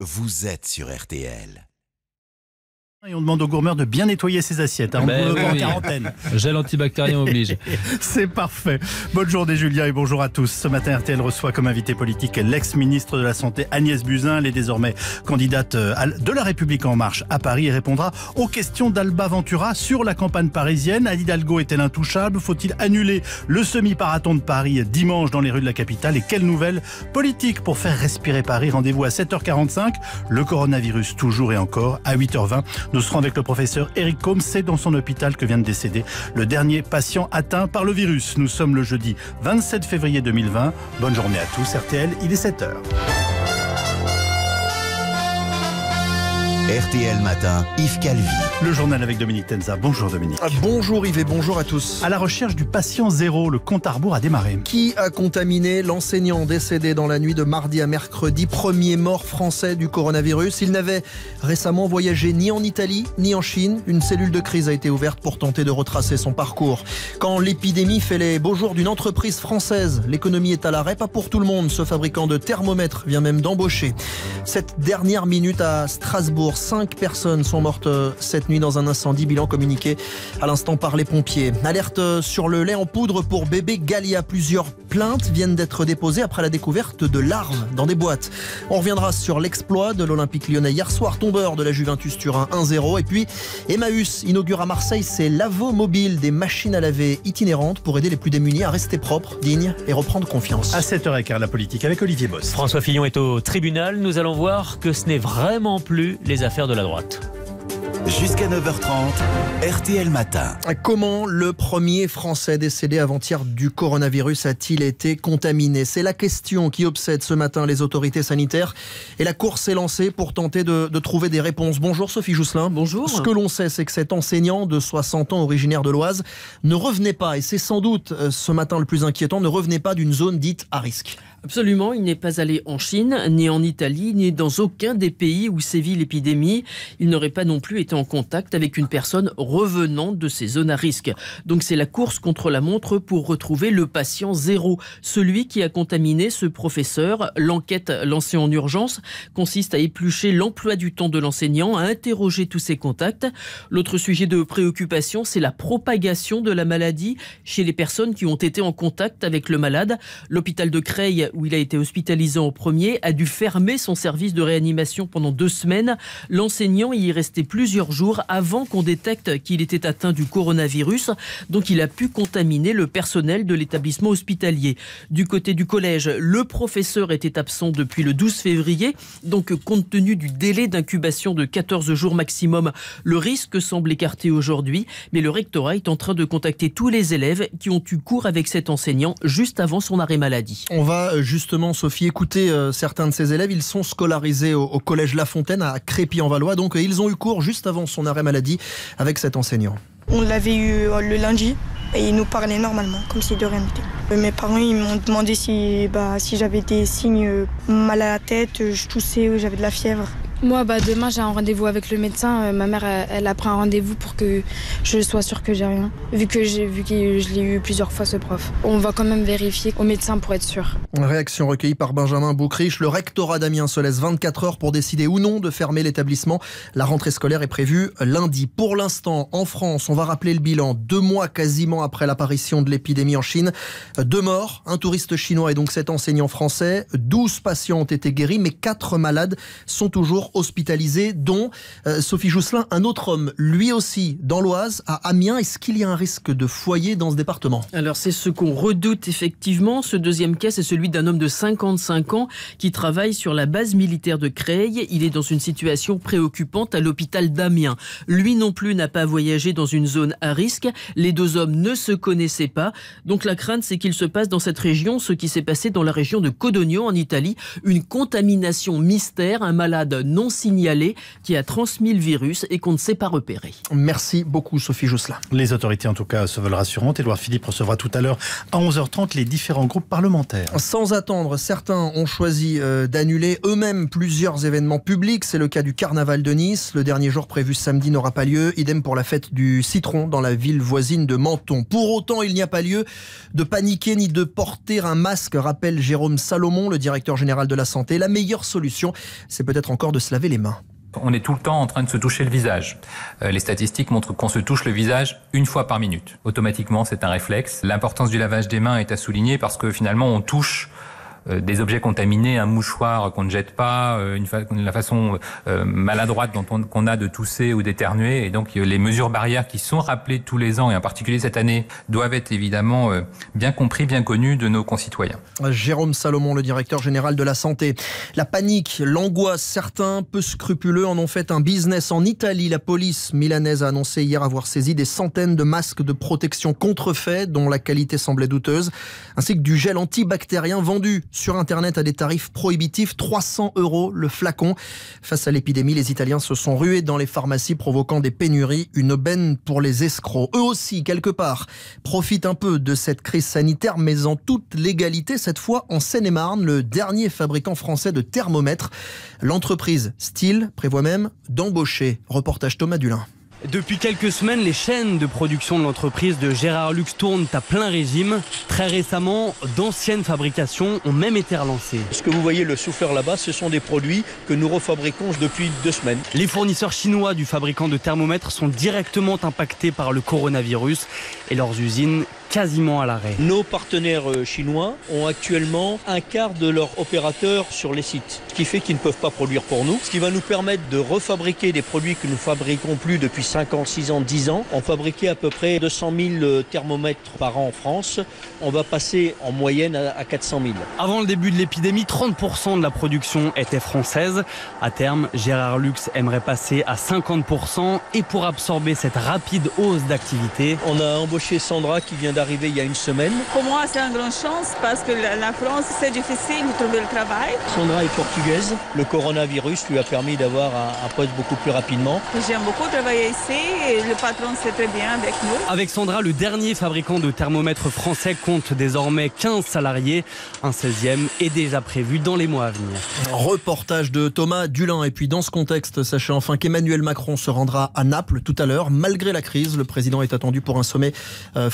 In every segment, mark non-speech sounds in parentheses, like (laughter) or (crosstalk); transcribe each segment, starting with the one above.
vous êtes sur RTL. Et on demande aux gourmeurs de bien nettoyer ses assiettes. Hein, Ben on peut- en quarantaine. (laughs) Gel antibactérien oblige. (laughs) C'est parfait. Bonne journée Julien et bonjour à tous. Ce matin, RTL reçoit comme invité politique l'ex-ministre de la Santé Agnès Buzyn. Elle est désormais candidate euh, de la République En Marche à Paris et répondra aux questions d'Alba Ventura sur la campagne parisienne. Anne Hidalgo est-elle intouchable? Faut-il annuler le semi-marathon de Paris dimanche dans les rues de la capitale? Et quelle nouvelle politique pour faire respirer Paris? Rendez-vous à 7h45. Le coronavirus toujours et encore à 8h20. Nous serons avec le professeur Eric Combe. C'est dans son hôpital que vient de décéder le dernier patient atteint par le virus. Nous sommes le jeudi 27 février 2020. Bonne journée à tous. RTL, il est 7h. RTL Matin, Yves Calvi. Le journal avec Dominique Tenza. Bonjour Dominique. Ah, Bonjour Yves et bonjour à tous. À la recherche du patient zéro, le compte à rebours a démarré. Qui a contaminé l'enseignant décédé dans la nuit de mardi à mercredi, premier mort français du coronavirus? Il n'avait récemment voyagé ni en Italie ni en Chine. Une cellule de crise a été ouverte pour tenter de retracer son parcours. Quand l'épidémie fait les beaux jours d'une entreprise française, l'économie est à l'arrêt, pas pour tout le monde. Ce fabricant de thermomètres vient même d'embaucher. Cette dernière minute à Strasbourg, cinq personnes sont mortes euh, cette nuit dans un incendie, bilan communiqué à l'instant par les pompiers. Alerte euh, sur le lait en poudre pour bébé Galia. Plusieurs plaintes viennent d'être déposées après la découverte de larves dans des boîtes. On reviendra sur l'exploit de l'Olympique lyonnais hier soir, tombeur de la Juventus Turin 1-0. Et puis Emmaüs inaugure à Marseille ses lavos mobiles, des machines à laver itinérantes pour aider les plus démunis à rester propres, dignes et reprendre confiance. À 7h15, la politique avec Olivier Boss. François Fillon est au tribunal. Nous allons voir que ce n'est vraiment plus les affaires de la droite. Jusqu'à 9h30, RTL Matin. Comment le premier Français décédé avant-hier du coronavirus a-t-il été contaminé? C'est la question qui obsède ce matin les autorités sanitaires. Et la course est lancée pour tenter de, de trouver des réponses. Bonjour Sophie Jousselin. Bonjour. Ce que l'on sait, c'est que cet enseignant de 60 ans, originaire de l'Oise, ne revenait pas, et c'est sans doute euh, ce matin le plus inquiétant, ne revenait pas d'une zone dite à risque. Absolument, il n'est pas allé en Chine, ni en Italie, ni dans aucun des pays où sévit l'épidémie. Il n'aurait pas non plus été en contact avec une personne revenant de ces zones à risque. Donc c'est la course contre la montre pour retrouver le patient zéro, celui qui a contaminé ce professeur. L'enquête lancée en urgence consiste à éplucher l'emploi du temps de l'enseignant, à interroger tous ses contacts. L'autre sujet de préoccupation, c'est la propagation de la maladie chez les personnes qui ont été en contact avec le malade. L'hôpital de Creil, où il a été hospitalisé en premier, a dû fermer son service de réanimation pendant deux semaines. L'enseignant y est resté plusieurs jours avant qu'on détecte qu'il était atteint du coronavirus. Donc il a pu contaminer le personnel de l'établissement hospitalier. Du côté du collège, le professeur était absent depuis le 12 février. Donc compte tenu du délai d'incubation de 14 jours maximum, le risque semble écarté aujourd'hui. Mais le rectorat est en train de contacter tous les élèves qui ont eu cours avec cet enseignant juste avant son arrêt maladie. On va euh, justement, Sophie, écouter euh, certains de ses élèves. Ils sont scolarisés au, collège La Fontaine à Crépy-en-Valois. Donc, euh, ils ont eu cours juste avant son arrêt maladie avec cet enseignant. On l'avait eu euh, le lundi et il nous parlait normalement, comme si de rien n'était. Euh, Mes parents ils m'ont demandé si, bah, si j'avais des signes euh, mal à la tête, euh, je toussais, euh, j'avais de la fièvre. Moi, bah, demain, j'ai un rendez-vous avec le médecin. Euh, ma mère, elle, elle a pris un rendez-vous pour que je sois sûre que j'ai rien. Vu que, vu que je l'ai eu plusieurs fois, ce prof. On va quand même vérifier au médecin pour être sûr. Réaction recueillie par Benjamin Boucriche. Le rectorat d'Amiens se laisse 24 heures pour décider ou non de fermer l'établissement. La rentrée scolaire est prévue lundi. Pour l'instant, en France, on va rappeler le bilan. Deux mois quasiment après l'apparition de l'épidémie en Chine. Deux morts, un touriste chinois et donc cet enseignant français. 12 patients ont été guéris, mais quatre malades sont toujours hospitalisés, dont euh, Sophie Jousselin, un autre homme, lui aussi, dans l'Oise, à Amiens. Est-ce qu'il y a un risque de foyer dans ce département? Alors c'est ce qu'on redoute effectivement. Ce deuxième cas, c'est celui d'un homme de 55 ans qui travaille sur la base militaire de Creil. Il est dans une situation préoccupante à l'hôpital d'Amiens. Lui non plus n'a pas voyagé dans une zone à risque. Les deux hommes ne se connaissaient pas. Donc la crainte, c'est qu'il se passe dans cette région ce qui s'est passé dans la région de Codogno en Italie. Une contamination mystère, un malade non non signalé qui a transmis le virus et qu'on ne sait pas repérer. Merci beaucoup Sophie Jousselin. Les autorités en tout cas se veulent rassurantes. Édouard Philippe recevra tout à l'heure à 11h30 les différents groupes parlementaires. Sans attendre, certains ont choisi euh, d'annuler eux-mêmes plusieurs événements publics. C'est le cas du carnaval de Nice. Le dernier jour prévu samedi n'aura pas lieu. Idem pour la fête du citron dans la ville voisine de Menton. Pour autant, il n'y a pas lieu de paniquer ni de porter un masque, rappelle Jérôme Salomon, le directeur général de la santé. La meilleure solution, c'est peut-être encore de laver les mains. On est tout le temps en train de se toucher le visage. Euh, les statistiques montrent qu'on se touche le visage une fois par minute. Automatiquement, c'est un réflexe. L'importance du lavage des mains est à souligner parce que finalement, on touche des objets contaminés, un mouchoir qu'on ne jette pas, euh, une fa la façon euh, maladroite dont on, qu'on a de tousser ou d'éternuer. Et donc les mesures barrières qui sont rappelées tous les ans, et en particulier cette année, doivent être évidemment bien compris, bien connus de nos concitoyens. Jérôme Salomon, le directeur général de la santé. La panique, l'angoisse, certains peu scrupuleux en ont fait un business en Italie. La police milanaise a annoncé hier avoir saisi des centaines de masques de protection contrefaits dont la qualité semblait douteuse, ainsi que du gel antibactérien vendu sur Internet à des tarifs prohibitifs, 300 euros le flacon. Face à l'épidémie, les Italiens se sont rués dans les pharmacies provoquant des pénuries, une aubaine pour les escrocs. Eux aussi, quelque part, profitent un peu de cette crise sanitaire, mais en toute légalité, cette fois en Seine-et-Marne, le dernier fabricant français de thermomètres. L'entreprise Style prévoit même d'embaucher. Reportage Thomas Dulin. Depuis quelques semaines, les chaînes de production de l'entreprise de Gérard Lux tournent à plein régime. Très récemment, d'anciennes fabrications ont même été relancées. Ce que vous voyez, le souffleur là-bas, ce sont des produits que nous refabriquons depuis deux semaines. Les fournisseurs chinois du fabricant de thermomètres sont directement impactés par le coronavirus et leurs usines quasiment à l'arrêt. Nos partenaires euh, chinois ont actuellement un quart de leurs opérateurs sur les sites, ce qui fait qu'ils ne peuvent pas produire pour nous, ce qui va nous permettre de refabriquer des produits que nous fabriquons plus depuis 5 ans, 6 ans, 10 ans. On fabriquait à peu près 200 000 euh, thermomètres par an en France. On va passer en moyenne à 400 000. Avant le début de l'épidémie, 30% de la production était française. À terme, Gérard Lux aimerait passer à 50% et pour absorber cette rapide hausse d'activité, on a embauché Sandra qui vient d'arriver il y a une semaine. Pour moi, c'est une grande chance parce que la France, c'est difficile de trouver le travail. Sandra est portugaise. Le coronavirus lui a permis d'avoir un, un poste beaucoup plus rapidement. J'aime beaucoup travailler ici et le patron c'est très bien avec nous. Avec Sandra, le dernier fabricant de thermomètres français compte désormais 15 salariés. Un 16e est déjà prévu dans les mois à venir. Reportage de Thomas Dulin. Et puis dans ce contexte, sachez enfin qu'Emmanuel Macron se rendra à Naples tout à l'heure. Malgré la crise, le président est attendu pour un sommet euh,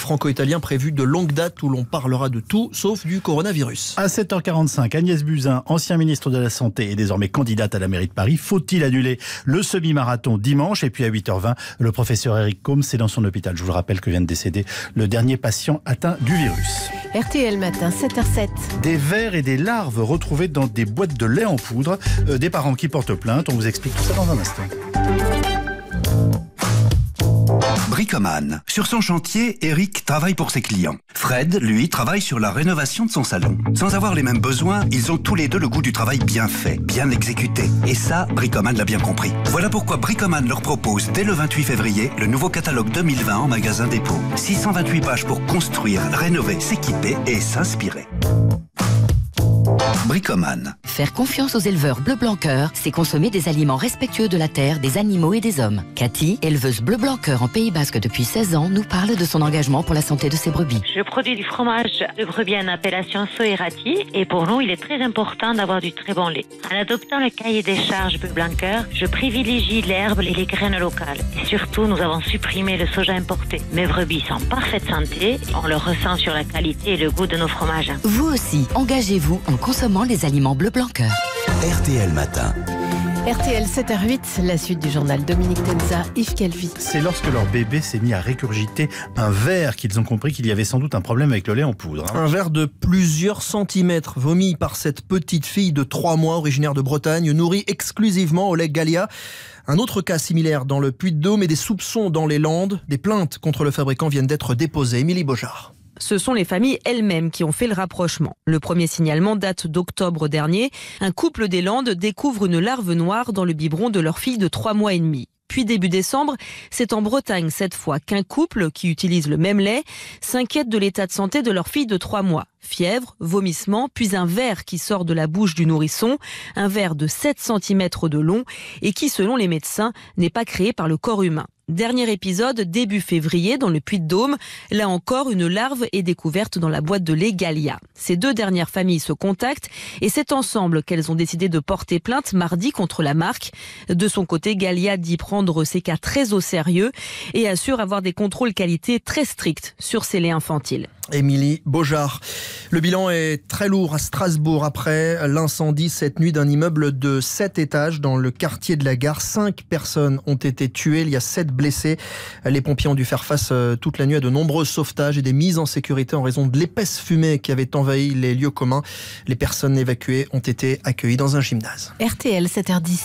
prévu de longue date où l'on parlera de tout sauf du coronavirus. À 7h45, Agnès Buzyn, ancien ministre de la Santé et désormais candidate à la mairie de Paris, faut-il annuler le semi-marathon dimanche? Et puis à 8h20, le professeur Eric Combes, c'est dans son hôpital. Je vous le rappelle que vient de décéder le dernier patient atteint du virus. RTL matin, 7h07. Des vers et des larves retrouvés dans des boîtes de lait en poudre. Euh, des parents qui portent plainte. On vous explique tout ça dans un instant. Sur son chantier, Eric travaille pour ses clients. Fred, lui, travaille sur la rénovation de son salon. Sans avoir les mêmes besoins, ils ont tous les deux le goût du travail bien fait, bien exécuté. Et ça, Bricoman l'a bien compris. Voilà pourquoi Bricoman leur propose dès le 28 février le nouveau catalogue 2020 en magasin dépôt. 628 pages pour construire, rénover, s'équiper et s'inspirer. Bricoman. Faire confiance aux éleveurs bleu blanc cœur, c'est consommer des aliments respectueux de la terre, des animaux et des hommes. Cathy, éleveuse bleu blanc cœur en Pays Basque depuis 16 ans, nous parle de son engagement pour la santé de ses brebis. Je produis du fromage de brebis en appellation Soerati et pour nous, il est très important d'avoir du très bon lait. En adoptant le cahier des charges bleu blanc cœur, je privilégie l'herbe et les graines locales. Et surtout, nous avons supprimé le soja importé. Mes brebis sont en parfaite santé, on le ressent sur la qualité et le goût de nos fromages. Vous aussi, engagez-vous en consommant les aliments bleu blanc cœur. RTL Matin. RTL 7h08, la suite du journal Dominique Tenza, Yves Calvi. C'est lorsque leur bébé s'est mis à régurgiter un verre qu'ils ont compris qu'il y avait sans doute un problème avec le lait en poudre. hein. Un verre de plusieurs centimètres vomi par cette petite fille de 3 mois originaire de Bretagne, nourrie exclusivement au lait Gallia. Un autre cas similaire dans le Puy-de-Dôme et des soupçons dans les Landes. Des plaintes contre le fabricant viennent d'être déposées. Émilie Beaujard. Ce sont les familles elles-mêmes qui ont fait le rapprochement. Le premier signalement date d'octobre dernier. Un couple des Landes découvre une larve noire dans le biberon de leur fille de trois mois et demi. depuis début décembre. C'est en Bretagne cette fois qu'un couple qui utilise le même lait s'inquiète de l'état de santé de leur fille de trois mois fièvre, vomissement, puis un verre qui sort de la bouche du nourrisson, un verre de 7 cm de long et qui, selon les médecins, n'est pas créé par le corps humain. Dernier épisode, début février, dans le Puy-de-Dôme. Là encore, une larve est découverte dans la boîte de lait Galia. Ces deux dernières familles se contactent et c'est ensemble qu'elles ont décidé de porter plainte mardi contre la marque. De son côté, Galia dit prendre ces cas très au sérieux et assure avoir des contrôles qualité très stricts sur ses laits infantiles. Émilie Beaujard. Le bilan est très lourd à Strasbourg après l'incendie cette nuit d'un immeuble de 7 étages dans le quartier de la gare. Cinq personnes ont été tuées, il y a 7 blessés. Les pompiers ont dû faire face euh, toute la nuit à de nombreux sauvetages et des mises en sécurité en raison de l'épaisse fumée qui avait envahi les lieux communs. Les personnes évacuées ont été accueillies dans un gymnase. RTL 7h10.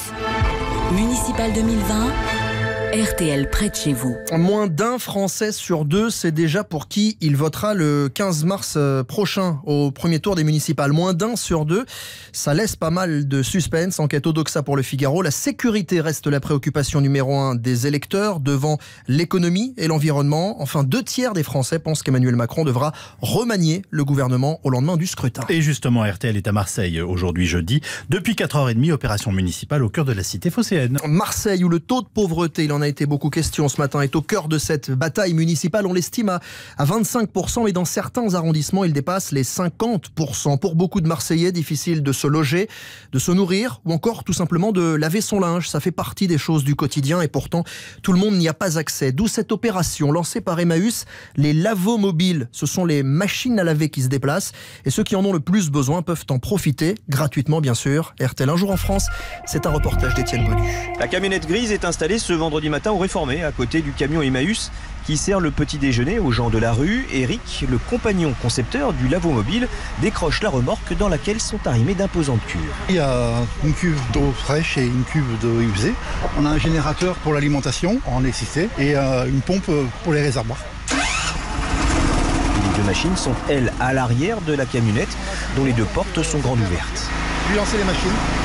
Municipal 2020. RTL près de chez vous. Moins d'un Français sur deux, c'est déjà pour qui il votera le 15 mars euh, prochain au premier tour des municipales. Moins d'un sur deux, ça laisse pas mal de suspense. Enquête Odoxa pour le Figaro. La sécurité reste la préoccupation numéro un des électeurs devant l'économie et l'environnement. Enfin, deux tiers des Français pensent qu'Emmanuel Macron devra remanier le gouvernement au lendemain du scrutin. Et justement, RTL est à Marseille aujourd'hui jeudi. Depuis 4h30, opération municipale au cœur de la cité phocéenne. Marseille où le taux de pauvreté, il en a été beaucoup question ce matin, est au cœur de cette bataille municipale. On l'estime à, 25%, et dans certains arrondissements, il dépasse les 50%. Pour beaucoup de Marseillais, difficile de se loger, de se nourrir ou encore tout simplement de laver son linge. Ça fait partie des choses du quotidien et pourtant tout le monde n'y a pas accès. D'où cette opération lancée par Emmaüs, les lavomobiles. Ce sont les machines à laver qui se déplacent et ceux qui en ont le plus besoin peuvent en profiter gratuitement bien sûr. RTL un jour en France, c'est un reportage d'Étienne Bonnu. La camionnette grise est installée ce vendredi matin au Réformé, à côté du camion Emmaüs qui sert le petit déjeuner aux gens de la rue. Eric, le compagnon concepteur du lavomobile, décroche la remorque dans laquelle sont arrimées d'imposantes cures. Il y a une cuve d'eau fraîche et une cuve d'eau usée. On a un générateur pour l'alimentation en électricité et euh, une pompe pour les réservoirs. Les deux machines sont, elles, à l'arrière de la camionnette, dont les deux portes sont grandes ouvertes. Lui lancer les machines.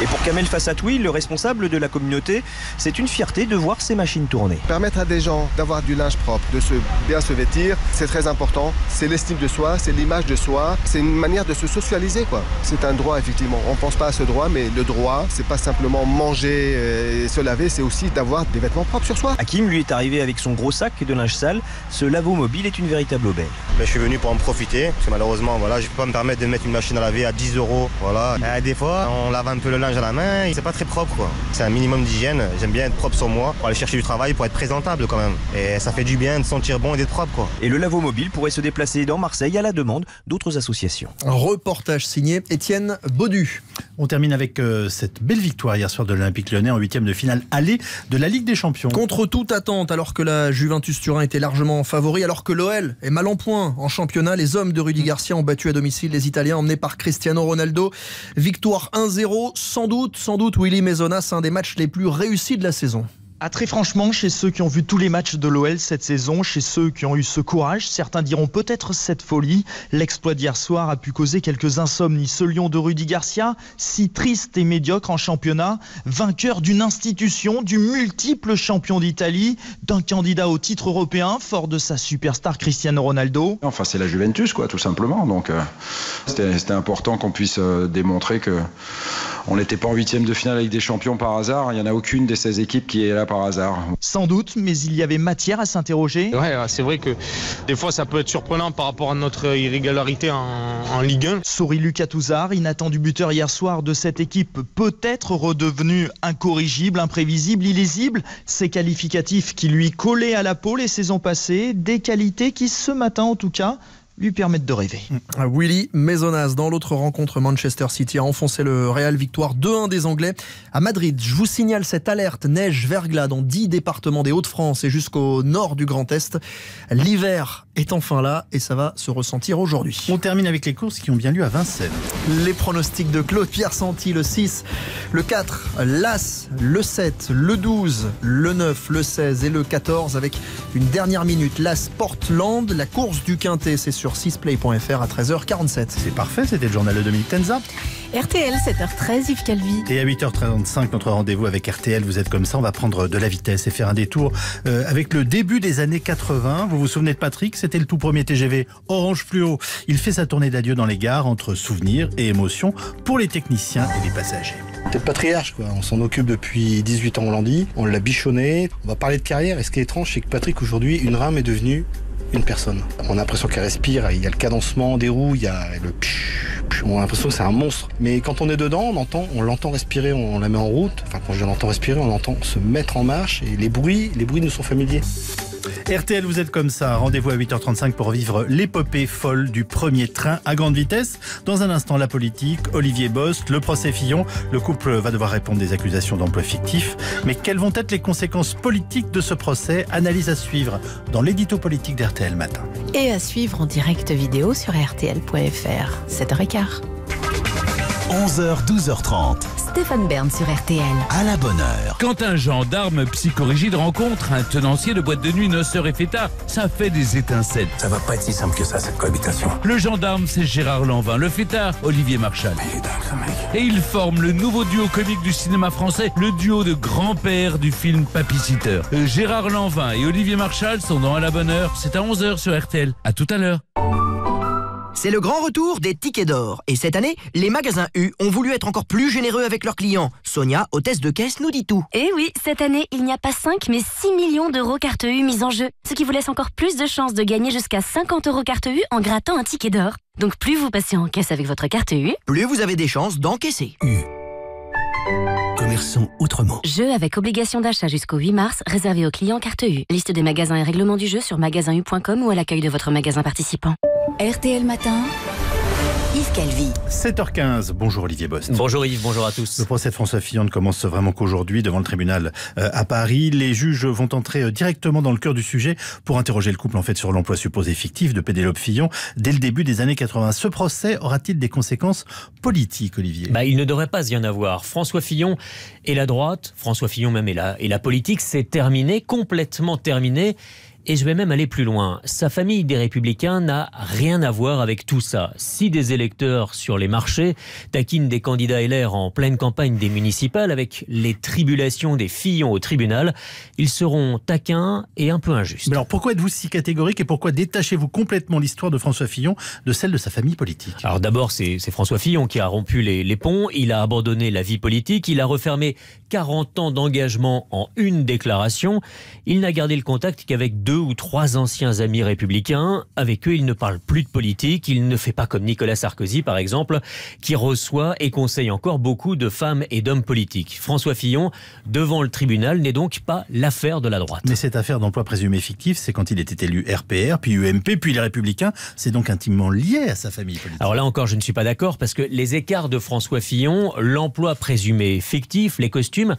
Et pour Kamel Fassatoui, le responsable de la communauté, c'est une fierté de voir ces machines tourner. Permettre à des gens d'avoir du linge propre, de se bien se vêtir, c'est très important. C'est l'estime de soi, c'est l'image de soi, c'est une manière de se socialiser quoi. C'est un droit effectivement. On pense pas à ce droit, mais le droit, c'est pas simplement manger et se laver, c'est aussi d'avoir des vêtements propres sur soi. Hakim lui est arrivé avec son gros sac de linge sale. Ce lavo mobile est une véritable aubaine. Mais je suis venu pour en profiter, parce que malheureusement, voilà, je peux pas me permettre de mettre une machine à laver à 10 euros. Voilà. Et des fois, on lave un peu le linge à la main, c'est pas très propre quoi. C'est un minimum d'hygiène. J'aime bien être propre sur moi pour aller chercher du travail, pour être présentable quand même. Et ça fait du bien de sentir bon et d'être propre quoi. Et le lavo mobile pourrait se déplacer dans Marseille à la demande d'autres associations. Un reportage signé Étienne Baudu. On termine avec euh, cette belle victoire hier soir de l'Olympique lyonnais en huitième de finale aller de la Ligue des Champions. Contre toute attente, alors que la Juventus Turin était largement favori, alors que l'OL est mal en point en championnat, les hommes de Rudy Garcia ont battu à domicile les Italiens emmenés par Cristiano Ronaldo. Victoire 1-0, sans doute, sans doute Willy Mezonas, un des matchs les plus réussis de la saison. Ah, très franchement, chez ceux qui ont vu tous les matchs de l'OL cette saison, chez ceux qui ont eu ce courage, certains diront peut-être cette folie. L'exploit d'hier soir a pu causer quelques insomnies. Ce lion de Rudy Garcia, si triste et médiocre en championnat, vainqueur d'une institution, du multiple champion d'Italie, d'un candidat au titre européen, fort de sa superstar Cristiano Ronaldo. Enfin, c'est la Juventus, quoi, tout simplement. Donc, euh, c'était important qu'on puisse euh, démontrer que on n'était pas en huitième de finale avec des champions par hasard. Il n'y en a aucune des 16 équipes qui est là par hasard. Sans doute, mais il y avait matière à s'interroger. Ouais, c'est vrai que des fois ça peut être surprenant par rapport à notre irrégularité en, en Ligue 1. Souris Lucas Touzard, inattendu buteur hier soir de cette équipe, peut-être redevenu incorrigible, imprévisible, illisible. Ces qualificatifs qui lui collaient à la peau les saisons passées, des qualités qui ce matin en tout cas lui permettent de rêver. Willy Maisonas, dans l'autre rencontre, Manchester City a enfoncé le Real victoire 2-1 des Anglais à Madrid. Je vous signale cette alerte neige verglas dans 10 départements des Hauts-de-France et jusqu'au nord du Grand Est. L'hiver est enfin là et ça va se ressentir aujourd'hui. On termine avec les courses qui ont bien lieu à Vincennes. Les pronostics de Claude Pierre Santi, le 6, le 4, l'As, le 7, le 12, le 9, le 16 et le 14 avec une dernière minute. L'As Portland, la course du Quintet, c'est sur 6play.fr à 13h47. C'est parfait, c'était le journal de Dominique Tenza. RTL, 7h13, Yves Calvi. Et à 8h35, notre rendez-vous avec RTL, vous êtes comme ça, on va prendre de la vitesse et faire un détour euh, avec le début des années 80. Vous vous souvenez de Patrick? C'était le tout premier TGV Orange Fluo. Il fait sa tournée d'adieu dans les gares entre souvenirs et émotions pour les techniciens et les passagers. C'est le patriarche, quoi. On s'en occupe depuis 18 ans, on l'a dit. On l'a bichonné. On va parler de carrière. Et ce qui est étrange, c'est que Patrick, aujourd'hui, une rame est devenue une personne. On a l'impression qu'elle respire. Il y a le cadencement des roues, il y a le on a l'impression que c'est un monstre. Mais quand on est dedans, on entend, on l'entend respirer, on la met en route. Enfin, quand je l'entends respirer, on l'entend se mettre en marche. Et les bruits, les bruits nous sont familiers. RTL, vous êtes comme ça. Rendez-vous à 8h35 pour vivre l'épopée folle du premier train à grande vitesse. Dans un instant, la politique, Olivier Bost, le procès Fillon. Le couple va devoir répondre des accusations d'emploi fictif. Mais quelles vont être les conséquences politiques de ce procès? Analyse à suivre dans l'édito politique d'RTL Matin. Et à suivre en direct vidéo sur RTL.fr. 7h15. 11h, 12h30. Stéphane Bern sur RTL. À la bonne heure. Quand un gendarme psychorigide rencontre un tenancier de boîte de nuit, noceur et fêtard, ça fait des étincelles. Ça va pas être si simple que ça, cette cohabitation. Le gendarme, c'est Gérard Lanvin. Le fêtard, Olivier Marchal. Il est dingue, ce mec. Et ils forment le nouveau duo comique du cinéma français, le duo de grands-pères du film Papy-Sitter. Euh, Gérard Lanvin et Olivier Marchal sont dans À la bonne heure. C'est à 11h sur RTL. À tout à l'heure. C'est le grand retour des tickets d'or. Et cette année, les magasins U ont voulu être encore plus généreux avec leurs clients. Sonia, hôtesse de caisse, nous dit tout. Eh oui, cette année, il n'y a pas 5 mais 6 millions d'euros carte U mis en jeu. Ce qui vous laisse encore plus de chances de gagner jusqu'à 50 euros carte U en grattant un ticket d'or. Donc plus vous passez en caisse avec votre carte U, plus vous avez des chances d'encaisser. U. Commerçons autrement. Jeu avec obligation d'achat jusqu'au 8 mars, réservé aux clients carte U. Liste des magasins et règlements du jeu sur magasinu.com ou à l'accueil de votre magasin participant. RTL Matin. Yves Calvi. 7h15, bonjour Olivier Bost. Bonjour Yves, bonjour à tous. Le procès de François Fillon ne commence vraiment qu'aujourd'hui devant le tribunal euh, à Paris. Les juges vont entrer euh, directement dans le cœur du sujet pour interroger le couple en fait sur l'emploi supposé fictif de Pénélope Fillon dès le début des années 80. Ce procès aura-t-il des conséquences politiques, Olivier? Bah, Il ne devrait pas y en avoir. François Fillon et la droite, François Fillon même et la, et la politique, c'est terminé, complètement terminé. Et je vais même aller plus loin. Sa famille des Républicains n'a rien à voir avec tout ça. Si des électeurs sur les marchés taquinent des candidats LR en pleine campagne des municipales avec les tribulations des Fillons au tribunal, ils seront taquins et un peu injustes. Mais alors pourquoi êtes-vous si catégorique et pourquoi détachez-vous complètement l'histoire de François Fillon de celle de sa famille politique? Alors d'abord, c'est François Fillon qui a rompu les, les ponts, il a abandonné la vie politique, il a refermé 40 ans d'engagement en une déclaration, il n'a gardé le contact qu'avec deux ou trois anciens amis républicains. Avec eux, il ne parle plus de politique. Il ne fait pas comme Nicolas Sarkozy, par exemple, qui reçoit et conseille encore beaucoup de femmes et d'hommes politiques. François Fillon, devant le tribunal, n'est donc pas l'affaire de la droite. Mais cette affaire d'emploi présumé fictif, c'est quand il était élu RPR, puis UMP, puis les Républicains. C'est donc intimement lié à sa famille politique. Alors là encore, je ne suis pas d'accord parce que les écarts de François Fillon, l'emploi présumé fictif, les costumes,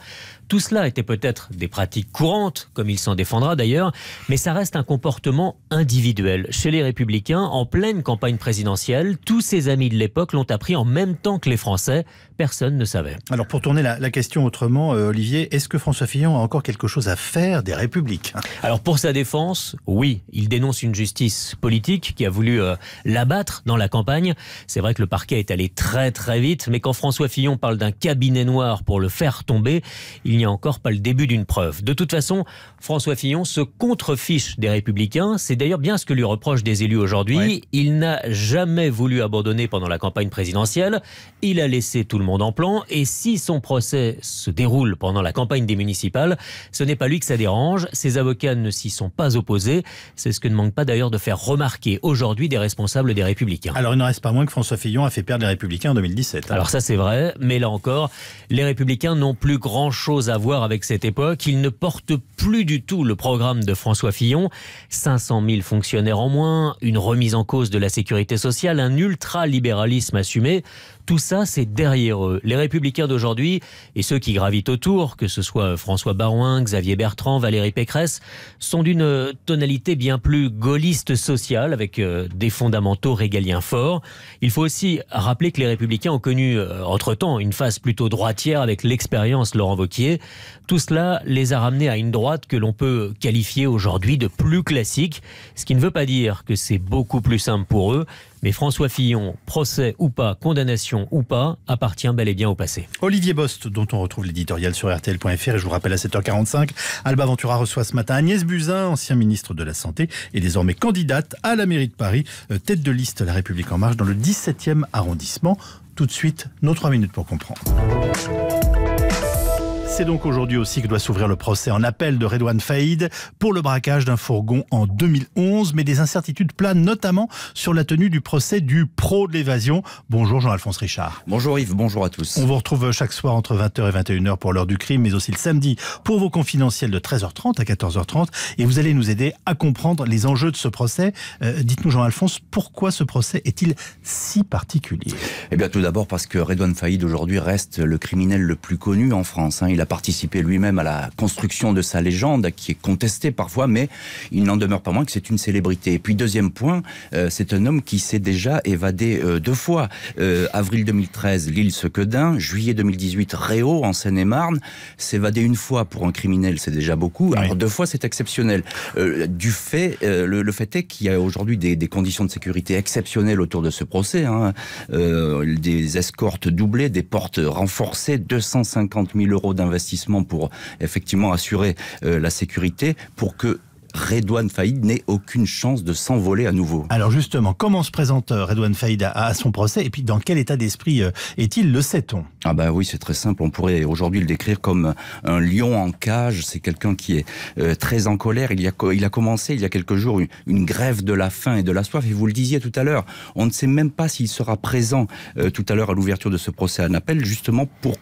tout cela était peut-être des pratiques courantes, comme il s'en défendra d'ailleurs, mais ça reste un comportement individuel. Chez les Républicains, en pleine campagne présidentielle, tous ses amis de l'époque l'ont appris en même temps que les Français. Personne ne savait. Alors pour tourner la, question autrement, euh, Olivier, est-ce que François Fillon a encore quelque chose à faire des Républicains Alors pour sa défense, oui, il dénonce une justice politique qui a voulu euh, l'abattre dans la campagne. C'est vrai que le parquet est allé très très vite, mais quand François Fillon parle d'un cabinet noir pour le faire tomber, il n'y a encore pas le début d'une preuve. De toute façon, François Fillon se contrefiche des républicains. C'est d'ailleurs bien ce que lui reprochent des élus aujourd'hui. Il n'a jamais voulu abandonner pendant la campagne présidentielle. Il a laissé tout le monde en plan. Et si son procès se déroule pendant la campagne des municipales, ce n'est pas lui que ça dérange. Ses avocats ne s'y sont pas opposés. C'est ce que ne manque pas d'ailleurs de faire remarquer aujourd'hui des responsables des républicains. Alors il ne reste pas moins que François Fillon a fait perdre les républicains en 2017. Hein. Alors ça c'est vrai, mais là encore, les républicains n'ont plus grand-chose à voir avec cette époque. Il ne porte plus du tout le programme de François Fillon. 500 000 fonctionnaires en moins, une remise en cause de la sécurité sociale, un ultra-libéralisme assumé. Tout ça, c'est derrière eux. Les républicains d'aujourd'hui et ceux qui gravitent autour, que ce soit François Barouin, Xavier Bertrand, Valérie Pécresse, sont d'une tonalité bien plus gaulliste sociale, avec euh, des fondamentaux régaliens forts. Il faut aussi rappeler que les républicains ont connu, euh, entre-temps, une phase plutôt droitière avec l'expérience Laurent Wauquiez. Tout cela les a ramenés à une droite que l'on peut qualifier aujourd'hui de plus classique, ce qui ne veut pas dire que c'est beaucoup plus simple pour eux, mais François Fillon, procès ou pas, condamnation ou pas, appartient bel et bien au passé. Olivier Bost, dont on retrouve l'éditorial sur RTL.fr, et je vous rappelle à 7h45, Alba Ventura reçoit ce matin Agnès Buzyn, ancien ministre de la Santé et désormais candidate à la mairie de Paris, euh, tête de liste La République En Marche dans le 17e arrondissement. Tout de suite, nos 3 minutes pour comprendre. C'est donc aujourd'hui aussi que doit s'ouvrir le procès en appel de Redouane Faïd pour le braquage d'un fourgon en 2011, mais des incertitudes planent notamment sur la tenue du procès du pro de l'évasion. Bonjour Jean-Alphonse Richard. Bonjour Yves, bonjour à tous. On vous retrouve chaque soir entre 20h et 21h pour l'heure du crime, mais aussi le samedi pour vos confidentiels de 13h30 à 14h30. Et vous allez nous aider à comprendre les enjeux de ce procès. Euh, Dites-nous Jean-Alphonse, pourquoi ce procès est-il si particulier? Eh bien tout d'abord parce que Redouane Faïd aujourd'hui reste le criminel le plus connu en France. Hein. Il a participé lui-même à la construction de sa légende, qui est contestée parfois, mais il n'en demeure pas moins que c'est une célébrité. Et puis deuxième point, euh, c'est un homme qui s'est déjà évadé euh, deux fois. Euh, avril 2013, l'île Sequedin, juillet 2018, Réau, en Seine-et-Marne. S'évader une fois pour un criminel, c'est déjà beaucoup. Alors deux fois, c'est exceptionnel. Du fait, le, le, fait est qu'il y a aujourd'hui des, des, conditions de sécurité exceptionnelles autour de ce procès. Hein. Des escortes doublées, des portes renforcées, 250 000 euros d'investissement pour effectivement assurer euh, la sécurité pour que Redouane Faïd n'ait aucune chance de s'envoler à nouveau. Alors justement, comment se présente euh, Redouane Faïd à, son procès? Et puis dans quel état d'esprit euh, est-il, le sait-on? Ah bah oui, c'est très simple. On pourrait aujourd'hui le décrire comme un lion en cage. C'est quelqu'un qui est très en colère. Il, y a, il a commencé il y a quelques jours une, une, grève de la faim et de la soif. Et vous le disiez tout à l'heure, on ne sait même pas s'il sera présent euh, tout à l'heure à l'ouverture de ce procès à Naples, justement pour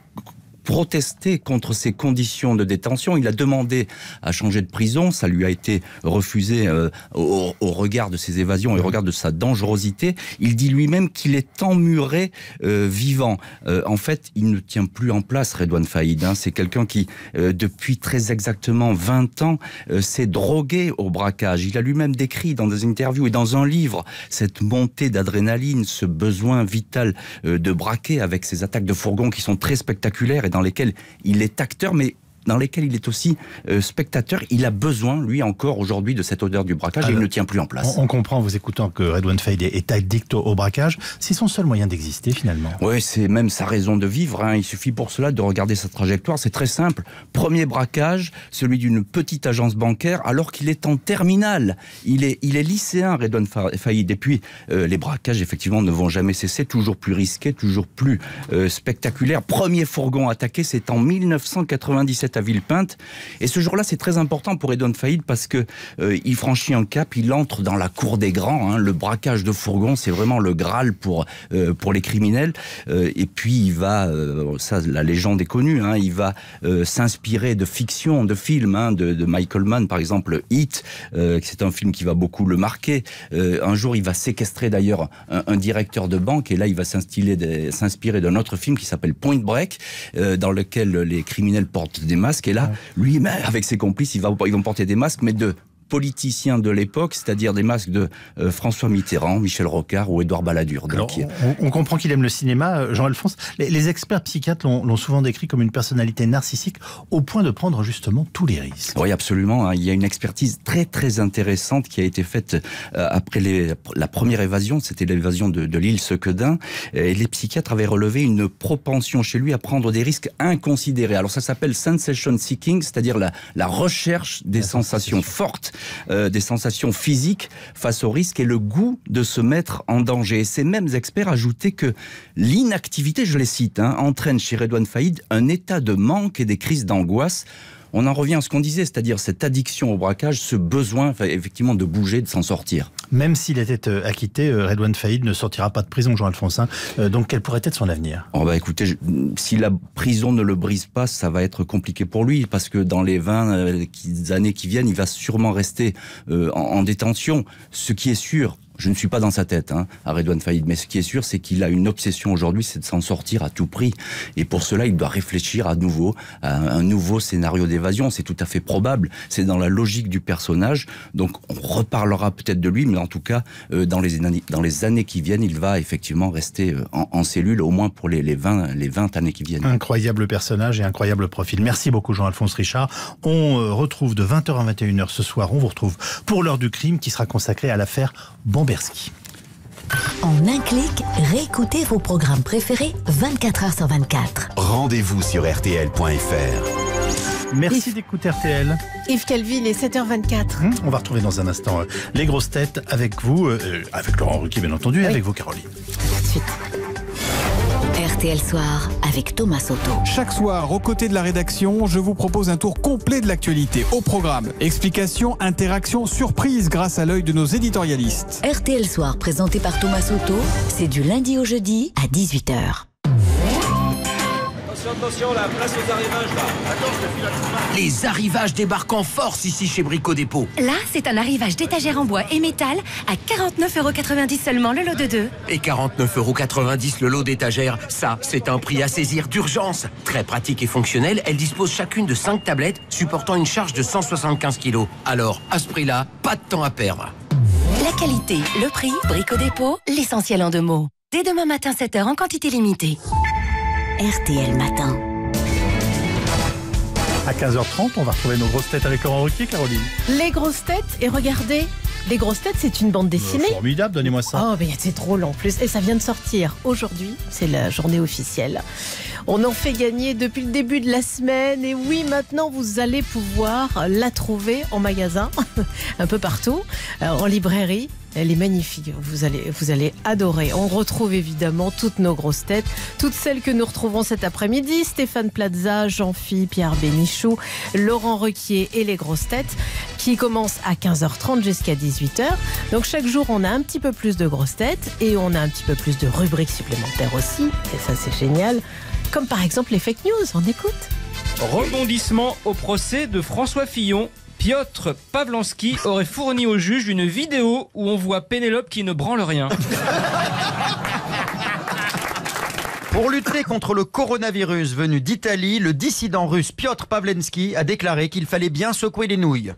protester contre ces conditions de détention. Il a demandé à changer de prison. Ça lui a été refusé euh, au, regard de ses évasions et au regard de sa dangerosité. Il dit lui-même qu'il est emmuré euh, vivant. Euh, en fait, il ne tient plus en place, Redouane Faïd. Hein. C'est quelqu'un qui, depuis très exactement 20 ans, s'est drogué au braquage. Il a lui-même décrit dans des interviews et dans un livre cette montée d'adrénaline, ce besoin vital de braquer avec ces attaques de fourgon qui sont très spectaculaires et dans lesquels il est acteur, mais dans lesquels il est aussi euh, spectateur. Il a besoin, lui encore aujourd'hui, de cette odeur du braquage Alors, et il ne tient plus en place. On, on comprend, vous écoutant, que Redouane Faïd est addict au, braquage. C'est son seul moyen d'exister finalement. Oui, c'est même sa raison de vivre. Hein. Il suffit pour cela de regarder sa trajectoire. C'est très simple. Premier braquage, celui d'une petite agence bancaire, alors qu'il est en terminale. Il est, il est lycéen, Redouane Faïd. Et puis, euh, les braquages, effectivement, ne vont jamais cesser. Toujours plus risqués, toujours plus euh, spectaculaires. Premier fourgon attaqué, c'est en 1997 à Villepinte. Et ce jour-là, c'est très important pour Edouard Faïd parce que euh, il franchit un cap, il entre dans la cour des grands. Hein. Le braquage de fourgon, c'est vraiment le graal pour euh, pour les criminels. Euh, et puis il va, ça, la légende est connue. Hein, il va s'inspirer de fiction, de films, hein, de, Michael Mann, par exemple, Hit. C'est un film qui va beaucoup le marquer. un jour, il va séquestrer d'ailleurs un, un, directeur de banque, et là, il va s'inspirer d'un autre film qui s'appelle Point Break, dans lequel les criminels portent des masques masques. Et là, lui, avec ses complices, ils vont, ils vont porter des masques, mais de politiciens de l'époque, c'est-à-dire des masques de euh, François Mitterrand, Michel Rocard ou Édouard Balladur. Alors, on, on, comprend qu'il aime le cinéma, euh, Jean-Alphonse. Les, les, experts psychiatres l'ont souvent décrit comme une personnalité narcissique au point de prendre justement tous les risques. Oui, absolument. Hein. Il y a une expertise très très intéressante qui a été faite euh, après les, la première évasion, c'était l'évasion de, de l'île Sequedin, et les psychiatres avaient relevé une propension chez lui à prendre des risques inconsidérés. Alors ça s'appelle sensation seeking, c'est-à-dire la, la recherche des la sensations fortes euh, des sensations physiques face au risque et le goût de se mettre en danger. Et ces mêmes experts ajoutaient que l'inactivité, je les cite, hein, entraîne chez Redouane Faïd un état de manque et des crises d'angoisse on en revient à ce qu'on disait, c'est-à-dire cette addiction au braquage, ce besoin effectivement de bouger, de s'en sortir. Même s'il était euh, acquitté, euh, Redouane Faïd ne sortira pas de prison, Jean-Alphonse. Hein. Euh, donc quel pourrait être son avenir? Oh bah Écoutez, je, si la prison ne le brise pas, ça va être compliqué pour lui, parce que dans les 20 euh, années qui viennent, il va sûrement rester en détention. Ce qui est sûr, je ne suis pas dans sa tête, hein, à Redouane mais ce qui est sûr, c'est qu'il a une obsession aujourd'hui, c'est de s'en sortir à tout prix. Et pour cela, il doit réfléchir à nouveau à un nouveau scénario d'évasion. C'est tout à fait probable. C'est dans la logique du personnage. Donc, on reparlera peut-être de lui, mais en tout cas, euh, dans, les années, qui viennent, il va effectivement rester euh, en, cellule, au moins pour les, les, 20, les 20 années qui viennent. Incroyable personnage et incroyable profil. Merci beaucoup, Jean-Alphonse Richard. On euh, retrouve de 20h à 21h ce soir, on vous retrouve pour l'heure du crime qui sera consacrée à l'affaire En un clic, réécoutez vos programmes préférés 24 h sur 24. Rendez-vous sur RTL.fr. Merci d'écouter RTL. Yves Calvi, il est 7h24. Hum, on va retrouver dans un instant euh, les grosses têtes avec vous, euh, avec Laurent Ruquier bien entendu, et avec vous Caroline. Tout de suite. RTL Soir avec Thomas Soto. Chaque soir, aux côtés de la rédaction, je vous propose un tour complet de l'actualité. Au programme, explications, interactions, surprises grâce à l'œil de nos éditorialistes. RTL Soir présenté par Thomas Soto, c'est du lundi au jeudi à 18h. Attention, attention, la place aux arrivages là. Attends, je te file la Les arrivages débarquent en force ici chez Brico Dépôt. Là, c'est un arrivage d'étagères en bois et métal à 49,90€ seulement le lot de deux. Et 49,90€ le lot d'étagères, ça, c'est un prix à saisir d'urgence. Très pratique et fonctionnel, elles disposent chacune de 5 tablettes supportant une charge de 175 kg. Alors, à ce prix-là, pas de temps à perdre. La qualité, le prix, Brico Dépôt, l'essentiel en deux mots. Dès demain matin 7h en quantité limitée. RTL Matin. À 15h30, on va retrouver nos grosses têtes avec Laurent Ruquier, Caroline. Les grosses têtes, et regardez, les grosses têtes, c'est une bande dessinée. Formidable, donnez-moi ça. Oh, mais c'est drôle en plus. Et ça vient de sortir aujourd'hui. C'est la journée officielle. On en fait gagner depuis le début de la semaine. Et oui, maintenant, vous allez pouvoir la trouver en magasin, (laughs) un peu partout, euh, en librairie. Elle est magnifique. Vous allez, vous allez adorer. On retrouve évidemment toutes nos grosses têtes, toutes celles que nous retrouvons cet après-midi. Stéphane Plaza, Jean-Philippe, Pierre Bénichou, Laurent Requier et les grosses têtes qui commencent à 15h30 jusqu'à 18h. Donc chaque jour, on a un petit peu plus de grosses têtes et on a un petit peu plus de rubriques supplémentaires aussi. Et ça, c'est génial. Comme par exemple les fake news. On écoute. Rebondissement au procès de François Fillon. Piotr Pavlansky aurait fourni au juge une vidéo où on voit Pénélope qui ne branle rien. (laughs) Pour lutter contre le coronavirus venu d'Italie, le dissident russe Piotr Pavlensky a déclaré qu'il fallait bien secouer les nouilles.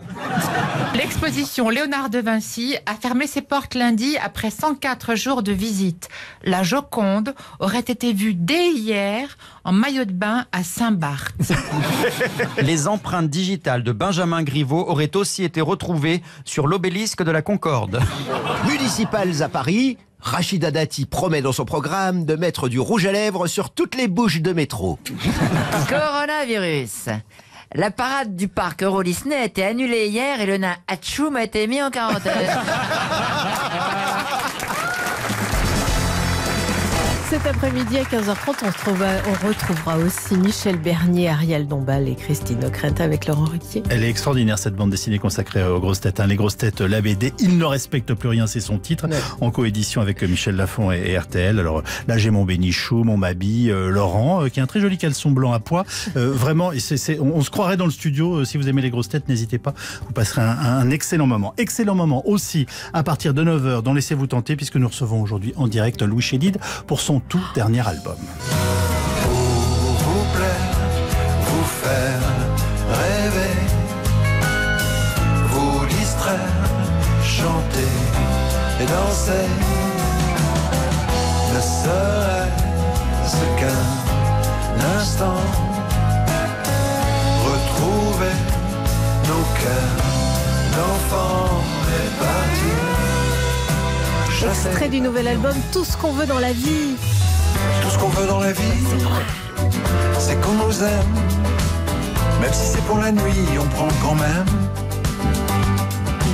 L'exposition Léonard de Vinci a fermé ses portes lundi après 104 jours de visite. La Joconde aurait été vue dès hier en maillot de bain à Saint-Barth. (laughs) Les empreintes digitales de Benjamin Griveaux auraient aussi été retrouvées sur l'obélisque de la Concorde. Municipales à Paris, Rachida Dati promet dans son programme de mettre du rouge à lèvres sur toutes les bouches de métro. (laughs) Coronavirus. La parade du parc Euro Disney a été annulée hier et le nain Hachoum a été mis en quarantaine. (laughs) Cet après-midi à 15h30, on, se trouve- on retrouvera aussi Michel Bernier, Ariel Dombal et Christine Ockrent avec Laurent Ruquier. Elle est extraordinaire cette bande dessinée consacrée aux grosses têtes. hein. Les grosses têtes, la BD, il ne respecte plus rien, c'est son titre, en coédition avec Michel Lafon et, et RTL. Alors là, j'ai mon bénichou, mon Mabi, euh, Laurent, euh, qui a un très joli caleçon blanc à pois. Euh, vraiment, et c'est- c'est- on, on se croirait dans le studio. Euh, si vous aimez les grosses têtes, n'hésitez pas. Vous passerez un, un excellent moment. Excellent moment aussi à partir de 9h dans Laissez-vous tenter, puisque nous recevons aujourd'hui en direct Louis Chédid pour son tout dernier album. vous plaire, vous faire rêver, vous distraire, chanter et danser. Ne serait-ce qu'un instant, retrouver nos cœurs d'enfants et sais Extrait du nouvel album Tout ce qu'on veut dans la vie. tout ce qu'on veut dans la vie, c'est qu'on nous aime. Même si c'est pour la nuit, on prend quand même.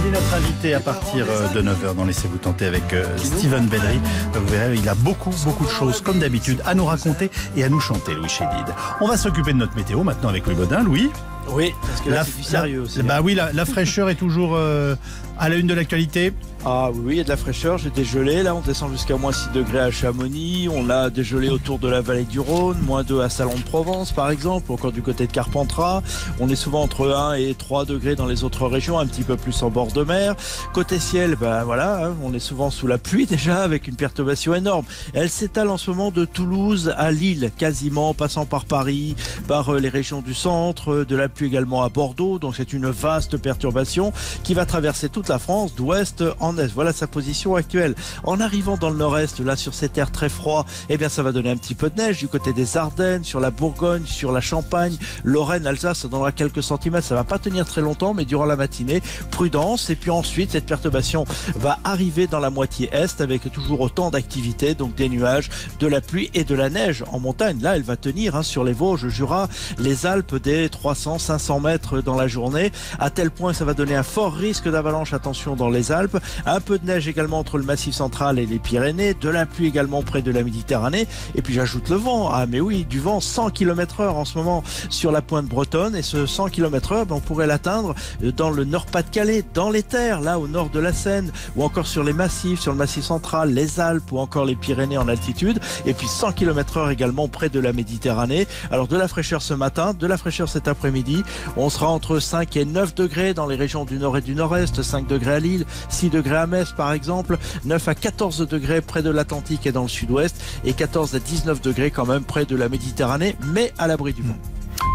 Il est notre invité à partir euh, de 9h dans Laissez-vous tenter avec euh, Steven Bedry. Vous verrez, il a beaucoup, beaucoup de choses, comme d'habitude, à nous raconter et à nous chanter, Louis Chédid. On va s'occuper de notre météo maintenant avec Louis Baudin. Louis? Oui, parce que là, La- c'est sérieux aussi. Bah hein. oui, la, la fraîcheur est toujours euh, à la une de l'actualité. Ah oui, il y a de la fraîcheur, j'ai dégelé. Là, on descend jusqu'à moins 6 degrés à Chamonix. On a dégelé autour de la vallée du Rhône, moins 2 à Salon de Provence, par exemple, encore du côté de Carpentras. On est souvent entre 1 et 3 degrés dans les autres régions, un petit peu plus en bord de mer. Côté ciel, ben voilà, hein, on est souvent sous la pluie (laughs) déjà, avec une perturbation énorme. Elle s'étale en ce moment de Toulouse à Lille, quasiment, passant par Paris, par euh, les régions du centre, euh, de la pluie également à Bordeaux. Donc c'est une vaste perturbation qui va traverser toute la France d'ouest en Voilà sa position actuelle. En arrivant dans le nord-est, là sur cet air très froid, eh bien ça va donner un petit peu de neige du côté des Ardennes, sur la Bourgogne, sur la Champagne, Lorraine, Alsace, ça donnera quelques centimètres. Ça va pas tenir très longtemps, mais durant la matinée, prudence. Et puis ensuite, cette perturbation va arriver dans la moitié est avec toujours autant d'activité, donc des nuages, de la pluie et de la neige en montagne. Là, elle va tenir hein, sur les Vosges, Jura, les Alpes des 300, 500 mètres dans la journée, à tel point ça va donner un fort risque d'avalanche. Attention dans les Alpes, un peu de neige également entre le Massif central et les Pyrénées, de la pluie également près de la Méditerranée. Et puis j'ajoute le vent. Ah mais oui, du vent 100 km heure en ce moment sur la pointe bretonne. Et ce 100 km heure, ben, on pourrait l'atteindre dans le Nord-Pas-de-Calais, dans les terres, là au nord de la Seine, ou encore sur les massifs, sur le Massif central, les Alpes ou encore les Pyrénées en altitude. Et puis 100 km heure également près de la Méditerranée. Alors de la fraîcheur ce matin, de la fraîcheur cet après-midi. On sera entre 5 et 9 degrés dans les régions du nord et du nord-est, 5 degrés à Lille, 6 degrés à Metz par exemple, 9 à 14 degrés près de l'Atlantique et dans le sud-ouest, et 14 à 19 degrés quand même près de la Méditerranée, mais à l'abri du vent.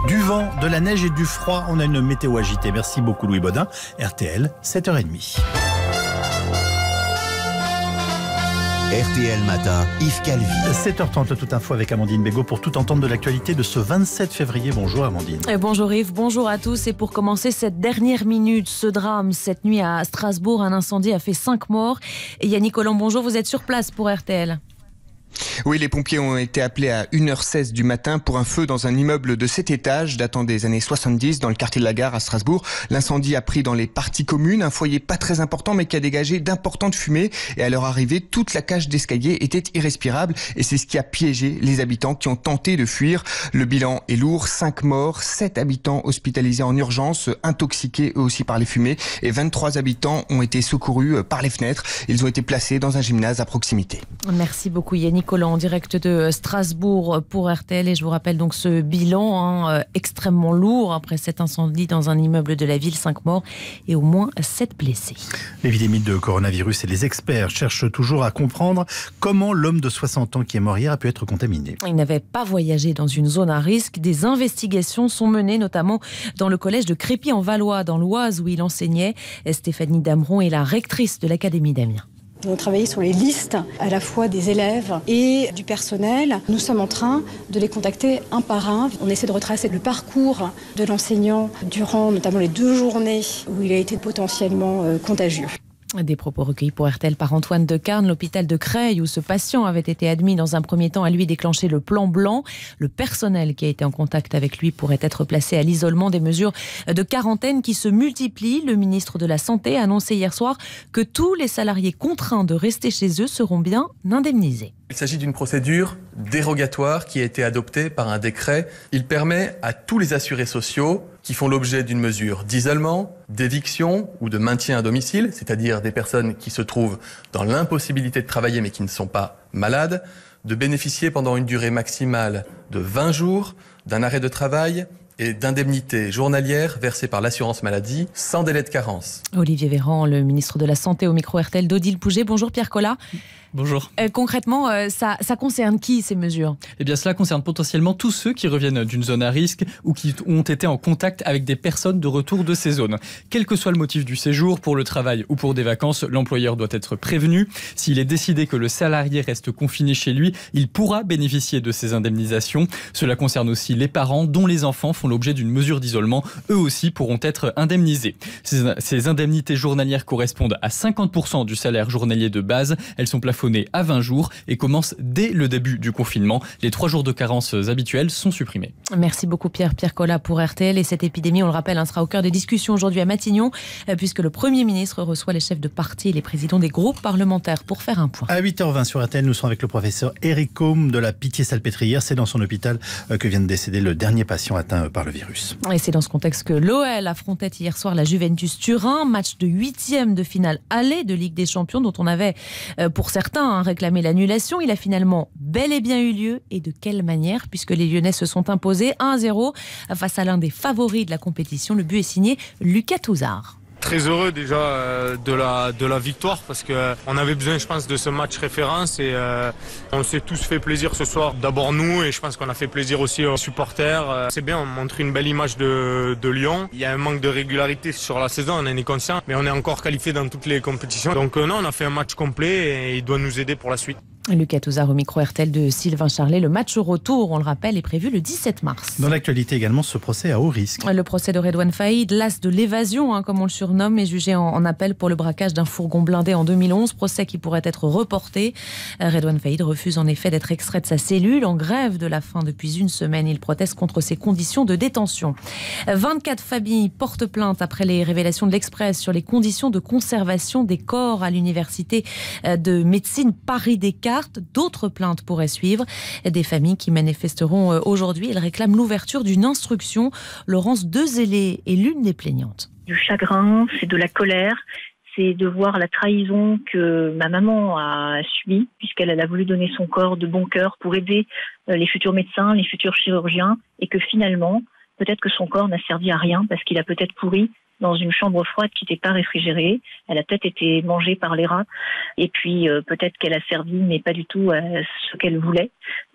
Du vent, de la neige et du froid, on a une météo agitée. Merci beaucoup Louis Baudin. RTL, 7h30. RTL Matin, Yves Calvi. 7h30, toute info avec Amandine Bégaud pour tout entendre de l'actualité de ce 27 février. Bonjour Amandine. Et bonjour Yves, bonjour à tous. Et pour commencer cette dernière minute, ce drame, cette nuit à Strasbourg, un incendie a fait 5 morts. Et Yannick Colomb, bonjour, vous êtes sur place pour RTL. Oui, les pompiers ont été appelés à 1h16 du matin pour un feu dans un immeuble de 7 étages datant des années 70 dans le quartier de la gare à Strasbourg. L'incendie a pris dans les parties communes, un foyer pas très important mais qui a dégagé d'importantes fumées et à leur arrivée, toute la cage d'escalier était irrespirable et c'est ce qui a piégé les habitants qui ont tenté de fuir. Le bilan est lourd, 5 morts, 7 habitants hospitalisés en urgence, intoxiqués eux aussi par les fumées et 23 habitants ont été secourus par les fenêtres. Ils ont été placés dans un gymnase à proximité. Merci beaucoup Yannick Colomb en direct de Strasbourg pour RTL. Et je vous rappelle donc ce bilan hein, euh, extrêmement lourd après cet incendie dans un immeuble de la ville, 5 morts et au moins 7 blessés. L'épidémie de coronavirus et les experts cherchent toujours à comprendre comment l'homme de 60 ans qui est mort hier a pu être contaminé. Il n'avait pas voyagé dans une zone à risque. Des investigations sont menées notamment dans le collège de Crépy-en-Valois, dans l'Oise où il enseignait. Stéphanie Dameron est la rectrice de l'Académie d'Amiens. Nous travaillé sur les listes à la fois des élèves et du personnel. Nous sommes en train de les contacter un par un. On essaie de retracer le parcours de l'enseignant durant notamment les deux journées où il a été potentiellement euh, contagieux. Des propos recueillis pour RTL par Antoine de Carne, l'hôpital de Creil, où ce patient avait été admis dans un premier temps, à lui déclenché le plan blanc. Le personnel qui a été en contact avec lui pourrait être placé à l'isolement des mesures de quarantaine qui se multiplient. Le ministre de la Santé a annoncé hier soir que tous les salariés contraints de rester chez eux seront bien indemnisés. Il s'agit d'une procédure dérogatoire qui a été adoptée par un décret. Il permet à tous les assurés sociaux qui font l'objet d'une mesure d'isolement, d'éviction ou de maintien à domicile, c'est-à-dire des personnes qui se trouvent dans l'impossibilité de travailler mais qui ne sont pas malades, de bénéficier pendant une durée maximale de 20 jours d'un arrêt de travail et d'indemnités journalières versées par l'assurance maladie sans délai de carence. Olivier Véran, le ministre de la Santé au micro RTL d'Odile Pouget. Bonjour Pierre Collat. Bonjour. Euh, concrètement, euh, ça, ça, concerne qui ces mesures? Eh bien, cela concerne potentiellement tous ceux qui reviennent d'une zone à risque ou qui ont été en contact avec des personnes de retour de ces zones. Quel que soit le motif du séjour, pour le travail ou pour des vacances, l'employeur doit être prévenu. S'il est décidé que le salarié reste confiné chez lui, il pourra bénéficier de ces indemnisations. Cela concerne aussi les parents dont les enfants font l'objet d'une mesure d'isolement. Eux aussi pourront être indemnisés. Ces, ces indemnités journalières correspondent à 50% du salaire journalier de base. Elles sont plafonnées plafonné à 20 jours et commence dès le début du confinement. Les trois jours de carence habituels sont supprimés. Merci beaucoup Pierre. Pierre Collat pour RTL. Et cette épidémie, on le rappelle, hein, sera au cœur des discussions aujourd'hui à Matignon, euh, puisque le Premier ministre reçoit les chefs de parti et les présidents des groupes parlementaires pour faire un point. À 8h20 sur RTL, nous sommes avec le professeur Eric Combe de la Pitié-Salpêtrière. C'est dans son hôpital euh, que vient de décéder le dernier patient atteint par le virus. Et c'est dans ce contexte que l'OL affrontait hier soir la Juventus Turin, match de huitième de finale aller de Ligue des Champions dont on avait euh, pour certains hein, réclamé l'annulation. Il a finalement bel et bien eu lieu et de quelle manière puisque les Lyonnais se sont imposés 1-0 face à l'un des favoris de la compétition. Le but est signé Lucas Touzard. Très heureux déjà euh, de la de la victoire parce que euh, on avait besoin je pense de ce match référence et euh, on s'est tous fait plaisir ce soir. D'abord nous et je pense qu'on a fait plaisir aussi aux supporters. C'est bien on montre une belle image de, de Lyon. Il y a un manque de régularité sur la saison on en est conscient mais on est encore qualifié dans toutes les compétitions. Donc non on a fait un match complet et il doit nous aider pour la suite Lucas Touzard au micro RTL de Sylvain Charlet. Le match au retour, on le rappelle, est prévu le 17 mars. Dans l'actualité également, ce procès à haut risque. Le procès de Redouane Faïd, l'as de l'évasion, hein, comme on le surnomme, est jugé en, en appel pour le braquage d'un fourgon blindé en 2011. Procès qui pourrait être reporté. Redouane Faïd refuse en effet d'être extrait de sa cellule, en grève de la faim depuis une semaine. Il proteste contre ses conditions de détention. 24 familles portent plainte après les révélations de l'Express sur les conditions de conservation des corps à l'université de médecine Paris-Descartes. D'autres plaintes pourraient suivre. Des familles qui manifesteront euh, aujourd'hui. Elles réclament l'ouverture d'une instruction. Laurence Dezélé est l'une des plaignantes. Du chagrin, c'est de la colère, c'est de voir la trahison que ma maman a subie, puisqu'elle a voulu donner son corps de bon cœur pour aider euh, les futurs médecins, les futurs chirurgiens, et que finalement, peut-être que son corps n'a servi à rien parce qu'il a peut-être pourri dans une chambre froide qui n'était pas réfrigérée. Elle a peut-être été mangée par les rats. Et puis euh, peut-être qu'elle a servi, mais pas du tout à ce qu'elle voulait.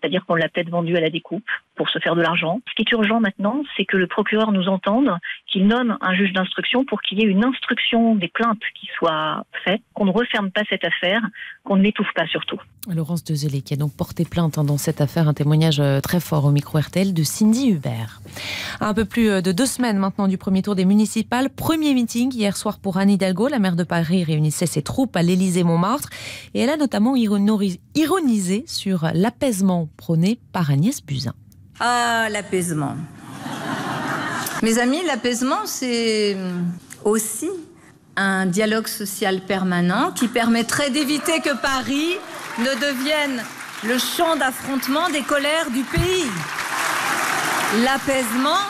C'est-à-dire qu'on l'a peut-être vendue à la découpe pour se faire de l'argent. Ce qui est urgent maintenant, c'est que le procureur nous entende, qu'il nomme un juge d'instruction pour qu'il y ait une instruction des plaintes qui soit faite, qu'on ne referme pas cette affaire, qu'on ne l'étouffe pas surtout. Laurence Dezélé qui a donc porté plainte hein, dans cette affaire, un témoignage euh, très fort au micro RTL de Cindy Hubert. Un peu plus euh, de deux semaines maintenant du premier tour des municipales. Premier meeting hier soir pour Anne Hidalgo. La maire de Paris réunissait ses troupes à l'Élysée-Montmartre et elle a notamment ironisé sur l'apaisement prôné par Agnès Buzyn. Ah, l'apaisement. Mes amis, l'apaisement, c'est aussi un dialogue social permanent qui permettrait d'éviter que Paris ne devienne le champ d'affrontement des colères du pays. L'apaisement,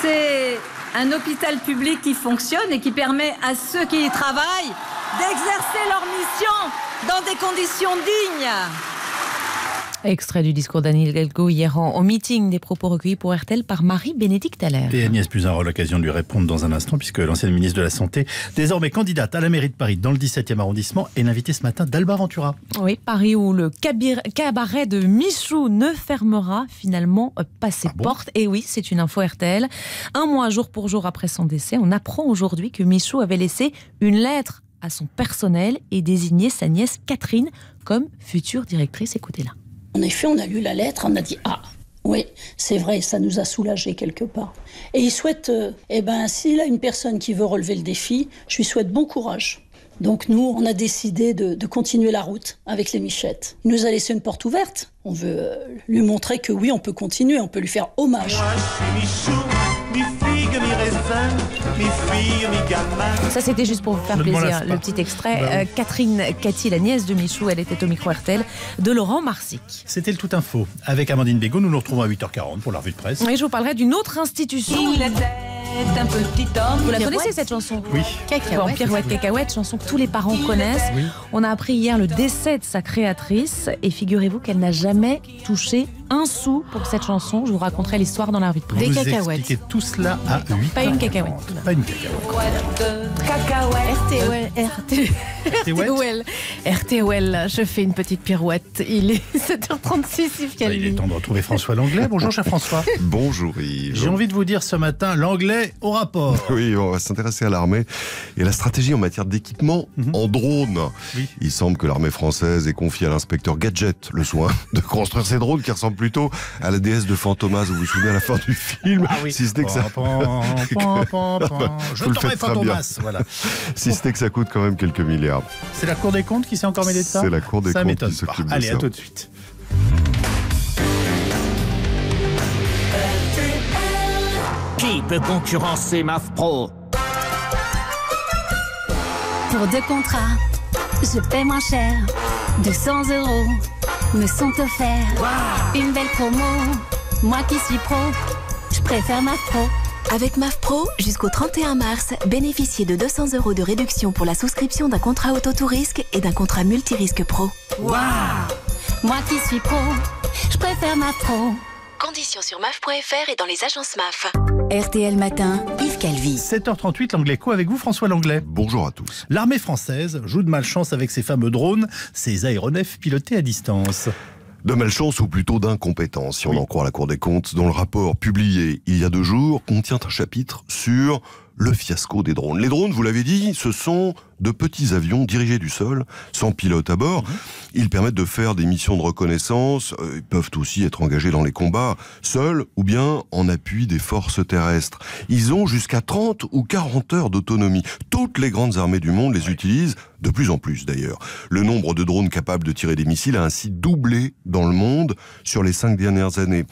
c'est un hôpital public qui fonctionne et qui permet à ceux qui y travaillent d'exercer leur mission dans des conditions dignes. Extrait du discours d'Anne Hidalgo hier en, au meeting des propos recueillis pour RTL par Marie-Bénédicte Allaire. Et Agnès Buzyn aura l'occasion de lui répondre dans un instant, puisque l'ancienne ministre de la Santé, désormais candidate à la mairie de Paris dans le 17e arrondissement, est l'invitée ce matin d'Alba Ventura. Oui, Paris où le cabaret de Michou ne fermera finalement pas ses ah bon portes. Et oui, c'est une info RTL. Un mois jour pour jour après son décès, on apprend aujourd'hui que Michou avait laissé une lettre à son personnel et désigné sa nièce Catherine comme future directrice. Écoutez-la. En effet, on a lu la lettre, on a dit Ah, oui, c'est vrai, ça nous a soulagés quelque part. Et il souhaite, euh, eh ben, s'il a une personne qui veut relever le défi, je lui souhaite bon courage. Donc nous, on a décidé de, continuer la route avec les Michettes. Il nous a laissé une porte ouverte. On veut euh, lui montrer que oui, on peut continuer, on peut lui faire hommage. Ça, c'était juste pour vous faire plaisir, le petit extrait. Bah oui. Euh, Catherine Cathy, la nièce de Michou, elle était au micro RTL de Laurent Marsic. C'était le Tout Info. Avec Amandine Bégaud, nous nous retrouvons à 8h40 pour la revue de presse. Et je vous parlerai d'une autre institution. un petit homme. Vous la connaissez cette chanson Oui. Bon, Pirouette Cacahuète, chanson que tous les parents connaissent. Oui. On a appris hier le décès de sa créatrice et figurez-vous qu'elle n'a jamais touché un sou pour cette chanson. Je vous raconterai l'histoire dans la revue de presse. Vous expliquez tout cela à 8 Pas une cacahuète. Pas une cacahuète. RTOL, RTOL, RTOL, je fais une petite pirouette. Il est (laughs) 7h36, Yves Il est temps de retrouver François Langlais. Bonjour, cher François. Bonjour Yves. J'ai envie de vous dire ce matin, l'anglais au rapport. (laughs) Oui, on va s'intéresser à l'armée et la stratégie en matière d'équipement Mhm. en drone. Il semble que l'armée française ait confié à l'inspecteur Gadget le soin de construire ces drones qui ressemblent plutôt à la déesse de Fantomas, vous vous souvenez à la fin du film Ah oui. Si ce n'est que ça... Pan, pan, pan, pan. Je t'aurais bien. Fantomas. Voilà. Si n'est que ça coûte quand même quelques milliards. C'est la Cour des comptes qui s'est encore mêlée de ça C'est la Cour des ça comptes qui s'occupe pas. de Allez, ça. à tout de suite. Qui peut concurrencer MAF Pro Pour deux contrats, je paie moins cher. 200 euros me sont offerts. Une belle promo. Moi qui suis pro, je préfère MAF Pro. Avec MAF Pro, jusqu'au 31 mars, bénéficiez de 200 euros de réduction pour la souscription d'un contrat auto-tout-risque et d'un contrat multirisque pro. Waouh Moi qui suis pro, je préfère MAF Pro. Conditions sur maf.fr et dans les agences MAF. RTL Matin, Yves Calvi. 7h38, l'anglais co avec vous, François Langlais. Bonjour à tous. L'armée française joue de malchance avec ses fameux drones, ces aéronefs pilotés à distance. De malchance ou plutôt d'incompétence, si on en croit la Cour des comptes, dont le rapport publié il y a deux jours contient un chapitre sur le fiasco des drones. Les drones, vous l'avez dit, ce sont de petits avions dirigés du sol, sans pilote à bord. Ils permettent de faire des missions de reconnaissance, euh, ils peuvent aussi être engagés dans les combats, seuls ou bien en appui des forces terrestres. Ils ont jusqu'à 30 ou 40 heures d'autonomie. Toutes les grandes armées du monde les utilisent, de plus en plus d'ailleurs. Le nombre de drones capables de tirer des missiles a ainsi doublé dans le monde sur les cinq dernières années.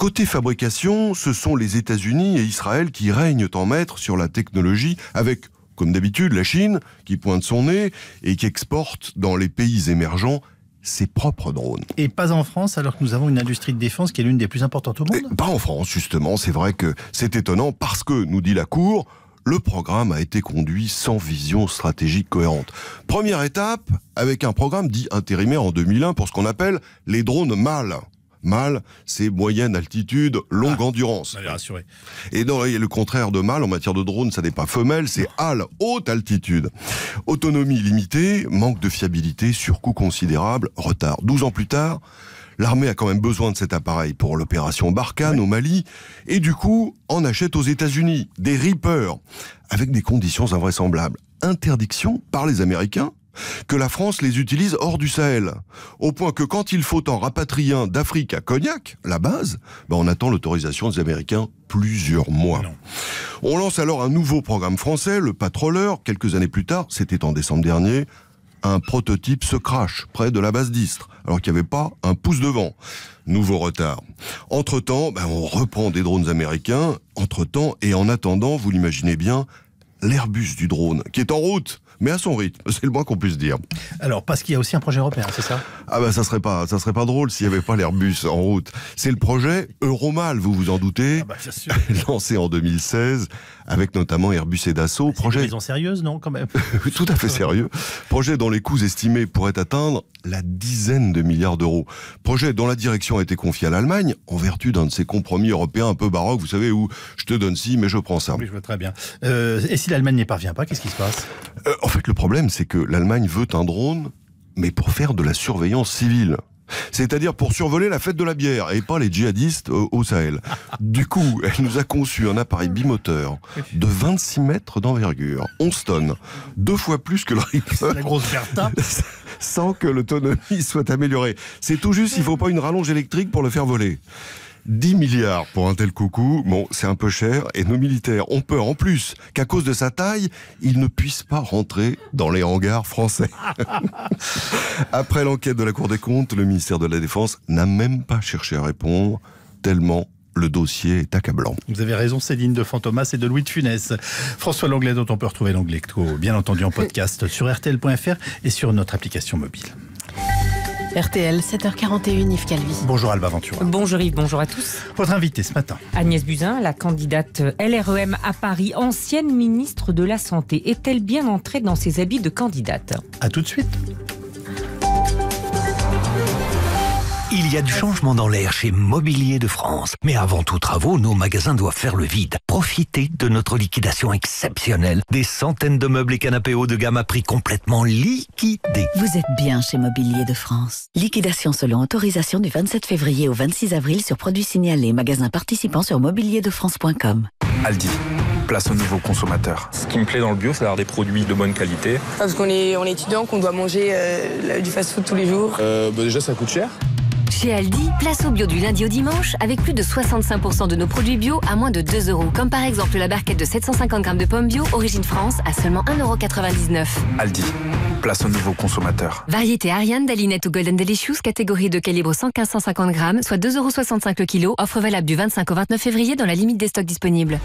Côté fabrication, ce sont les États-Unis et Israël qui règnent en maître sur la technologie avec, comme d'habitude, la Chine qui pointe son nez et qui exporte dans les pays émergents ses propres drones. Et pas en France, alors que nous avons une industrie de défense qui est l'une des plus importantes au monde? Pas en France, justement. C'est vrai que c'est étonnant parce que, nous dit la Cour, le programme a été conduit sans vision stratégique cohérente. Première étape, avec un programme dit intérimaire en 2001 pour ce qu'on appelle les drones mâles. Mâle, c'est moyenne altitude, longue endurance. Allez, rassurez. Et dans et le contraire de mâle, en matière de drone, ça n'est pas femelle, c'est HAL, haute altitude. Autonomie limitée, manque de fiabilité, surcoût considérable, retard. 12 ans plus tard, l'armée a quand même besoin de cet appareil pour l'opération Barkhane au Mali, et du coup, en achète aux États-Unis, des Reapers, avec des conditions invraisemblables. Interdiction par les Américains que la France les utilise hors du Sahel. Au point que quand il faut en rapatrier un d'Afrique à Cognac, la base, ben on attend l'autorisation des Américains plusieurs mois. On lance alors un nouveau programme français, le Patroller. Quelques années plus tard, c'était en décembre dernier, un prototype se crache près de la base d'Istre, alors qu'il n'y avait pas un pouce de vent. Nouveau retard. Entre-temps, ben, on reprend des drones américains. Entre-temps, et en attendant, vous l'imaginez bien, l'Airbus du drone, qui est en route, mais à son rythme, (laughs) c'est le moins qu'on puisse dire. Alors, parce qu'il y a aussi un projet européen, c'est ça? Ah bah ça serait pas, ça serait pas drôle s'il n'y avait pas l'Airbus en route. C'est le projet Euromal, vous vous en doutez, (laughs) lancé en 2016, avec notamment Airbus et Dassault. Projet Ils sont sérieuses, non, quand même? (laughs) Tout à fait sérieux. Projet dont les coûts estimés pourraient atteindre la dizaine de milliards d'euros. Projet dont la direction a été confiée à l'Allemagne en vertu d'un de ces compromis européens un peu baroques, vous savez, où je te donne ci, mais je prends ça. Oui, je vois très bien. Euh, et si l'Allemagne n'y parvient pas, qu'est-ce qui se passe? Euh, fait, le problème, c'est que l'Allemagne veut un drone, mais pour faire de la surveillance civile. C'est-à-dire pour survoler la fête de la bière et pas les djihadistes au, au Sahel. Du coup, (laughs) elle nous a conçu un appareil bimoteur de 26 mètres d'envergure, 11 tonnes, deux fois plus que le (laughs) Reaper. La grosse Bertha. (laughs) Sans que l'autonomie soit améliorée. C'est tout juste, il faut pas une rallonge électrique pour le faire voler. 10 milliards pour un tel coucou, bon, c'est un peu cher, et nos militaires ont peur en plus qu'à cause de sa taille, ils ne puissent pas rentrer dans les hangars français. (laughs) Après l'enquête de la Cour des comptes, le ministère de la Défense n'a même pas cherché à répondre, tellement le dossier est accablant. Vous avez raison, digne de Fantomas et de Louis de Funès. François Langlais, dont on peut retrouver l'anglais, bien entendu en (laughs) podcast sur RTL.fr et sur notre application mobile. RTL, 7h41, Yves Calvi. Bonjour Alba Ventura. Bonjour Yves, bonjour à tous. Votre invité ce matin. Agnès Buzyn, la candidate LREM à Paris, ancienne ministre de la Santé, est-elle bien entrée dans ses habits de candidate? À tout de suite. Il y a du changement dans l'air chez Mobilier de France. Mais avant tout travaux, nos magasins doivent faire le vide. Profitez de notre liquidation exceptionnelle. Des centaines de meubles et canapés haut de gamme à prix complètement liquidés. Vous êtes bien chez Mobilier de France. Liquidation selon autorisation du 27 février au 26 avril sur produits signalés. Magasins participants sur mobilierdefrance.com. Aldi. place au nouveau consommateur. Ce qui me plaît dans le bio, c'est d'avoir des produits de bonne qualité. Parce qu'on est, on est étudiant, qu'on doit manger euh, du fast-food tous les jours. Euh, bah déjà, ça coûte cher. Chez Aldi, place au bio du lundi au dimanche avec plus de 65% de nos produits bio à moins de 2 euros. Comme par exemple la barquette de 750 grammes de pommes bio, origine France, à seulement 1,99€. Aldi, place au nouveau consommateur. Variété Ariane, Dalinette ou Golden Delicious, catégorie de calibre 115-150 grammes, soit 2,65€ le kilo. Offre valable du 25 au 29 février dans la limite des stocks disponibles.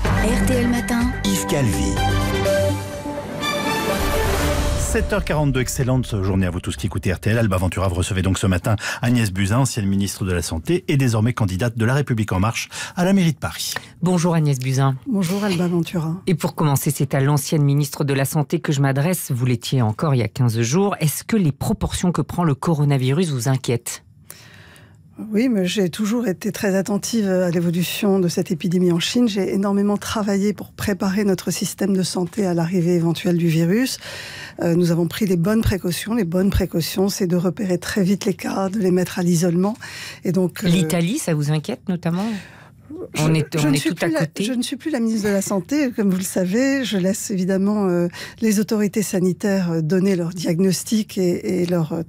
RTL Matin. Yves Calvi. 7h42, excellente journée à vous tous qui écoutez RTL. Alba Ventura, vous recevez donc ce matin Agnès Buzyn, ancienne ministre de la Santé et désormais candidate de La République En Marche à la mairie de Paris. Bonjour Agnès Buzyn. Bonjour Alba Ventura. Et pour commencer, c'est à l'ancienne ministre de la Santé que je m'adresse. Vous l'étiez encore il y a 15 jours. Est-ce que les proportions que prend le coronavirus vous inquiètent? Oui, mais j'ai toujours été très attentive à l'évolution de cette épidémie en Chine. J'ai énormément travaillé pour préparer notre système de santé à l'arrivée éventuelle du virus. Euh, nous avons pris les bonnes précautions. Les bonnes précautions, c'est de repérer très vite les cas, de les mettre à l'isolement. Et donc, euh, l'Italie, ça vous inquiète notamment? On est, tout à côté. je ne suis plus la ministre de la Santé, comme vous le savez. Je laisse évidemment euh, les autorités sanitaires euh, donner leur diagnostic et, leurs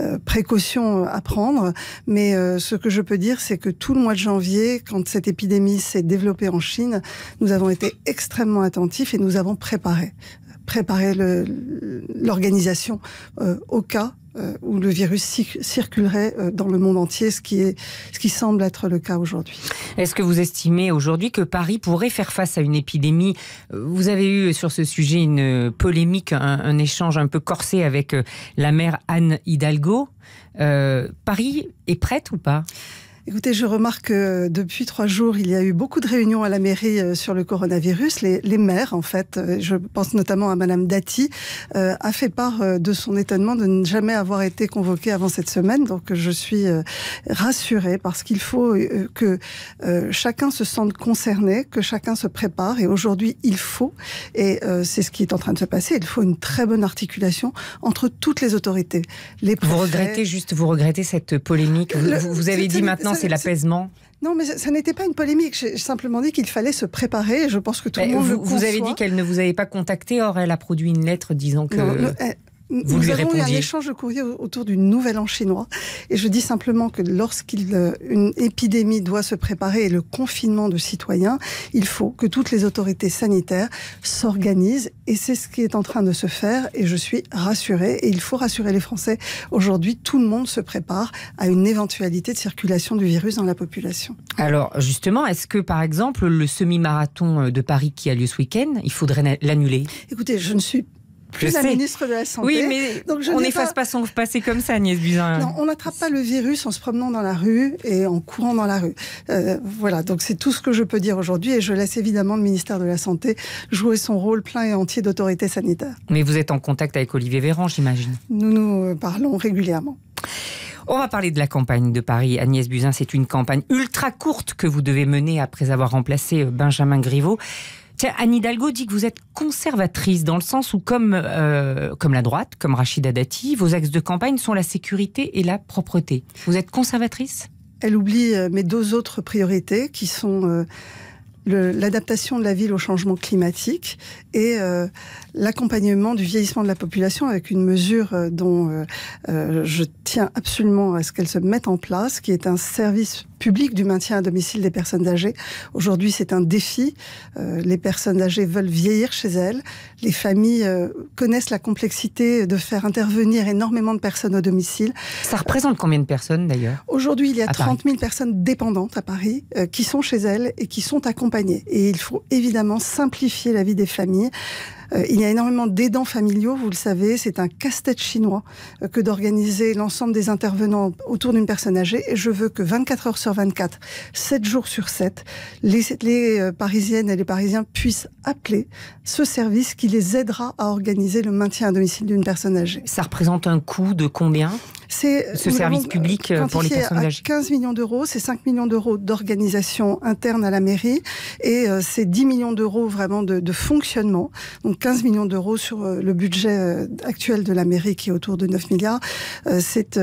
euh, précautions à prendre. Mais ce que je peux dire, c'est que tout le mois de janvier, quand cette épidémie s'est développée en Chine, nous avons été extrêmement attentifs et nous avons préparé préparé l'organisation au cas euh, où le virus circulerait euh, dans le monde entier, ce qui, est, ce qui semble être le cas aujourd'hui. Est-ce que vous estimez aujourd'hui que Paris pourrait faire face à une épidémie? Vous avez eu sur ce sujet une polémique, un, échange un peu corsé avec euh, la maire Anne Hidalgo. Paris est prête ou pas? Écoutez, je remarque que depuis trois jours, il y a eu beaucoup de réunions à la mairie euh, sur le coronavirus. Les, les maires, en fait, euh, je pense notamment à Madame Dati, euh, a fait part de son étonnement de ne jamais avoir été convoquée avant cette semaine. Donc, je suis rassurée parce qu'il faut que chacun se sente concerné, que chacun se prépare. Et aujourd'hui, il faut, et c'est ce qui est en train de se passer, il faut une très bonne articulation entre toutes les autorités. Les vous regrettez juste, vous regrettez cette polémique. Vous, vous avez dit maintenant c'est l'apaisement. Non, mais ça, n'était pas une polémique. J'ai simplement dit qu'il fallait se préparer. Je pense que tout le monde vous, le Vous avez dit qu'elle ne vous avait pas contacté. Or, elle a produit une lettre disant que. Vous Nous avons eu un échange de courrier autour du Nouvel An chinois. Et je dis simplement que lorsqu'une euh, épidémie doit se préparer et le confinement de citoyens, il faut que toutes les autorités sanitaires s'organisent. Et c'est ce qui est en train de se faire. Et je suis rassurée. Et il faut rassurer les Français. Aujourd'hui, tout le monde se prépare à une éventualité de circulation du virus dans la population. Alors, justement, est-ce que, par exemple, le semi-marathon euh, de Paris qui a lieu ce week-end, il faudrait l'annuler? Écoutez, je ne suis plus la ministre de la Santé. Oui, mais Donc je on n'efface pas... son passé comme ça, Agnès Buzyn. Non, on n'attrape pas le virus en se promenant dans la rue et en courant dans la rue. Euh, voilà, donc c'est tout ce que je peux dire aujourd'hui et je laisse évidemment le ministère de la Santé jouer son rôle plein et entier d'autorité sanitaire. Mais vous êtes en contact avec Olivier Véran, j'imagine Nous nous euh, parlons régulièrement. On va parler de la campagne de Paris. Agnès Buzyn, c'est une campagne ultra courte que vous devez mener après avoir remplacé euh, Benjamin Griveaux. Anne Hidalgo dit que vous êtes conservatrice dans le sens où, comme, euh, comme la droite, comme Rachida Dati, vos axes de campagne sont la sécurité et la propreté. Vous êtes conservatrice? Elle oublie euh, mes deux autres priorités qui sont euh, l'adaptation de la ville au changement climatique et l'accompagnement du vieillissement de la population avec une mesure dont je tiens absolument à ce qu'elle se mette en place, qui est un service public du maintien à domicile des personnes âgées. Aujourd'hui, c'est un défi. Euh, les personnes âgées veulent vieillir chez elles. Les familles euh, connaissent la complexité de faire intervenir énormément de personnes au domicile. Ça représente combien de personnes d'ailleurs? Aujourd'hui, il y a 30 000 personnes dépendantes à Paris euh, qui sont chez elles et qui sont accompagnées. Et il faut évidemment simplifier la vie des familles. Euh, il y a énormément d'aidants familiaux, vous le savez, c'est un casse-tête chinois euh, que d'organiser l'ensemble des intervenants autour d'une personne âgée. Et je veux que 24 heures sur 24, 7 jours sur 7, les, euh, Parisiennes et les Parisiens puissent appeler ce service qui les aidera à organiser le maintien à domicile d'une personne âgée. Ça représente un coût de combien? C'est ce service public pour les personnes âgées. 15 millions d'euros, c'est 5 millions d'euros d'organisation interne à la mairie et c'est 10 millions d'euros vraiment de, de, fonctionnement. Donc 15 millions d'euros sur euh, le budget euh, actuel de la mairie qui est autour de 9 milliards. Euh, c'est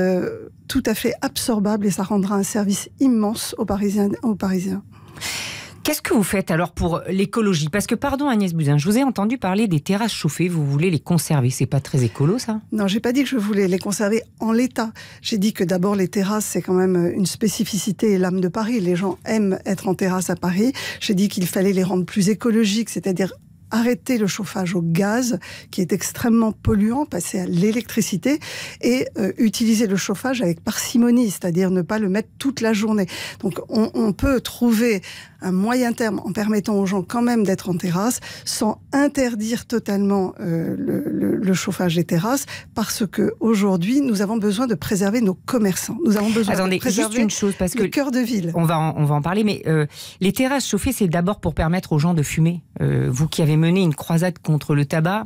tout à fait absorbable et ça rendra un service immense aux Parisiens. Aux Parisiens. Qu'est-ce que vous faites alors pour l'écologie? Parce que, pardon Agnès Buzyn, je vous ai entendu parler des terrasses chauffées, vous voulez les conserver. C'est pas très écolo ça? Non, j'ai pas dit que je voulais les conserver en l'état. J'ai dit que d'abord les terrasses, c'est quand même une spécificité et l'âme de Paris. Les gens aiment être en terrasse à Paris. J'ai dit qu'il fallait les rendre plus écologiques, c'est-à-dire arrêter le chauffage au gaz, qui est extrêmement polluant, passer à l'électricité et euh, utiliser le chauffage avec parcimonie, c'est-à-dire ne pas le mettre toute la journée. Donc on, on peut trouver un moyen terme en permettant aux gens quand même d'être en terrasse sans interdire totalement euh, le, le, le, chauffage des terrasses parce que aujourd'hui nous avons besoin de préserver nos commerçants. Nous avons besoin Attendez, de préserver juste une chose parce le que cœur de ville. On va en, on va en parler, mais euh, les terrasses chauffées, c'est d'abord pour permettre aux gens de fumer. Euh, vous qui avez mené une croisade contre le tabac,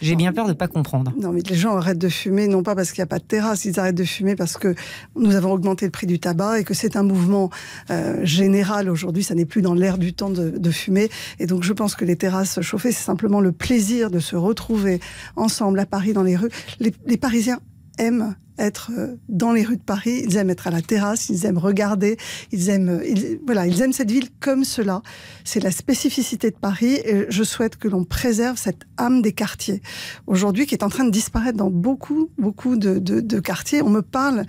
j'ai bien peur de ne pas comprendre. Non, mais les gens arrêtent de fumer, non pas parce qu'il n'y a pas de terrasse, ils arrêtent de fumer parce que nous avons augmenté le prix du tabac et que c'est un mouvement euh, général aujourd'hui. Ça n'est plus dans l'air du temps de, de, fumer. Et donc, je pense que les terrasses chauffées, c'est simplement le plaisir de se retrouver ensemble à Paris dans les rues. Les, les Parisiens aiment être euh, dans les rues de Paris, ils aiment être à la terrasse, ils aiment regarder, ils aiment, ils, voilà, ils aiment cette ville comme cela. C'est la spécificité de Paris et je souhaite que l'on préserve cette âme des quartiers. Aujourd'hui, qui est en train de disparaître dans beaucoup, beaucoup de, de, de quartiers. On me parle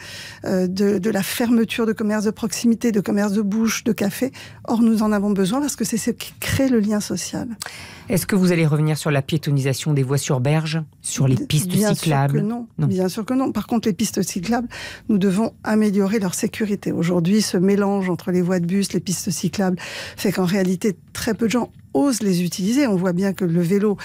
euh, de, de, la fermeture de commerces de proximité, de commerces de bouche, de café. Or, nous en avons besoin parce que c'est ce qui crée le lien social. Est-ce que vous allez revenir sur la piétonisation des voies sur berge, sur les pistes Bien cyclables sûr que non. non. Bien sûr que non. Par contre, les pistes cyclables, nous devons améliorer leur sécurité. Aujourd'hui, ce mélange entre les voies de bus, les pistes cyclables, fait qu'en réalité, très peu de gens osent les utiliser. On voit bien que le vélo,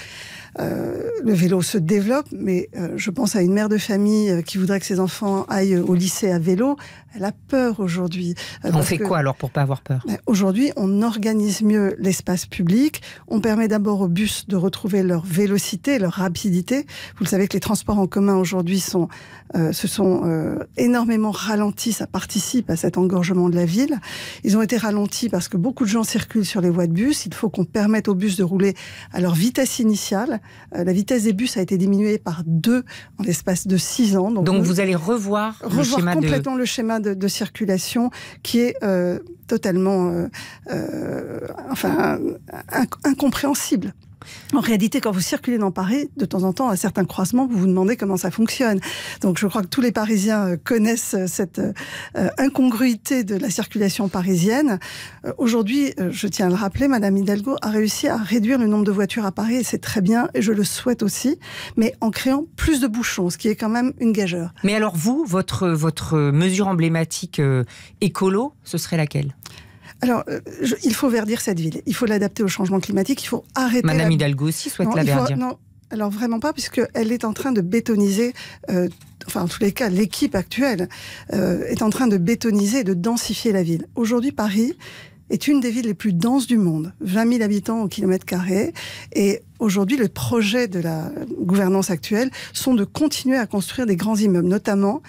euh, le vélo se développe, mais euh, je pense à une mère de famille euh, qui voudrait que ses enfants aillent au lycée à vélo. Elle a peur aujourd'hui. on fait quoi alors pour pas avoir peur? Ben, Aujourd'hui, on organise mieux l'espace public. On permet d'abord aux bus de retrouver leur vélocité, leur rapidité. Vous le savez que les transports en commun aujourd'hui sont, euh, se sont euh, énormément ralentis. Ça participe à cet engorgement de la ville. Ils ont été ralentis parce que beaucoup de gens circulent sur les voies de bus. Il faut qu'on permette aux bus de rouler à leur vitesse initiale. Euh, la vitesse des bus a été diminuée par deux en l'espace de six ans. Donc, Donc vous allez revoir, revoir le schéma complètement de... le schéma de, de, circulation qui est euh, totalement euh, euh, enfin incompréhensible. En réalité, quand vous circulez dans Paris, de temps en temps, à certains croisements, vous vous demandez comment ça fonctionne. Donc, je crois que tous les Parisiens connaissent cette euh, incongruité de la circulation parisienne. Euh, Aujourd'hui, je tiens à le rappeler, Madame Hidalgo a réussi à réduire le nombre de voitures à Paris, et c'est très bien, et je le souhaite aussi, mais en créant plus de bouchons, ce qui est quand même une gageure. Mais alors, vous, votre, votre mesure emblématique euh, écolo, ce serait laquelle? Alors, euh, je, il faut verdir cette ville. Il faut l'adapter au changement climatique. Il faut arrêter. Madame la... Hidalgo aussi souhaite non, la verdir. Faut, non, alors vraiment pas, puisqu'elle est en train de bétoniser. Euh, enfin, en tous les cas, l'équipe actuelle euh, est en train de bétoniser et de densifier la ville. Aujourd'hui, Paris est une des villes les plus denses du monde, 20 000 habitants au kilomètre carré. Et aujourd'hui, les projets de la gouvernance actuelle sont de continuer à construire des grands immeubles, notamment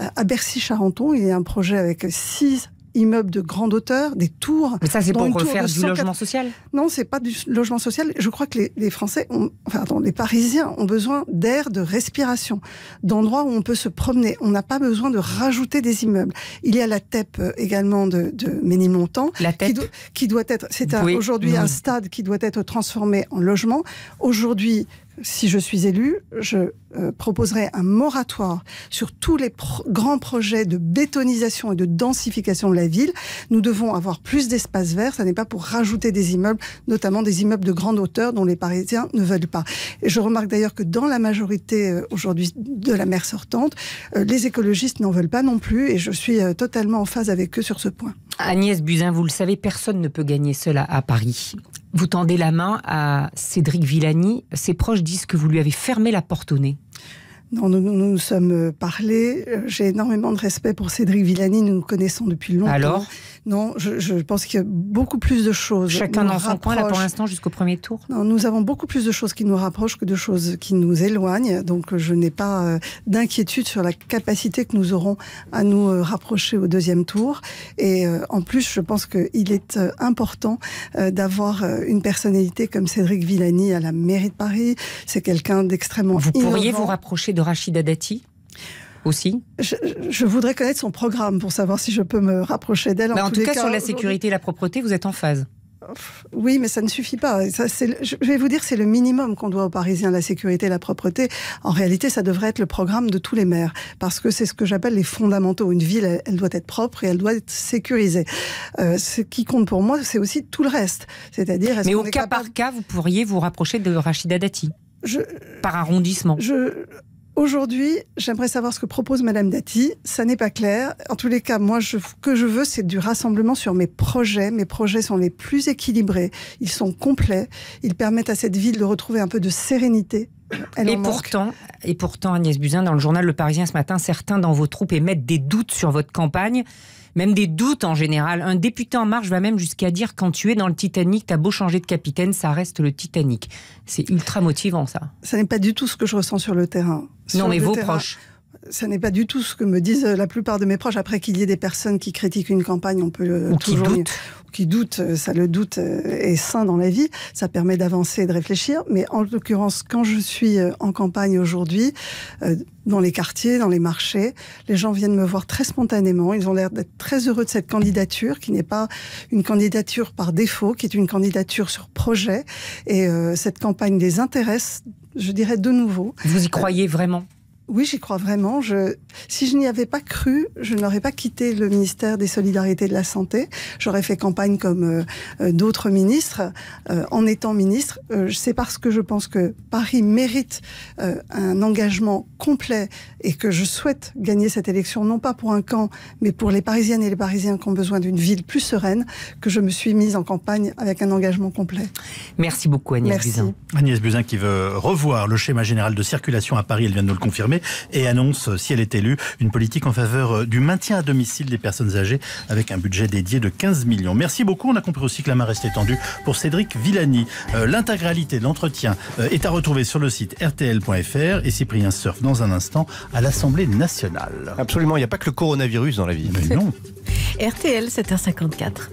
euh, à Bercy-Charenton. Il y a un projet avec six immeubles de grande hauteur, des tours. Mais ça, c'est pour refaire du 104... logement social Non, c'est pas du logement social. Je crois que les, les Français, ont, enfin, attends, les Parisiens ont besoin d'air, de respiration, d'endroits où on peut se promener. On n'a pas besoin de rajouter des immeubles. Il y a la TEP également de, de Ménilmontant. La TEP qui, do qui doit être, c'est oui. aujourd'hui oui. un stade qui doit être transformé en logement. Aujourd'hui, si je suis élu, je euh, proposerai un moratoire sur tous les grands projets de bétonisation et de densification de la ville. Nous devons avoir plus d'espace vert. Ça n'est pas pour rajouter des immeubles, notamment des immeubles de grande hauteur dont les Parisiens ne veulent pas. Je remarque d'ailleurs que dans la majorité euh, aujourd'hui de la mer sortante, euh, les écologistes n'en veulent pas non plus et je suis totalement en phase avec eux sur ce point. Agnès Buzyn, vous le savez, personne ne peut gagner seul à Paris. Vous tendez la main à Cédric Villani. Ses proches disent que vous lui avez fermé la porte au nez. Non, nous, nous nous sommes parlé. J'ai énormément de respect pour Cédric Villani. Nous nous connaissons depuis longtemps. Alors? Non, je, je, pense qu'il y a beaucoup plus de choses. Chacun dans son coin, là, pour l'instant, jusqu'au premier tour? Non, nous avons beaucoup plus de choses qui nous rapprochent que de choses qui nous éloignent. Donc, je n'ai pas euh, d'inquiétude sur la capacité que nous aurons à nous euh, rapprocher au deuxième tour. Et euh, en plus, je pense qu'il est euh, important euh, d'avoir une personnalité comme Cédric Villani à la mairie de Paris. C'est quelqu'un d'extrêmement Vous pourriez innovant. vous rapprocher de Rachida Dati aussi? Je, je, voudrais connaître son programme pour savoir si je peux me rapprocher d'elle. En, en, tout, cas, cas, sur la sécurité et la propreté, vous êtes en phase Oui, mais ça ne suffit pas. Ça, je vais vous dire, c'est le minimum qu'on doit aux Parisiens, la sécurité, la propreté. En réalité, ça devrait être le programme de tous les maires, parce que c'est ce que j'appelle les fondamentaux. Une ville, elle, doit être propre et elle doit être sécurisée. Euh, ce qui compte pour moi, c'est aussi tout le reste. C'est-à-dire, mais au cas par cas, vous pourriez vous rapprocher de Rachida Dati je, par arrondissement. Je, Aujourd'hui, j'aimerais savoir ce que propose Madame Dati. Ça n'est pas clair. En tous les cas, moi, ce que je veux, c'est du rassemblement sur mes projets. Mes projets sont les plus équilibrés. Ils sont complets. Ils permettent à cette ville de retrouver un peu de sérénité. et pourtant, et pourtant, Agnès Buzyn, dans le journal Le Parisien ce matin, certains dans vos troupes émettent des doutes sur votre campagne même des doutes en général. Un député en marche va même jusqu'à dire quand tu es dans le Titanic, t'as beau changer de capitaine, ça reste le Titanic. C'est ultra motivant ça. Ça n'est pas du tout ce que je ressens sur le terrain. Non, mais vos proches ça n'est pas du tout ce que me disent la plupart de mes proches. Après qu'il y ait des personnes qui critiquent une campagne, on peut Ou toujours qui doutent. qui doutent. Ça, le doute euh, est sain dans la vie. Ça permet d'avancer et de réfléchir. Mais en l'occurrence, quand je suis euh, en campagne aujourd'hui, euh, dans les quartiers, dans les marchés, les gens viennent me voir très spontanément. Ils ont l'air d'être très heureux de cette candidature, qui n'est pas une candidature par défaut, qui est une candidature sur projet. Et cette campagne les intéresse je dirais de nouveau. Vous y croyez vraiment? Oui, j'y crois vraiment. Je, si je n'y avais pas cru, je n'aurais pas quitté le ministère des Solidarités et de la Santé. J'aurais fait campagne comme euh, euh, d'autres ministres euh, en étant ministre. c'est parce que je pense que Paris mérite un engagement complet et que je souhaite gagner cette élection, non pas pour un camp, mais pour les Parisiennes et les Parisiens qui ont besoin d'une ville plus sereine, que je me suis mise en campagne avec un engagement complet. Merci beaucoup Agnès Buzyn. Agnès Buzyn qui veut revoir le schéma général de circulation à Paris, elle vient de nous le confirmer et annonce, si elle est élue, une politique en faveur euh, du maintien à domicile des personnes âgées avec un budget dédié de 15 millions. Merci beaucoup. On a compris aussi que la main reste étendue pour Cédric Villani. Euh, l'intégralité de l'entretien euh, est à retrouver sur le site rtl.fr et Cyprien surfe dans un instant à l'Assemblée nationale. Absolument, il n'y a pas que le coronavirus dans la vie. Mais non. (laughs) RTL 7h54.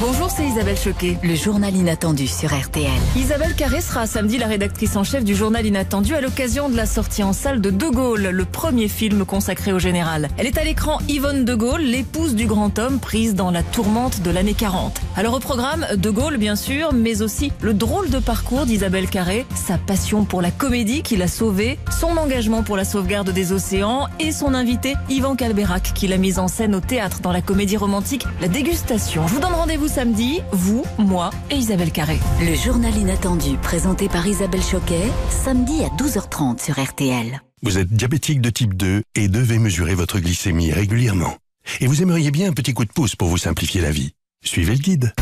Bonjour, c'est Isabelle Choquet. Le journal inattendu sur RTL. Isabelle Carré sera samedi la rédactrice en chef du journal inattendu à l'occasion de la sortie en salle de De Gaulle, le premier film consacré au général. Elle est à l'écran Yvonne De Gaulle, l'épouse du grand homme prise dans la tourmente de l'année 40. Alors au programme, De Gaulle bien sûr, mais aussi le drôle de parcours d'Isabelle Carré, sa passion pour la comédie qui l'a sauvée, son engagement pour la sauvegarde des océans et son invité Yvan Calberac qui l'a mise en scène au théâtre dans la comédie romantique La Dégustation. Je vous donne rendez-vous samedi, vous, moi et Isabelle Carré. Le journal inattendu présenté par Isabelle Choquet, samedi à 12h30 sur RTL. Vous êtes diabétique de type 2 et devez mesurer votre glycémie régulièrement. Et vous aimeriez bien un petit coup de pouce pour vous simplifier la vie. Suivez le guide.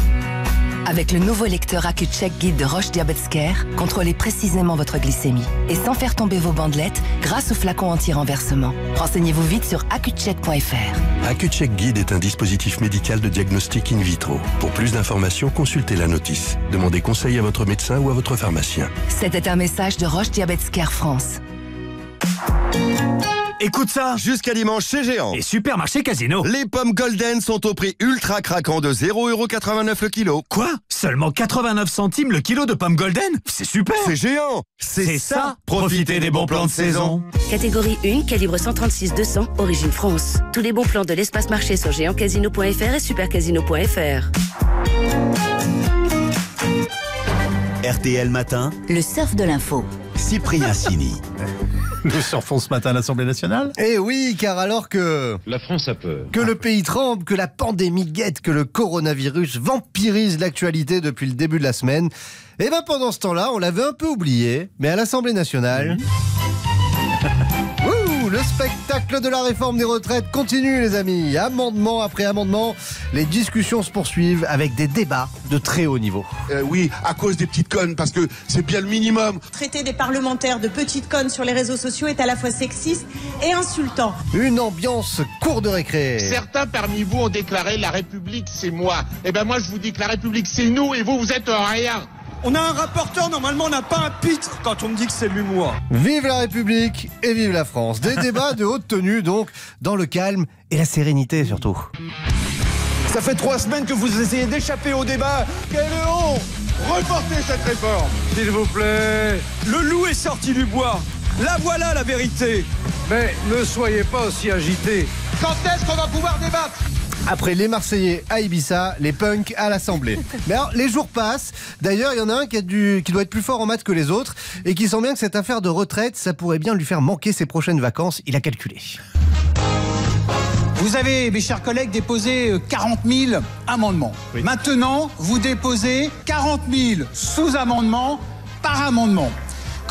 Avec le nouveau lecteur AccuCheck Guide de Roche Diabetes Care, contrôlez précisément votre glycémie et sans faire tomber vos bandelettes grâce au flacon anti-renversement. Renseignez-vous vite sur accucheck.fr. AccuCheck Guide est un dispositif médical de diagnostic in vitro. Pour plus d'informations, consultez la notice. Demandez conseil à votre médecin ou à votre pharmacien. C'était un message de Roche Diabetes Care France. Écoute ça Jusqu'à dimanche chez Géant. Et Supermarché Casino. Les pommes Golden sont au prix ultra craquant de 0,89€ le kilo. Quoi? Seulement 89 centimes le kilo de pommes Golden? C'est super C'est géant C'est ça Profitez des bons plans de saison. Catégorie 1, calibre 136-200, origine France. Tous les bons plans de l'espace marché sur géantcasino.fr et supercasino.fr. RTL Matin. Le surf de l'info. Cyprien Sini. (laughs) Nous surfons ce matin à l'Assemblée nationale Eh oui, car alors que... La France a peur. Que le pays tremble, que la pandémie guette, que le coronavirus vampirise l'actualité depuis le début de la semaine, et eh bien pendant ce temps-là, on l'avait un peu oublié, mais à l'Assemblée nationale... le de la réforme des retraites continue, les amis. Amendement après amendement, les discussions se poursuivent avec des débats de très haut niveau. Euh, oui, à cause des petites connes, parce que c'est bien le minimum. Traiter des parlementaires de petites connes sur les réseaux sociaux est à la fois sexiste et insultant. Une ambiance cour de récré. Certains parmi vous ont déclaré la République, c'est moi. Eh ben moi, je vous dis que la République, c'est nous, et vous, vous êtes rien. On a un rapporteur, normalement on n'a pas un pitre quand on me dit que c'est l'humour. Vive la République et vive la France. Des (laughs) débats de haute tenue donc, dans le calme et la sérénité surtout. Ça fait trois semaines que vous essayez d'échapper au débat. Quelle honte Reportez cette réforme S'il vous plaît Le loup est sorti du bois. La voilà la vérité. Mais ne soyez pas aussi agité. Quand est-ce qu'on va pouvoir débattre? Après les Marseillais à Ibiza, les punks à l'Assemblée. (laughs) Mais alors, les jours passent. D'ailleurs, il y en a un qui, a du, qui doit être plus fort en maths que les autres et qui sent bien que cette affaire de retraite, ça pourrait bien lui faire manquer ses prochaines vacances. Il a calculé. Vous avez, mes chers collègues, déposé 40 euh, 000 amendements. Maintenant, vous déposez 40 000 sous-amendements par amendement.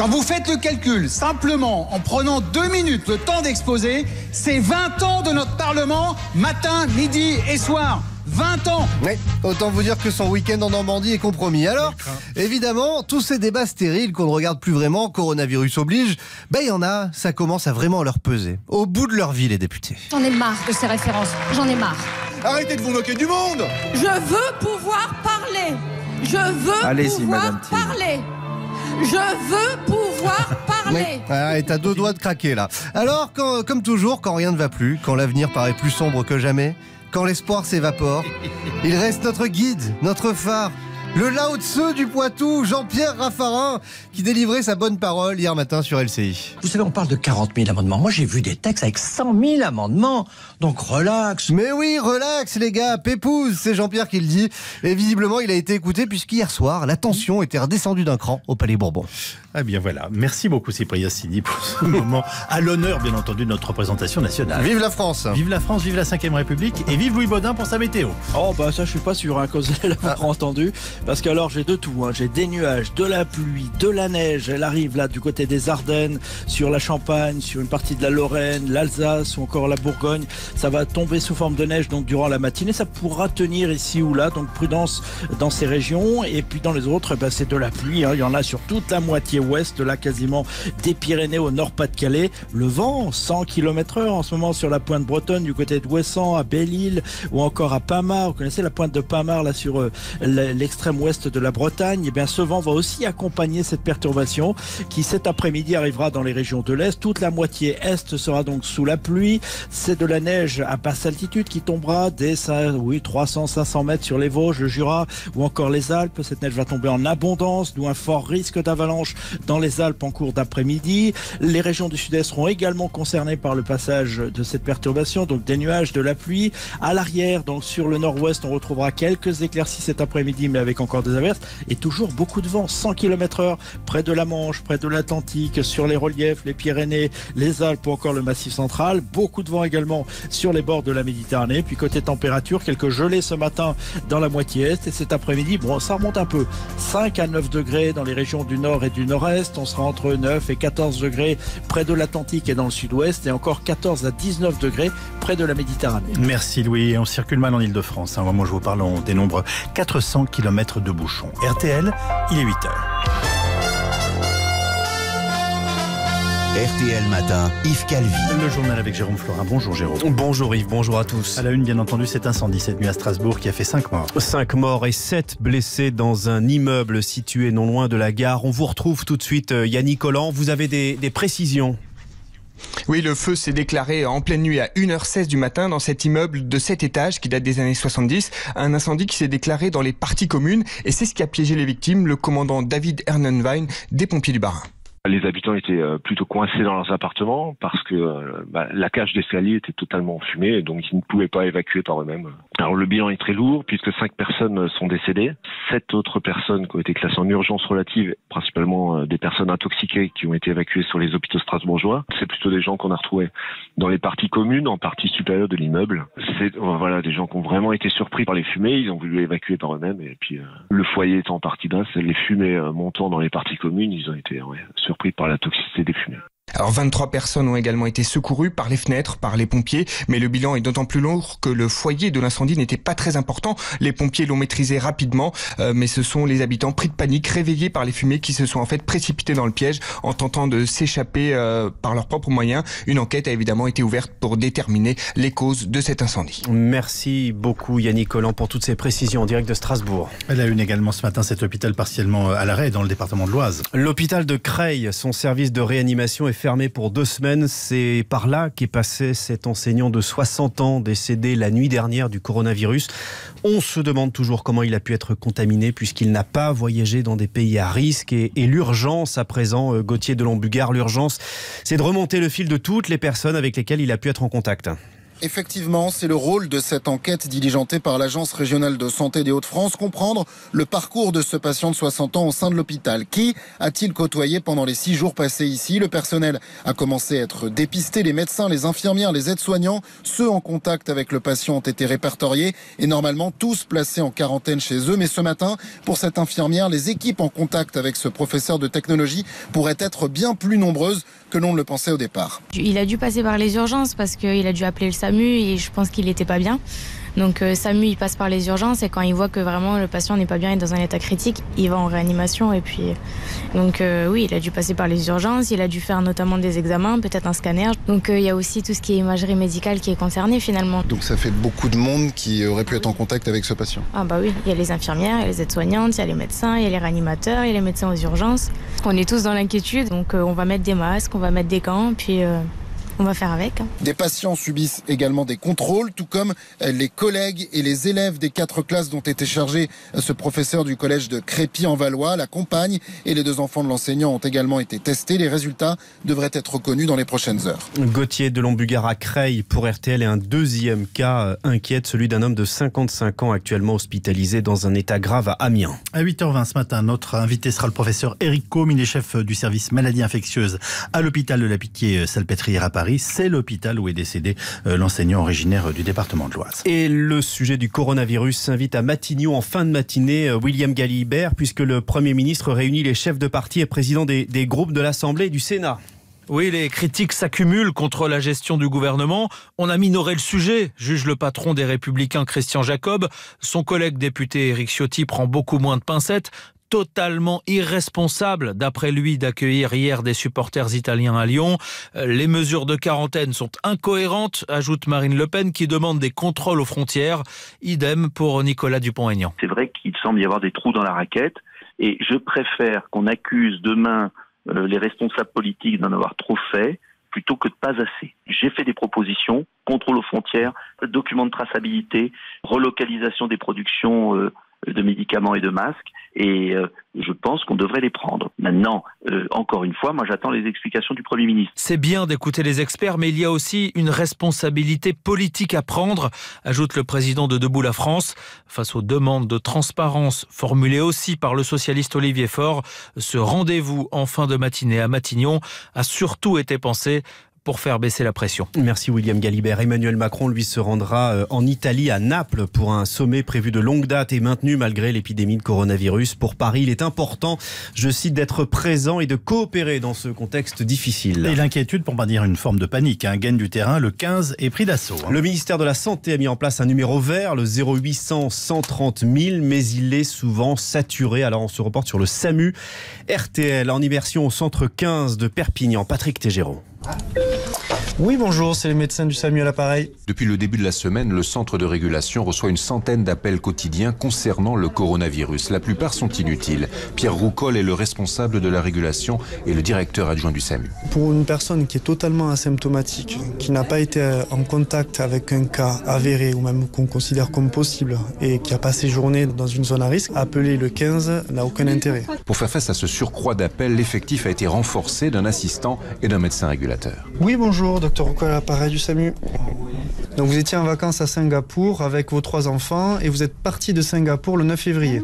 Quand vous faites le calcul simplement en prenant deux minutes le temps d'exposer, c'est 20 ans de notre Parlement, matin, midi et soir. 20 ans Oui, autant vous dire que son week-end en Normandie est compromis. Alors, évidemment, tous ces débats stériles qu'on ne regarde plus vraiment, coronavirus oblige, ben il y en a, ça commence à vraiment leur peser. Au bout de leur vie, les députés. J'en ai marre de ces références, j'en ai marre. Arrêtez de vous moquer du monde Je veux pouvoir parler Je veux pouvoir parler je veux pouvoir (laughs) parler. Ah, et t'as deux doigts de craquer là. Alors, quand, comme toujours, quand rien ne va plus, quand l'avenir paraît plus sombre que jamais, quand l'espoir s'évapore, (laughs) il reste notre guide, notre phare, le Lao Tse du Poitou, Jean-Pierre Raffarin, qui délivrait sa bonne parole hier matin sur LCI. Vous savez, on parle de 40 000 amendements. Moi, j'ai vu des textes avec 100 000 amendements. Donc, relax. Mais oui, relax, les gars. Pépouze, c'est Jean-Pierre qui le dit. Et visiblement, il a été écouté puisqu'hier soir, la tension était redescendue d'un cran au Palais Bourbon. Ah bien voilà. Merci beaucoup Cyprien Sini pour ce (laughs) moment à l'honneur, bien entendu, de notre représentation nationale. Vive la France Vive la France, vive la 5ème République et vive Louis Baudin pour sa météo. Oh bah ça je suis pas sûr, hein, cause a ah. entendu. Parce que alors j'ai de tout, hein. j'ai des nuages, de la pluie, de la neige. Elle arrive là du côté des Ardennes, sur la Champagne, sur une partie de la Lorraine, l'Alsace ou encore la Bourgogne. Ça va tomber sous forme de neige donc durant la matinée. Ça pourra tenir ici ou là, donc prudence dans ces régions. Et puis dans les autres, bah, c'est de la pluie. Hein. Il y en a sur toute la moitié ouest, là quasiment des Pyrénées au nord-Pas-de-Calais. Le vent, 100 km heure en ce moment sur la pointe bretonne du côté de Ouessant, à Belle-Île ou encore à Pamar. Vous connaissez la pointe de Pamar là sur euh, l'extrême ouest de la Bretagne? Et eh bien ce vent va aussi accompagner cette perturbation qui cet après-midi arrivera dans les régions de l'Est. Toute la moitié Est sera donc sous la pluie. C'est de la neige à basse altitude qui tombera dès oui, 300-500 mètres sur les Vosges, le Jura ou encore les Alpes. Cette neige va tomber en abondance, d'où un fort risque d'avalanche dans les Alpes en cours d'après-midi. Les régions du sud-est seront également concernées par le passage de cette perturbation, donc des nuages, de la pluie. À l'arrière, donc sur le nord-ouest, on retrouvera quelques éclaircies cet après-midi, mais avec encore des averses et toujours beaucoup de vent, 100 km heure près de la Manche, près de l'Atlantique, sur les reliefs, les Pyrénées, les Alpes ou encore le Massif central. Beaucoup de vent également sur les bords de la Méditerranée. Puis côté température, quelques gelées ce matin dans la moitié est et cet après-midi, bon, ça remonte un peu. 5 à 9 degrés dans les régions du nord et du nord-est on sera entre 9 et 14 degrés près de l'Atlantique et dans le sud-ouest, et encore 14 à 19 degrés près de la Méditerranée. Merci Louis. On circule mal en Ile-de-France. Moment où je vous parle, on dénombre 400 km de bouchons. RTL, il est 8 heures. RTL Matin, Yves Calvi. Le journal avec Jérôme Florin. Bonjour Jérôme. Bonjour Yves, bonjour à tous. À la une, bien entendu, cet incendie cette nuit à Strasbourg qui a fait 5 morts. 5 morts et 7 blessés dans un immeuble situé non loin de la gare. On vous retrouve tout de suite, euh, Yannick Collant. Vous avez des, des précisions oui, le feu s'est déclaré en pleine nuit à 1h16 du matin dans cet immeuble de 7 étages qui date des années 70. Un incendie qui s'est déclaré dans les parties communes et c'est ce qui a piégé les victimes, le commandant David Ernenwein des pompiers du Barin. Les habitants étaient euh, plutôt coincés dans leurs appartements parce que euh, bah, la cage d'escalier était totalement fumée donc ils ne pouvaient pas évacuer par eux-mêmes. Alors le bilan est très lourd puisque cinq personnes sont décédées, sept autres personnes qui ont été classées en urgence relative, principalement euh, des personnes intoxiquées qui ont été évacuées sur les hôpitaux strasbourgeois. C'est plutôt des gens qu'on a retrouvés dans les parties communes, en partie supérieure de l'immeuble. C'est voilà des gens qui ont vraiment été surpris par les fumées, ils ont voulu évacuer par eux-mêmes et puis le foyer étant en partie c'est les fumées montant dans les parties communes, ils ont été surpris par la toxicité des fumées. Alors 23 personnes ont également été secourues par les fenêtres, par les pompiers, mais le bilan est d'autant plus lourd que le foyer de l'incendie n'était pas très important. Les pompiers l'ont maîtrisé rapidement, euh, mais ce sont les habitants pris de panique, réveillés par les fumées, qui se sont en fait précipités dans le piège en tentant de s'échapper euh, par leurs propres moyens. Une enquête a évidemment été ouverte pour déterminer les causes de cet incendie. Merci beaucoup Yannick Collant pour toutes ces précisions en direct de Strasbourg. Elle a une également ce matin cet hôpital partiellement euh, à l'arrêt dans le département de l'Oise. L'hôpital de Creil, son service de réanimation est fermé pour deux semaines. C'est par là qu'est passé cet enseignant de 60 ans décédé la nuit dernière du coronavirus. On se demande toujours comment il a pu être contaminé puisqu'il n'a pas voyagé dans des pays à risque. Et, l'urgence à présent, euh, Gauthier de Lambugard, l'urgence, c'est de remonter le fil de toutes les personnes avec lesquelles il a pu être en contact. Effectivement, c'est le rôle de cette enquête diligentée par l'Agence régionale de santé des Hauts-de-France, comprendre le parcours de ce patient de 60 ans au sein de l'hôpital. Qui a-t-il côtoyé pendant les six jours passés ici? Le personnel a commencé à être dépisté, les médecins, les infirmières, les aides-soignants, ceux en contact avec le patient ont été répertoriés et normalement tous placés en quarantaine chez eux. Mais ce matin, pour cette infirmière, les équipes en contact avec ce professeur de technologie pourraient être bien plus nombreuses que l'on le pensait au départ. Il a dû passer par les urgences parce qu'il a dû appeler le SAMU et je pense qu'il n'était pas bien. Donc euh, SAMU, il passe par les urgences et quand il voit que vraiment le patient n'est pas bien et dans un état critique, il va en réanimation. Et puis, donc euh, oui, il a dû passer par les urgences, il a dû faire notamment des examens, peut-être un scanner. Donc euh, il y a aussi tout ce qui est imagerie médicale qui est concerné finalement. Donc ça fait beaucoup de monde qui aurait pu être en contact avec ce patient. Ah bah oui, il y a les infirmières, il y a les aides-soignantes, il y a les médecins, il y a les réanimateurs, il y a les médecins aux urgences. On est tous dans l'inquiétude, donc on va mettre des masques, on va mettre des gants, puis on va faire avec. Hein. Des patients subissent également des contrôles, tout comme les collègues et les élèves des quatre classes dont était chargé ce professeur du collège de Crépy en Valois. La compagne et les deux enfants de l'enseignant ont également été testés. Les résultats devraient être connus dans les prochaines heures. Gauthier de Lombugard à Creil pour RTL et un deuxième cas euh, inquiète, celui d'un homme de 55 ans actuellement hospitalisé dans un état grave à Amiens. À 8h20 ce matin, notre invité sera le professeur Eric Combe, il est chef du service maladies infectieuses à l'hôpital de la Pitié-Salpêtrière à Paris. C'est l'hôpital où est décédé euh, l'enseignant originaire du département de l'Oise. Et le sujet du coronavirus s'invite à Matignon en fin de matinée, euh, William Galibert, puisque le Premier ministre réunit les chefs de parti et présidents des, des groupes de l'Assemblée et du Sénat. Oui, les critiques s'accumulent contre la gestion du gouvernement. On a minoré le sujet, juge le patron des Républicains Christian Jacob. Son collègue député Éric Ciotti prend beaucoup moins de pincettes totalement irresponsable, d'après lui, d'accueillir hier des supporters italiens à Lyon. Euh, les mesures de quarantaine sont incohérentes, ajoute Marine Le Pen, qui demande des contrôles aux frontières. Idem pour Nicolas Dupont-Aignan. C'est vrai qu'il semble y avoir des trous dans la raquette, et je préfère qu'on accuse demain euh, les responsables politiques d'en avoir trop fait plutôt que de pas assez. J'ai fait des propositions, contrôle aux frontières, documents de traçabilité, relocalisation des productions euh, de médicaments et de masques et euh, je pense qu'on devrait les prendre. Maintenant, euh, encore une fois, moi j'attends les explications du Premier ministre. C'est bien d'écouter les experts, mais il y a aussi une responsabilité politique à prendre, ajoute le président de Debout la France. Face aux demandes de transparence formulées aussi par le socialiste Olivier Faure, ce rendez-vous en fin de matinée à Matignon a surtout été pensé pour faire baisser la pression. Merci William Galibert. Emmanuel Macron, lui, se rendra euh, en Italie, à Naples, pour un sommet prévu de longue date et maintenu malgré l'épidémie de coronavirus. Pour Paris, il est important, je cite, d'être présent et de coopérer dans ce contexte difficile. Et l'inquiétude, pour pas dire une forme de panique, un hein. gain du terrain, le 15 est pris d'assaut. Hein. Le ministère de la Santé a mis en place un numéro vert, le 0800 130 000, mais il est souvent saturé. Alors on se reporte sur le SAMU RTL en immersion au centre 15 de Perpignan. Patrick Tégéraud. Oui, bonjour, c'est les médecins du SAMU à l'appareil. Depuis le début de la semaine, le centre de régulation reçoit une centaine d'appels quotidiens concernant le coronavirus. La plupart sont inutiles. Pierre Roucol est le responsable de la régulation et le directeur adjoint du SAMU. Pour une personne qui est totalement asymptomatique, qui n'a pas été en contact avec un cas avéré ou même qu'on considère comme possible et qui a passé journée dans une zone à risque, appeler le 15 n'a aucun intérêt. Pour faire face à ce surcroît d'appels, l'effectif a été renforcé d'un assistant et d'un médecin régulateur. Oui, bonjour, docteur Rocco à du SAMU. Donc vous étiez en vacances à Singapour avec vos trois enfants et vous êtes parti de Singapour le 9 février.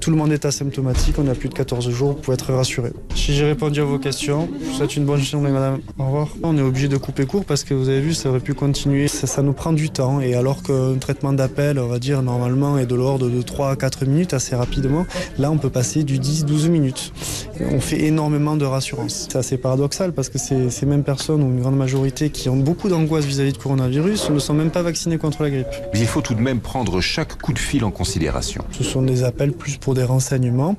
Tout le monde est asymptomatique, on a plus de 14 jours, pouvez être rassuré. Si j'ai répondu à vos questions, je vous souhaite une bonne journée madame. Au revoir. On est obligé de couper court parce que vous avez vu, ça aurait pu continuer. Ça, nous prend du temps et alors qu'un traitement d'appel, on va dire normalement, est de l'ordre de 3 à 4 minutes assez rapidement, là on peut passer du 10-12 minutes. On fait énormément de rassurance. C'est assez paradoxal parce que ces, mêmes personnes, ou une grande majorité, qui ont beaucoup d'angoisse vis-à-vis de coronavirus, ne sont même pas vaccinées contre la grippe. Mais il faut tout de même prendre chaque coup de fil en considération. Ce sont des appels plus pour des renseignements,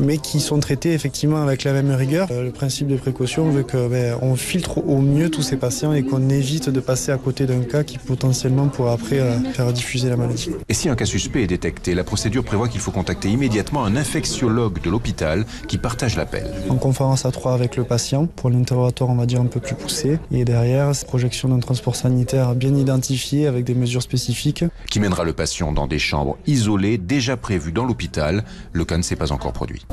mais qui sont traités effectivement avec la même rigueur. Euh, le principe de précaution veut qu'on ben, filtre au mieux tous ces patients et qu'on évite de passer à côté d'un cas qui potentiellement pourrait après euh, faire diffuser la maladie. Et si un cas suspect est détecté, la procédure prévoit qu'il faut contacter immédiatement un infectiologue de l'hôpital qui partage l'appel. En conférence à trois avec le patient, pour l'interrogatoire on va dire un peu plus poussé, et derrière, projection d'un transport sanitaire bien identifié avec des mesures spécifiques. Qui mènera le patient dans des chambres isolées déjà prévues dans l'hôpital Le cas ne s'est pas encore produit.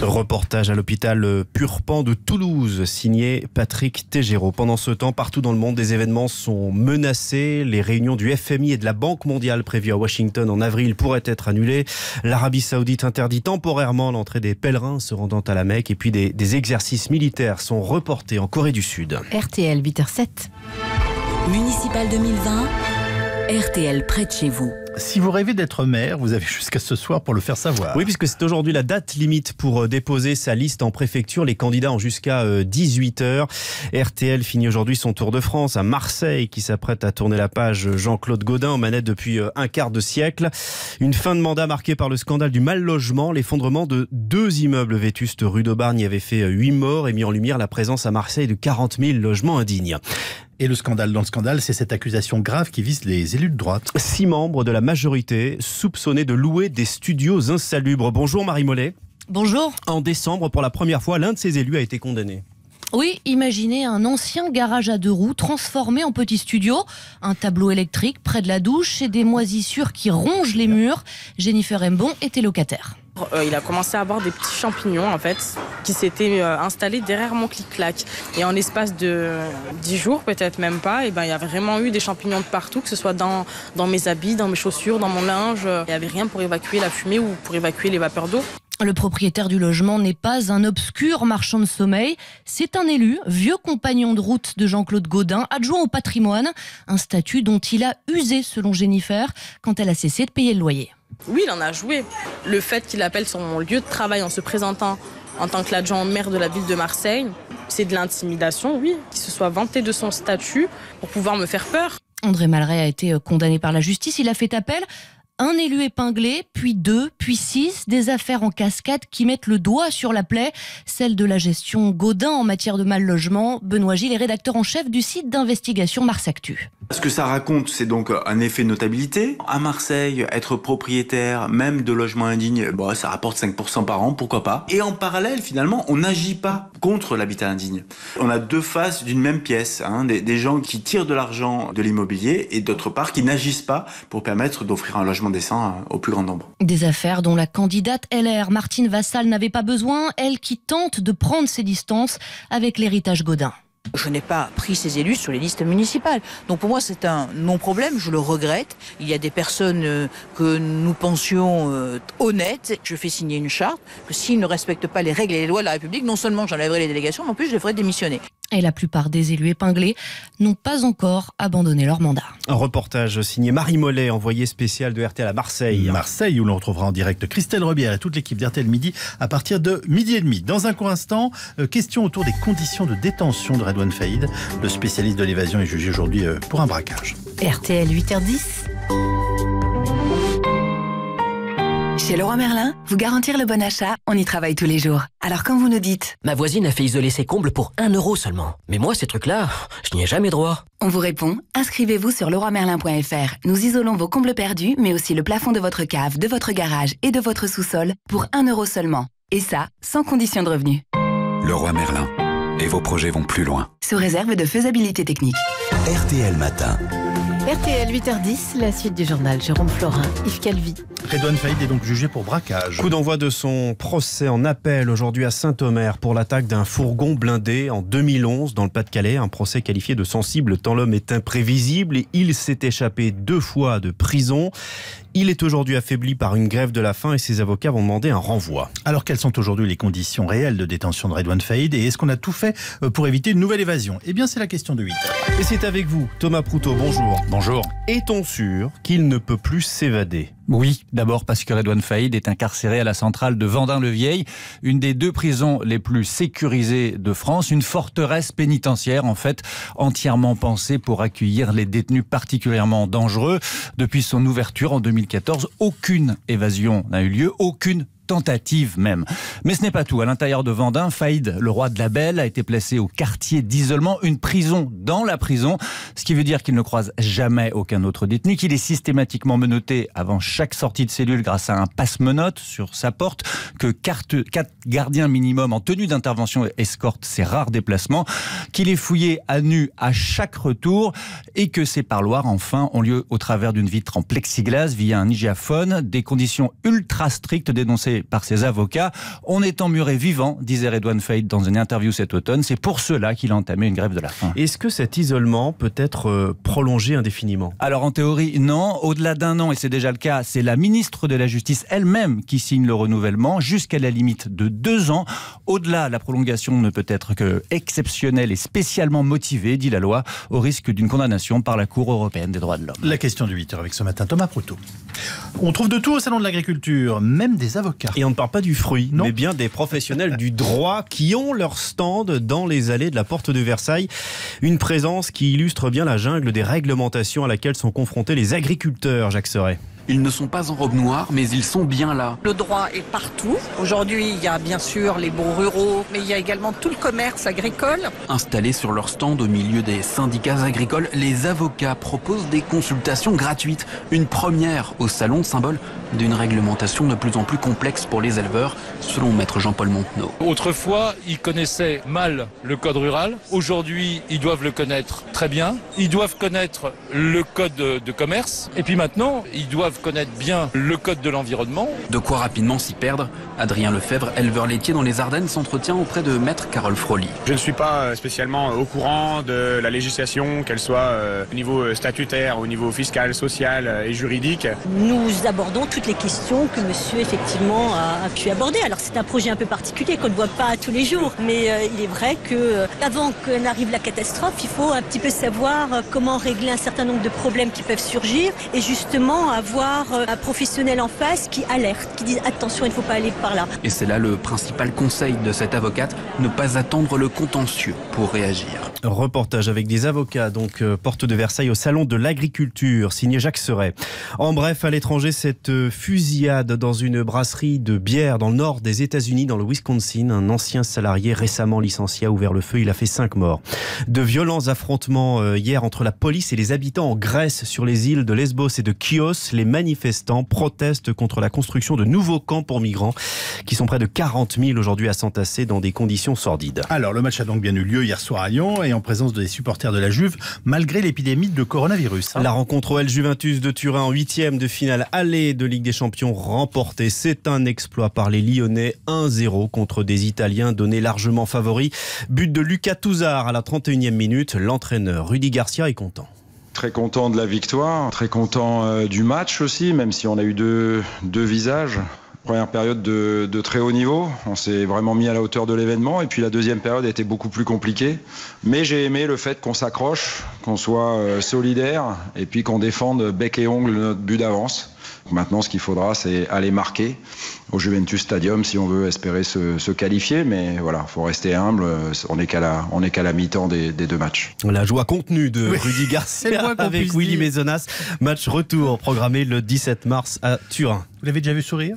Reportage à l'hôpital Purpan de Toulouse, signé Patrick Tégéraud. Pendant ce temps, partout dans le monde, des événements sont menacés. Les réunions du FMI et de la Banque mondiale prévues à Washington en avril pourraient être annulées. L'Arabie saoudite interdit temporairement l'entrée des pèlerins se rendant à la Mecque. Et puis des, des exercices militaires sont reportés en Corée du Sud. RTL 8h07. Municipal 2020. RTL près de chez vous. Si vous rêvez d'être maire, vous avez jusqu'à ce soir pour le faire savoir. Oui, puisque c'est aujourd'hui la date limite pour euh, déposer sa liste en préfecture. Les candidats ont jusqu'à 18h. Euh, RTL finit aujourd'hui son tour de France à Marseille, qui s'apprête à tourner la page Jean-Claude Godin aux manettes depuis euh, un quart de siècle. Une fin de mandat marquée par le scandale du mal logement. L'effondrement de deux immeubles vétustes rue d'Aubargne avait fait 8 morts et mis en lumière la présence à Marseille de 40 000 logements indignes. Et le scandale dans le scandale, c'est cette accusation grave qui vise les élus de droite. Six membres de la majorité soupçonnés de louer des studios insalubres. Bonjour Marie Mollet. Bonjour. En décembre, pour la première fois, l'un de ces élus a été condamné. Oui, imaginez un ancien garage à deux roues transformé en petit studio, un tableau électrique près de la douche et des moisissures qui rongent les murs. Jennifer Embon était locataire. Euh, il a commencé à avoir des petits champignons en fait qui s'étaient euh, installés derrière mon clic-clac. Et en l'espace de 10 jours, peut-être même pas, et ben, il y avait vraiment eu des champignons de partout, que ce soit dans, dans mes habits, dans mes chaussures, dans mon linge. Il n'y avait rien pour évacuer la fumée ou pour évacuer les vapeurs d'eau. Le propriétaire du logement n'est pas un obscur marchand de sommeil, c'est un élu, vieux compagnon de route de Jean-Claude Gaudin, adjoint au patrimoine, un statut dont il a usé selon Jennifer quand elle a cessé de payer le loyer. Oui, il en a joué. Le fait qu'il appelle son lieu de travail en se présentant en tant que l'adjoint maire de la ville de Marseille, c'est de l'intimidation, oui. Qu'il se soit vanté de son statut pour pouvoir me faire peur. André Malray a été condamné par la justice. Il a fait appel un élu épinglé, puis deux, puis six, des affaires en cascade qui mettent le doigt sur la plaie, celle de la gestion Godin en matière de mal logement. Benoît Gilles est rédacteur en chef du site d'investigation Mars Actu. Ce que ça raconte, c'est donc un effet de notabilité. À Marseille, être propriétaire même de logements indignes, bon, ça rapporte 5% par an, pourquoi pas. Et en parallèle, finalement, on n'agit pas contre l'habitat indigne. On a deux faces d'une même pièce, hein, des, des gens qui tirent de l'argent de l'immobilier et d'autre part qui n'agissent pas pour permettre d'offrir un logement décent euh, au plus grand nombre. Des affaires dont la candidate LR, Martine Vassal, n'avait pas besoin, elle qui tente de prendre ses distances avec l'héritage Godin. Je n'ai pas pris ces élus sur les listes municipales. Donc pour moi, c'est un non-problème, je le regrette. Il y a des personnes euh, que nous pensions euh, honnêtes. Je fais signer une charte que s'ils ne respectent pas les règles et les lois de la République, non seulement j'enlèverai les délégations, mais en plus je les ferai démissionner. Et la plupart des élus épinglés n'ont pas encore abandonné leur mandat. Un reportage signé Marie Mollet, envoyé spécial de RTL à Marseille. Marseille, où l'on retrouvera en direct Christelle Rebière et toute l'équipe d'RTL Midi à partir de midi et demi. Dans un court instant, euh, question autour des conditions de détention de Redouane Faïd. Le spécialiste de l'évasion est jugé aujourd'hui euh, pour un braquage. RTL 8h10. Chez Leroy Merlin, vous garantir le bon achat, on y travaille tous les jours. Alors quand vous nous dites Ma voisine a fait isoler ses combles pour 1 euro seulement. Mais moi, ces trucs-là, je n'y ai jamais droit. On vous répond Inscrivez-vous sur leroymerlin.fr. Nous isolons vos combles perdus, mais aussi le plafond de votre cave, de votre garage et de votre sous-sol pour 1 euro seulement. Et ça, sans condition de revenu. Leroy Merlin. Et vos projets vont plus loin. Sous réserve de faisabilité technique. RTL Matin. RTL 8h10, la suite du journal. Jérôme Florin, Yves Calvi. Redouane Faïd est donc jugé pour braquage. Coup d'envoi de son procès en appel aujourd'hui à Saint-Omer pour l'attaque d'un fourgon blindé en 2011 dans le Pas-de-Calais. Un procès qualifié de sensible tant l'homme est imprévisible et il s'est échappé deux fois de prison. Il est aujourd'hui affaibli par une grève de la faim et ses avocats vont demander un renvoi. Alors quelles sont aujourd'hui les conditions réelles de détention de Redouane Faïd et est-ce qu'on a tout fait euh, pour éviter une nouvelle évasion? Eh bien c'est la question de 8 Et c'est avec vous, Thomas Proutot, bonjour. Bonjour. Est-on sûr qu'il ne peut plus s'évader? Oui, d'abord parce que Redouane Faïd est incarcéré à la centrale de Vendin-le-Vieil, une des deux prisons les plus sécurisées de France, une forteresse pénitentiaire en fait entièrement pensée pour accueillir les détenus particulièrement dangereux. Depuis son ouverture en 2014, aucune évasion n'a eu lieu, aucune tentative même. Mais ce n'est pas tout. À l'intérieur de Vendin, Faïd, le roi de la Belle, a été placé au quartier d'isolement, une prison dans la prison, ce qui veut dire qu'il ne croise jamais aucun autre détenu, qu'il est systématiquement menotté avant chaque sortie de cellule grâce à un passe-menotte sur sa porte, que quatre gardiens minimum en tenue d'intervention escortent ses rares déplacements, qu'il est fouillé à nu à chaque retour et que ses parloirs, enfin, ont lieu au travers d'une vitre en plexiglas via un hygiaphone, des conditions ultra strictes dénoncées par ses avocats. On est emmuré vivant, disait Redouane Faïd dans une interview cet automne. C'est pour cela qu'il a entamé une grève de la faim. Est-ce que cet isolement peut être euh, prolongé indéfiniment? Alors en théorie, non. Au-delà d'un an, et c'est déjà le cas, c'est la ministre de la Justice elle-même qui signe le renouvellement jusqu'à la limite de deux ans. Au-delà, la prolongation ne peut être que exceptionnelle et spécialement motivée, dit la loi, au risque d'une condamnation par la Cour européenne des droits de l'homme. La question du 8h avec ce matin Thomas Proutot. On trouve de tout au salon de l'agriculture, même des avocats. Et on ne parle pas du fruit, mais bien des professionnels du droit qui ont leur stand dans les allées de la porte de Versailles. Une présence qui illustre bien la jungle des réglementations à laquelle sont confrontés les agriculteurs, Jacques Serret. Ils ne sont pas en robe noire, mais ils sont bien là. Le droit est partout. Aujourd'hui, il y a bien sûr les bons ruraux, mais il y a également tout le commerce agricole. Installés sur leur stand au milieu des syndicats agricoles, les avocats proposent des consultations gratuites. Une première au salon, symbole d'une réglementation de plus en plus complexe pour les éleveurs, selon maître Jean-Paul Montenot. Autrefois, ils connaissaient mal le code rural. Aujourd'hui, ils doivent le connaître très bien. Ils doivent connaître le code de commerce. Et puis maintenant, ils doivent connaître bien le code de l'environnement. De quoi rapidement s'y perdre. Adrien Lefebvre, éleveur laitier dans les Ardennes, s'entretient auprès de maître Carole Froli. Je ne suis pas spécialement au courant de la législation, qu'elle soit euh, au niveau statutaire, au niveau fiscal, social euh, et juridique. Nous abordons toutes les questions que monsieur effectivement a, pu aborder. Alors c'est un projet un peu particulier qu'on ne voit pas tous les jours, mais euh, il est vrai que avant qu'arrive la catastrophe, il faut un petit peu savoir comment régler un certain nombre de problèmes qui peuvent surgir et justement avoir un professionnel en face qui alerte, qui dit attention, il ne faut pas aller par là. Et c'est là le principal conseil de cette avocate, ne pas attendre le contentieux pour réagir. Reportage avec des avocats, donc euh, porte de Versailles au salon de l'agriculture, signé Jacques Serret. En bref, à l'étranger, cette euh, fusillade dans une brasserie de bière dans le nord des États-Unis, dans le Wisconsin. Un ancien salarié récemment licencié a ouvert le feu. Il a fait cinq morts. De violents affrontements euh, hier entre la police et les habitants en Grèce sur les îles de Lesbos et de Chios. Les manifestants protestent contre la construction de nouveaux camps pour migrants qui sont près de 40 000 aujourd'hui à s'entasser dans des conditions sordides. Alors, le match a donc bien eu lieu hier soir à Lyon et en présence des supporters de la Juve, malgré l'épidémie de coronavirus. Hein. La rencontre OL Juventus de Turin en huitième de finale aller de Ligue des Champions remportée. C'est un exploit par les Lyonnais 1-0 contre des Italiens donnés largement favoris. But de Lucas Touzard à la 31e minute. L'entraîneur Rudy Garcia est content. Très content de la victoire, très content euh, du match aussi, même si on a eu deux, visages. Première période de, de, très haut niveau, on s'est vraiment mis à la hauteur de l'événement et puis la deuxième période a été beaucoup plus compliquée. Mais j'ai aimé le fait qu'on s'accroche, qu'on soit euh, solidaire et puis qu'on défende bec et ongle notre but d'avance. Maintenant, ce qu'il faudra, c'est aller marquer au Juventus Stadium si on veut espérer se, se qualifier. Mais voilà, faut rester humble. On n'est qu'à la, on est qu'à la mi-temps des, des, deux matchs. La joie contenue de oui. Rudy (laughs) Garcia avec Willy Maisonas. Match retour programmé le 17 mars à Turin. Vous l'avez déjà vu sourire?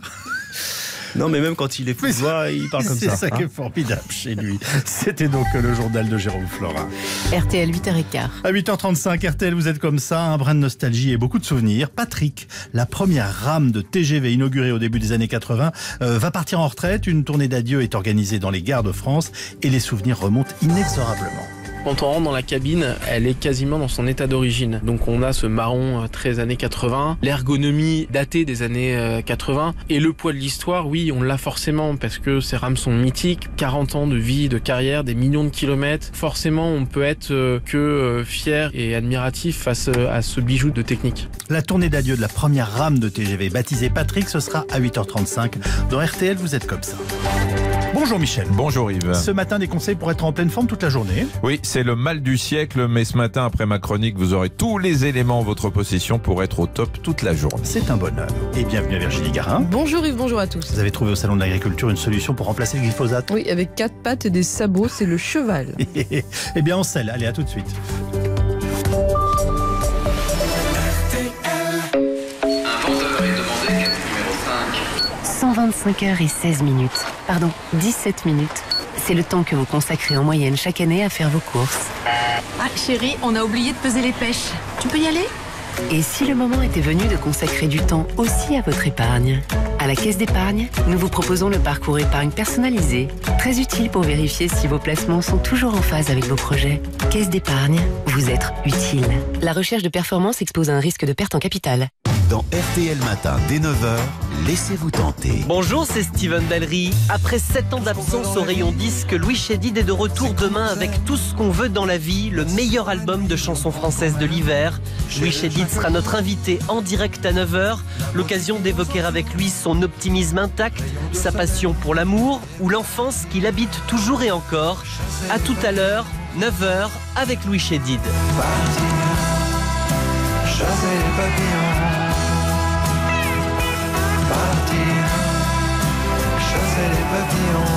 Non, mais même quand il est pouvoir, il parle comme ça. C'est ça qui est formidable chez lui. C'était donc le journal de Jérôme Florin. RTL 8h15. À 8h35, RTL, vous êtes comme ça, un brin de nostalgie et beaucoup de souvenirs. Patrick, la première rame de TGV inaugurée au début des années 80, euh, va partir en retraite. Une tournée d'adieu est organisée dans les gares de France et les souvenirs remontent inexorablement. Quand on rentre dans la cabine, elle est quasiment dans son état d'origine. Donc on a ce marron très années 80, l'ergonomie datée des années 80 et le poids de l'histoire, oui, on l'a forcément parce que ces rames sont mythiques, 40 ans de vie, de carrière, des millions de kilomètres. Forcément, on peut être que fier et admiratif face à ce bijou de technique. La tournée d'adieu de la première rame de TGV baptisée Patrick, ce sera à 8h35. Dans RTL, vous êtes comme ça. Bonjour Michel. Bonjour Yves. Ce matin, des conseils pour être en pleine forme toute la journée. Oui, c'est le mal du siècle, mais ce matin, après ma chronique, vous aurez tous les éléments en votre possession pour être au top toute la journée. C'est un bonheur. Et bienvenue à Virginie Garin. Bonjour Yves, bonjour à tous. Vous avez trouvé au Salon de l'Agriculture une solution pour remplacer le glyphosate Oui, avec quatre pattes et des sabots, c'est le cheval. (laughs) eh bien, on scelle. Allez, à tout de suite. 125 heures et 16 minutes. Pardon, 17 minutes. C'est le temps que vous consacrez en moyenne chaque année à faire vos courses. Ah, chérie, on a oublié de peser les pêches. Tu peux y aller? Et si le moment était venu de consacrer du temps aussi à votre épargne À la Caisse d'épargne, nous vous proposons le parcours épargne personnalisé, très utile pour vérifier si vos placements sont toujours en phase avec vos projets. Caisse d'épargne, vous êtes utile. La recherche de performance expose à un risque de perte en capital. Dans RTL Matin dès 9h, laissez-vous tenter. Bonjour, c'est Steven Dallery. Après 7 ans d'absence au rayon disque, Louis Chédid est de retour demain avec Tout ce qu'on veut dans la vie, le meilleur album de chansons françaises de l'hiver. Louis Chédid sera notre invité en direct à 9h, l'occasion d'évoquer avec lui son optimisme intact, sa passion pour l'amour ou l'enfance qu'il habite toujours et encore. À tout à l'heure, 9h avec Louis Chédid. Chasser les papillons. Partir. Chasser les papillons.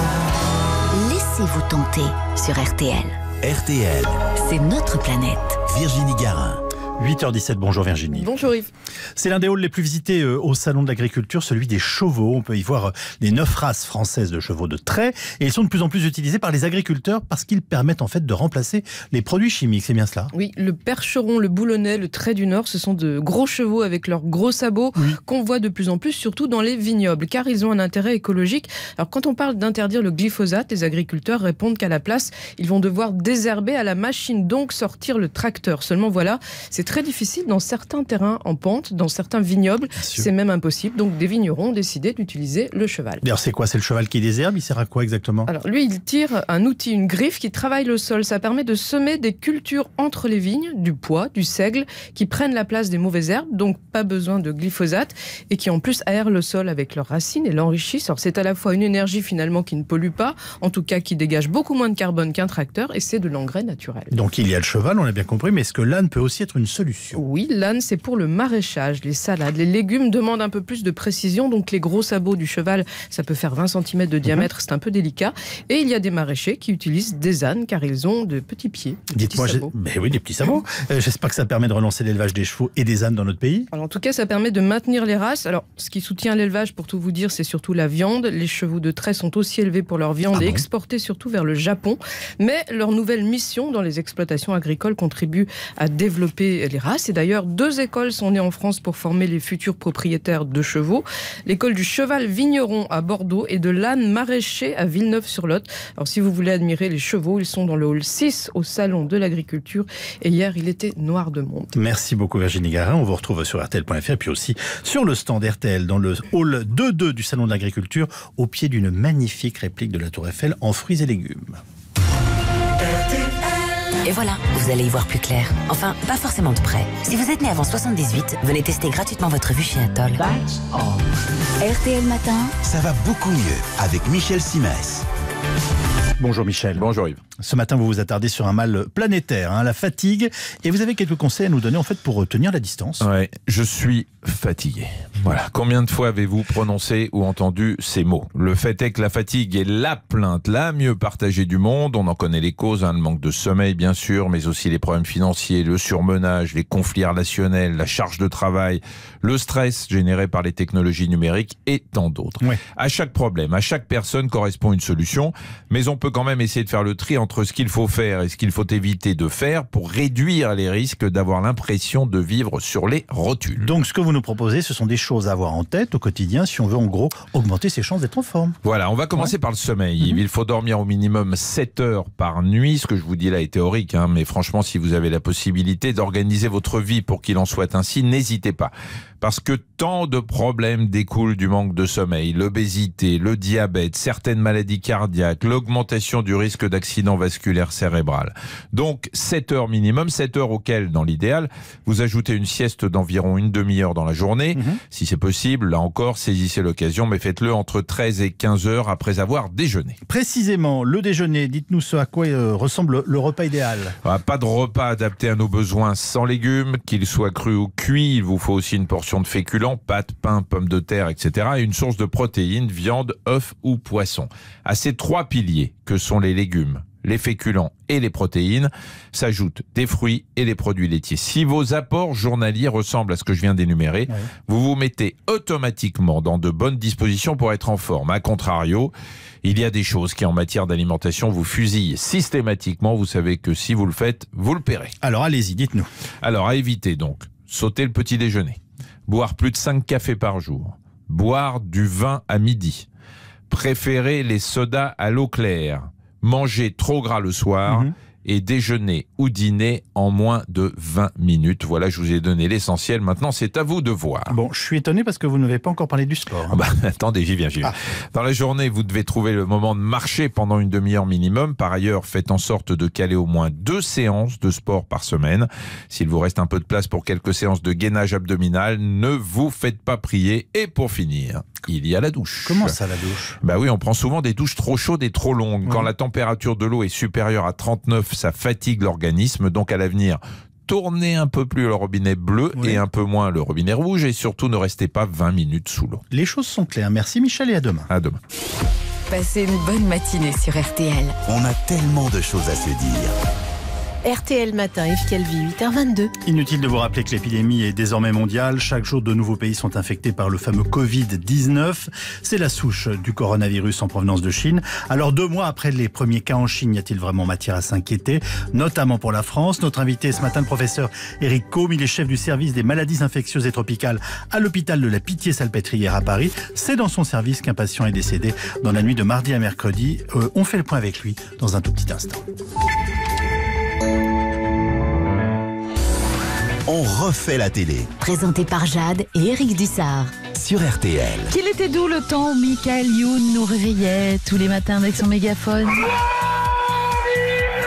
Laissez-vous tenter sur RTL. RTL, C'est notre planète. Virginie Garin. 8h17, bonjour Virginie. Bonjour Yves. C'est l'un des halls les plus visités euh, au Salon de l'Agriculture, celui des chevaux. On peut y voir euh, les neuf races françaises de chevaux de trait. Et ils sont de plus en plus utilisés par les agriculteurs parce qu'ils permettent en fait de remplacer les produits chimiques. C'est bien cela? Oui, le percheron, le boulonnais, le trait du Nord, ce sont de gros chevaux avec leurs gros sabots qu'on voit de plus en plus, surtout dans les vignobles, car ils ont un intérêt écologique. Alors quand on parle d'interdire le glyphosate, les agriculteurs répondent qu'à la place, ils vont devoir désherber à la machine, donc sortir le tracteur. Seulement voilà, c'est très difficile dans certains terrains en pente, dans certains vignobles, c'est même impossible. Donc des vignerons ont décidé d'utiliser le cheval. D'ailleurs, c'est quoi? C'est le cheval qui désherbe Il sert à quoi exactement? Alors lui, il tire un outil, une griffe qui travaille le sol. Ça permet de semer des cultures entre les vignes, du pois, du seigle, qui prennent la place des mauvaises herbes, donc pas besoin de glyphosate, et qui en plus aèrent le sol avec leurs racines et l'enrichissent. Alors c'est à la fois une énergie finalement qui ne pollue pas, en tout cas qui dégage beaucoup moins de carbone qu'un tracteur, et c'est de l'engrais naturel. Donc il y a le cheval, on l'a bien compris, mais est-ce que l'âne peut aussi être une solution Oui, l'âne, c'est pour le maraîchage, les salades. Les légumes demandent un peu plus de précision, donc les gros sabots du cheval, ça peut faire 20 cm de diamètre, c'est un peu délicat. Et il y a des maraîchers qui utilisent des ânes, car ils ont de petits pieds. Dites-moi, mais oui, des petits sabots. Euh, J'espère que ça permet de relancer l'élevage des chevaux et des ânes dans notre pays. Alors, en tout cas, ça permet de maintenir les races. Alors, ce qui soutient l'élevage, pour tout vous dire, c'est surtout la viande. Les chevaux de trait sont aussi élevés pour leur viande et exportés surtout vers le Japon. Mais leur nouvelle mission dans les exploitations agricoles contribue à développer les races. Et d'ailleurs, deux écoles sont nées en France pour former les futurs propriétaires de chevaux. L'école du cheval vigneron à Bordeaux et de l'âne maraîcher à Villeneuve-sur-Lot. Alors, si vous voulez admirer les chevaux, ils sont dans le hall 6 au Salon de l'Agriculture. Et hier, il était noir de monde. Merci beaucoup Virginie Garin. On vous retrouve sur RTL.fr puis aussi sur le stand RTL dans le hall 2-2 du Salon de l'Agriculture au pied d'une magnifique réplique de la Tour Eiffel en fruits et légumes. Et voilà, vous allez y voir plus clair. Enfin, pas forcément de près. Si vous êtes né avant 78, venez tester gratuitement votre vue chez Atoll. RTL Matin, Ça va beaucoup mieux avec Michel Simès. Bonjour Michel. Bonjour Yves. Ce matin, vous vous attardez sur un mal planétaire, hein, la fatigue, et vous avez quelques conseils à nous donner en fait pour tenir la distance. Ouais, je suis fatigué. Voilà. Combien de fois avez-vous prononcé ou entendu ces mots? Le fait est que la fatigue est la plainte la mieux partagée du monde. On en connaît les causes, hein, le manque de sommeil bien sûr, mais aussi les problèmes financiers, le surmenage, les conflits relationnels, la charge de travail, le stress généré par les technologies numériques et tant d'autres. À chaque problème, à chaque personne correspond une solution, mais on peut quand même essayer de faire le tri entre ce qu'il faut faire et ce qu'il faut éviter de faire pour réduire les risques d'avoir l'impression de vivre sur les rotules. Donc ce que vous nous proposez, ce sont des choses à avoir en tête au quotidien si on veut en gros augmenter ses chances d'être en forme. Voilà, on va commencer par le sommeil. Il faut dormir au minimum 7 heures par nuit. Ce que je vous dis là est théorique, hein, mais franchement, si vous avez la possibilité d'organiser votre vie pour qu'il en soit ainsi, n'hésitez pas. Parce que tant de problèmes découlent du manque de sommeil. L'obésité, le diabète, certaines maladies cardiaques, l'augmentation du risque d'accident vasculaire cérébral. Donc 7 heures minimum, 7 heures auxquelles, dans l'idéal, vous ajoutez une sieste d'environ une demi-heure dans la journée. Si c'est possible, là encore, saisissez l'occasion, mais faites-le entre 13 et 15 heures après avoir déjeuné. Précisément, le déjeuner, dites-nous ce à quoi euh, ressemble le repas idéal. Ah, Pas de repas adapté à nos besoins sans légumes, qu'ils soient crus ou cuits. Il vous faut aussi une portion de féculents, pâtes, pain, pommes de terre, etc. Et une source de protéines, viande, œufs ou poisson. À ces trois piliers que sont les légumes, les féculents et les protéines, s'ajoutent des fruits et les produits laitiers. Si vos apports journaliers ressemblent à ce que je viens d'énumérer, vous vous mettez automatiquement dans de bonnes dispositions pour être en forme. A contrario, il y a des choses qui en matière d'alimentation vous fusillent systématiquement. Vous savez que si vous le faites, vous le paierez. Alors allez-y, dites-nous. Alors à éviter donc, sauter le petit déjeuner, boire plus de 5 cafés par jour, boire du vin à midi, préférer les sodas à l'eau claire, manger trop gras le soir Mhm. Et déjeuner ou dîner en moins de 20 minutes. Voilà, je vous ai donné l'essentiel. Maintenant, c'est à vous de voir. Bon, je suis étonné parce que vous n'avez pas encore parlé du sport. Ah bah, (laughs) attendez, j'y viens, j'y viens. Dans la journée, vous devez trouver le moment de marcher pendant une demi-heure minimum. Par ailleurs, faites en sorte de caler au moins deux séances de sport par semaine. S'il vous reste un peu de place pour quelques séances de gainage abdominal, ne vous faites pas prier. Et pour finir, il y a la douche. Comment ça, la douche? Bah oui, on prend souvent des douches trop chaudes et trop longues. Quand la température de l'eau est supérieure à 39, ça fatigue l'organisme. Donc à l'avenir, tournez un peu plus le robinet bleu et un peu moins le robinet rouge. Et surtout, ne restez pas 20 minutes sous l'eau. Les choses sont claires. Merci Michel et à demain. À demain. Passez une bonne matinée sur RTL. On a tellement de choses à se dire. RTL Matin, Yves Calvi, 8h22. Inutile de vous rappeler que l'épidémie est désormais mondiale. Chaque jour, de nouveaux pays sont infectés par le fameux Covid-19. C'est la souche du coronavirus en provenance de Chine. Alors, deux mois après les premiers cas en Chine, y a-t-il vraiment matière à s'inquiéter? Notamment pour la France. Notre invité ce matin, le professeur Éric Combe, il est chef du service des maladies infectieuses et tropicales à l'hôpital de la Pitié-Salpêtrière à Paris. C'est dans son service qu'un patient est décédé dans la nuit de mardi à mercredi. Euh, on fait le point avec lui dans un tout petit instant. On refait la télé Présenté par Jade et Eric Dussard. sur RTL. Qu'il était doux le temps où Michael Youn nous réveillait tous les matins avec son mégaphone.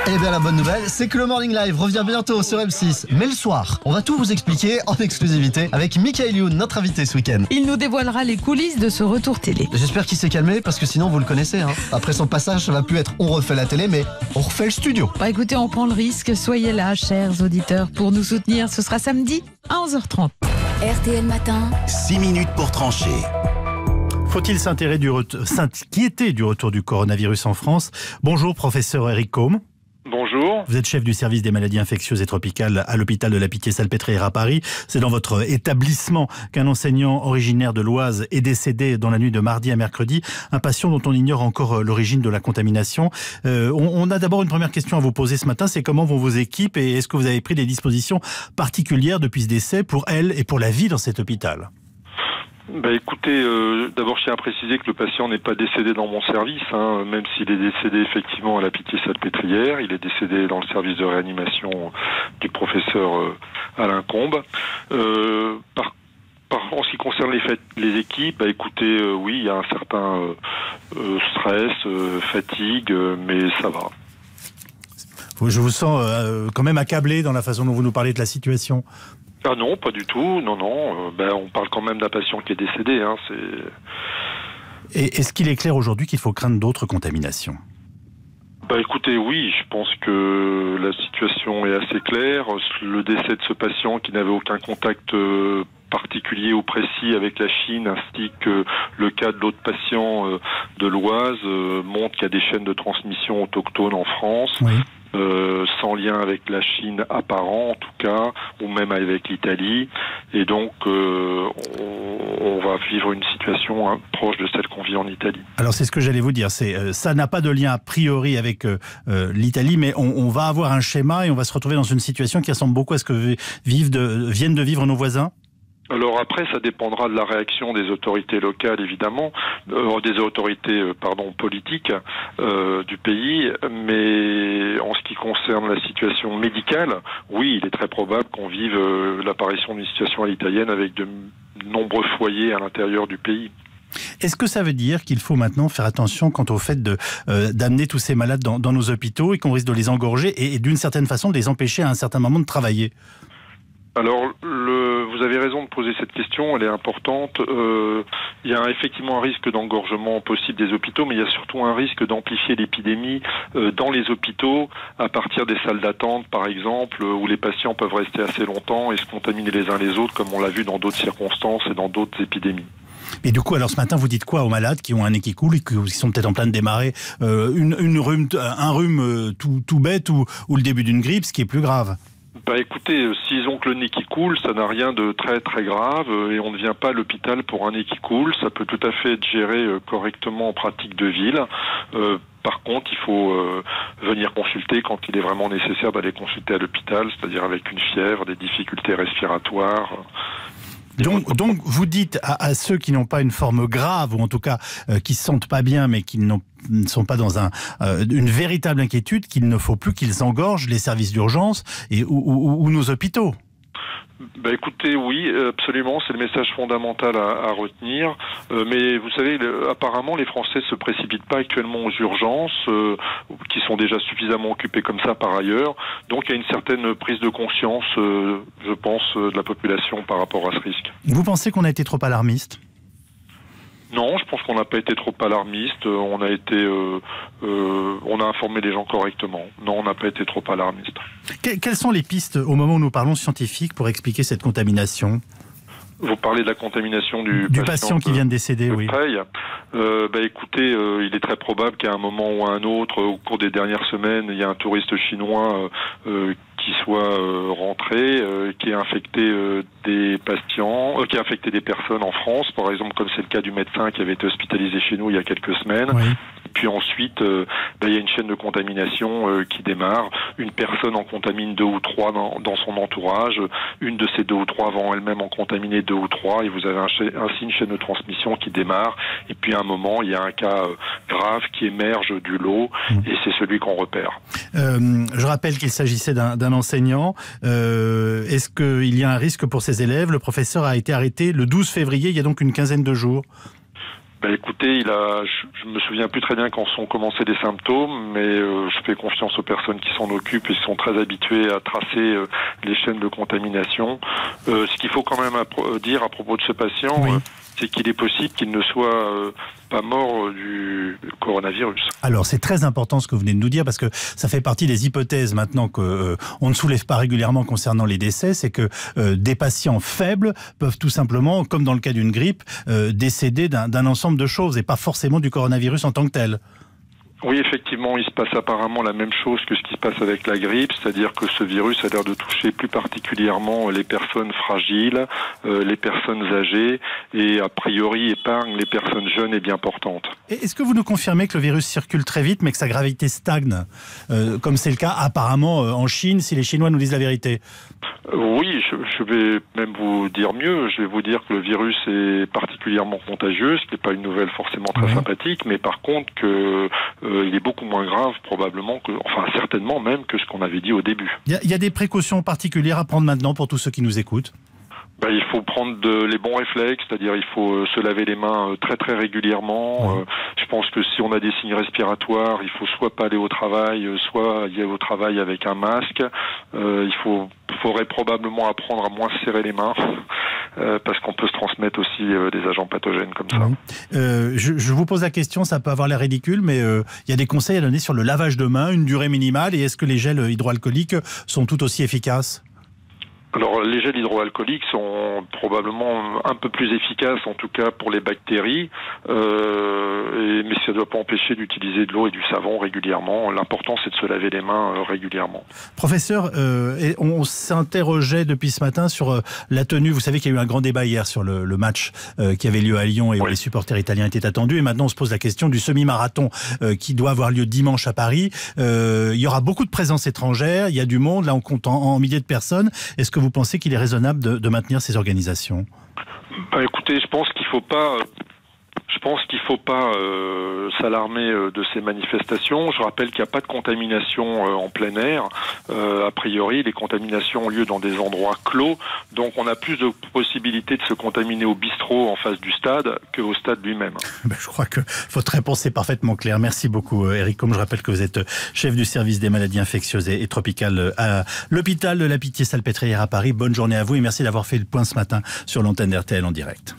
Eh bien la bonne nouvelle, c'est que le Morning Live revient bientôt sur M6. Mais le soir, on va tout vous expliquer en exclusivité avec Michael Youn, notre invité ce week-end. Il nous dévoilera les coulisses de ce retour télé. J'espère qu'il s'est calmé parce que sinon vous le connaissez. hein. Après son passage, ça va plus être on refait la télé, mais on refait le studio. Bah écoutez, on prend le risque. Soyez là, chers auditeurs, pour nous soutenir. Ce sera samedi à 11h30. RTL Matin. 6 minutes pour trancher. Faut-il s'intéresser du ret- s'inquiéter du retour du coronavirus en France? Bonjour, professeur Eric Combe. Bonjour. Vous êtes chef du service des maladies infectieuses et tropicales à l'hôpital de la Pitié-Salpêtrière à Paris. C'est dans votre établissement qu'un enseignant originaire de l'Oise est décédé dans la nuit de mardi à mercredi. Un patient dont on ignore encore euh, l'origine de la contamination. Euh, on, on a d'abord une première question à vous poser ce matin. C'est comment vont vos équipes et est-ce que vous avez pris des dispositions particulières depuis ce décès pour elle et pour la vie dans cet hôpital? Bah écoutez, euh, d'abord je tiens à préciser que le patient n'est pas décédé dans mon service, hein, même s'il est décédé effectivement à la Pitié-Salpêtrière, il est décédé dans le service de réanimation du professeur euh, Alain Combe. Euh, par, en ce qui concerne les, les équipes, bah écoutez, euh, oui, il y a un certain euh, stress, fatigue, mais ça va. Je vous sens quand même accablé dans la façon dont vous nous parlez de la situation. Ah non, pas du tout, non, non, euh, ben, on parle quand même d'un patient qui est décédé, hein, c'est... Et est-ce qu'il est clair aujourd'hui qu'il faut craindre d'autres contaminations? Bah écoutez, oui, je pense que la situation est assez claire. Le décès de ce patient qui n'avait aucun contact euh, particulier ou précis avec la Chine, ainsi que le cas de l'autre patient euh, de l'Oise, montre qu'il y a des chaînes de transmission autochtones en France. Euh, sans lien avec la Chine apparent en tout cas, ou même avec l'Italie. Et donc, euh, on, va vivre une situation hein, proche de celle qu'on vit en Italie. Alors c'est ce que j'allais vous dire. C'est euh, ça n'a pas de lien a priori avec euh, euh, l'Italie, mais on, on va avoir un schéma et on va se retrouver dans une situation qui ressemble beaucoup à ce que vi- vivent de, viennent de vivre nos voisins. Alors après, ça dépendra de la réaction des autorités locales, évidemment, euh, des autorités, euh, pardon, politiques euh, du pays. Mais en ce qui concerne la situation médicale, oui, il est très probable qu'on vive l'apparition d'une situation à l'italienne avec de nombreux foyers à l'intérieur du pays. Est-ce que ça veut dire qu'il faut maintenant faire attention quant au fait d'amener tous ces malades dans, nos hôpitaux et qu'on risque de les engorger et d'une certaine façon de les empêcher à un certain moment de travailler? Alors, le, vous avez raison de poser cette question, elle est importante. Euh, il y a effectivement un risque d'engorgement possible des hôpitaux, mais il y a surtout un risque d'amplifier l'épidémie euh, dans les hôpitaux à partir des salles d'attente, par exemple, où les patients peuvent rester assez longtemps et se contaminer les uns les autres, comme on l'a vu dans d'autres circonstances et dans d'autres épidémies. Et du coup, alors ce matin, vous dites quoi aux malades qui ont un nez qui coule et qui sont peut-être en train de démarrer euh, une, une un rhume euh, tout, tout bête ou, ou le début d'une grippe, ce qui est plus grave? Bah écoutez, euh, s'ils ont que le nez qui coule, ça n'a rien de très très grave euh, et on ne vient pas à l'hôpital pour un nez qui coule. Ça peut tout à fait être géré euh, correctement en pratique de ville. Euh, par contre, il faut euh, venir consulter quand il est vraiment nécessaire d'aller consulter à l'hôpital, c'est-à-dire avec une fièvre, des difficultés respiratoires. Donc, donc, vous dites à, ceux qui n'ont pas une forme grave, ou en tout cas qui se sentent pas bien, mais qui n'ont- ne sont pas dans un, euh, une véritable inquiétude, qu'il ne faut plus qu'ils engorgent les services d'urgence et ou, ou- ou nos hôpitaux. Bah écoutez, oui, absolument, c'est le message fondamental à, à retenir. Euh, mais vous savez, le- apparemment, les Français se précipitent pas actuellement aux urgences, euh, qui sont déjà suffisamment occupés comme ça par ailleurs. Donc il y a une certaine prise de conscience, euh, je pense, de la population par rapport à ce risque. Vous pensez qu'on a été trop alarmiste? Non, je pense qu'on n'a pas été trop alarmiste. euh, On a été, euh, euh, on a informé les gens correctement. Non, on n'a pas été trop alarmiste. Que- Quelles sont les pistes au moment où nous parlons scientifiques pour expliquer cette contamination? Vous parlez de la contamination du, du patient qui vient de décéder Oui. Euh, bah écoutez, euh, il est très probable qu'à un moment ou à un autre, au cours des dernières semaines, il y a un touriste chinois euh, euh, qui soit euh, rentré, euh, qui ait infecté euh, des patients, euh, qui a infecté des personnes en France, par exemple, comme c'est le cas du médecin qui avait été hospitalisé chez nous il y a quelques semaines. Puis ensuite, euh, bah, il y a une chaîne de contamination euh, qui démarre. Une personne en contamine deux ou trois dans, dans son entourage. Une de ces deux ou trois va en elle-même en contaminer deux ou trois. Et vous avez un ainsi une chaîne de transmission qui démarre. Et puis à un moment, il y a un cas euh, grave qui émerge du lot. Et c'est celui qu'on repère. Euh, je rappelle qu'il s'agissait d'un d'un enseignant. Euh, Est-ce qu'il y a un risque pour ses élèves? Le professeur a été arrêté le 12 février, il y a donc une quinzaine de jours. Bah, écoutez, il a, je, je me souviens plus très bien quand sont commencés les symptômes, mais euh, je fais confiance aux personnes qui s'en occupent et qui sont très habituées à tracer euh, les chaînes de contamination. Euh, ce qu'il faut quand même dire à propos de ce patient, c'est qu'il est possible qu'il ne soit euh, pas mort euh, du coronavirus. Alors c'est très important ce que vous venez de nous dire parce que ça fait partie des hypothèses maintenant que euh, ne soulève pas régulièrement concernant les décès, c'est que des patients faibles peuvent tout simplement, comme dans le cas d'une grippe, décéder d'un ensemble de choses et pas forcément du coronavirus en tant que tel. Oui, effectivement, il se passe apparemment la même chose que ce qui se passe avec la grippe, c'est-à-dire que ce virus a l'air de toucher plus particulièrement les personnes fragiles, euh, les personnes âgées, et a priori épargne les personnes jeunes et bien portantes. Est-ce que vous nous confirmez que le virus circule très vite mais que sa gravité stagne, euh, comme c'est le cas apparemment euh, en Chine si les Chinois nous disent la vérité? Oui, je, je vais même vous dire mieux. Je vais vous dire que le virus est particulièrement contagieux, ce qui n'est pas une nouvelle forcément très sympathique, mais par contre que euh, il est beaucoup moins grave probablement que, enfin certainement même que ce qu'on avait dit au début. Il y a des précautions particulières à prendre maintenant pour tous ceux qui nous écoutent? Ben, il faut prendre de- les bons réflexes, c'est-à-dire il faut euh, se laver les mains euh, très très régulièrement. Euh, je pense que si on a des signes respiratoires, il faut soit pas aller au travail, soit y aller au travail avec un masque. Il faut faudrait probablement apprendre à moins se serrer les mains (laughs) euh, parce qu'on peut se transmettre aussi euh, des agents pathogènes comme ça. Euh, je, je vous pose la question, ça peut avoir l'air ridicule, mais il y a des conseils à donner sur le lavage de mains, une durée minimale, et est-ce que les gels hydroalcooliques sont tout aussi efficaces? Alors les gels hydroalcooliques sont probablement un peu plus efficaces, en tout cas pour les bactéries, euh, et- mais ça ne doit pas empêcher d'utiliser de l'eau et du savon régulièrement. L'important c'est de se laver les mains euh, régulièrement. Professeur, euh, et on s'interrogeait depuis ce matin sur euh, la tenue. Vous savez qu'il y a eu un grand débat hier sur le, le match euh, qui avait lieu à Lyon et où les supporters italiens étaient attendus. Et maintenant, on se pose la question du semi-marathon euh, qui doit avoir lieu dimanche à Paris. Euh, il y aura beaucoup de présence étrangère, il y a du monde, là on compte en, en milliers de personnes. Est-ce que vous pensez qu'il est raisonnable de, maintenir ces organisations? Bah, écoutez, je pense qu'il faut pas. Je pense qu'il faut pas euh, s'alarmer euh, de ces manifestations. Je rappelle qu'il n'y a pas de contamination euh, en plein air. A priori, les contaminations ont lieu dans des endroits clos, donc on a plus de possibilités de se contaminer au bistrot en face du stade qu'au stade lui-même. (laughs) Ben, Je crois que votre réponse est parfaitement claire. Merci beaucoup, Eric. Comme je rappelle que vous êtes chef du service des maladies infectieuses et et tropicales à l'hôpital de la Pitié-Salpêtrière à Paris. Bonne journée à vous et merci d'avoir fait le point ce matin sur l'antenne d'RTL en direct.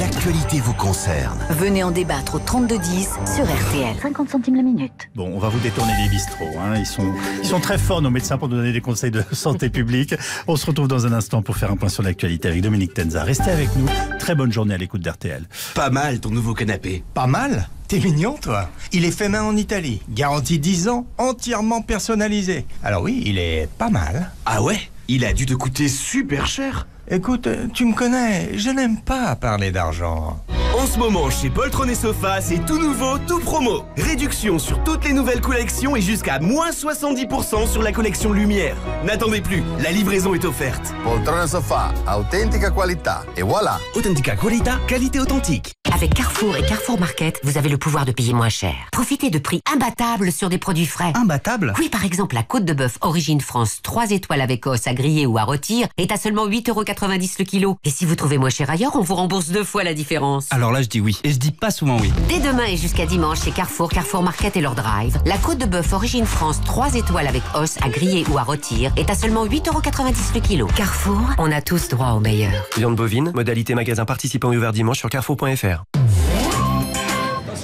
L'actualité vous concerne. Venez en débattre au 3210 sur RTL. 50 centimes la minute. Bon, on va vous détourner les bistrots. hein. Ils, sont, ils sont très forts, nos médecins, pour nous donner des conseils de (laughs) santé publique. On se retrouve dans un instant pour faire un point sur l'actualité avec Dominique Tenza. Restez avec nous. Très bonne journée à l'écoute d'RTL. Pas mal ton nouveau canapé. Pas mal? T'es mignon, toi. Il est fait main en Italie. Garantie 10 ans, entièrement personnalisé. Alors oui, il est pas mal. Ah ouais? Il a dû te coûter super cher. Écoute, tu me connais, je n'aime pas parler d'argent. En ce moment, chez Poltron et Sofa, c'est tout nouveau, tout promo. Réduction sur toutes les nouvelles collections et jusqu'à moins 70% sur la collection Lumière. N'attendez plus, la livraison est offerte. Poltrone Sofa, authentica qualità. Et voilà. Authentica qualità, qualité authentique. Avec Carrefour et Carrefour Market, vous avez le pouvoir de payer moins cher. Profitez de prix imbattables sur des produits frais. Imbattables Oui, par exemple, la côte de bœuf Origine France 3 étoiles avec os à griller ou à rôtir est à seulement 8,90€ le kilo. Et si vous trouvez moins cher ailleurs, on vous rembourse deux fois la différence. Alors là, je dis oui. Et je dis pas souvent oui. Dès demain et jusqu'à dimanche chez Carrefour, Carrefour Market et leur drive, la côte de bœuf Origine France 3 étoiles avec os à griller ou à rôtir est à seulement 8,90€ le kilo. Carrefour, on a tous droit au meilleur. Viande bovine, modalité magasin participant ouvert dimanche sur carrefour.fr.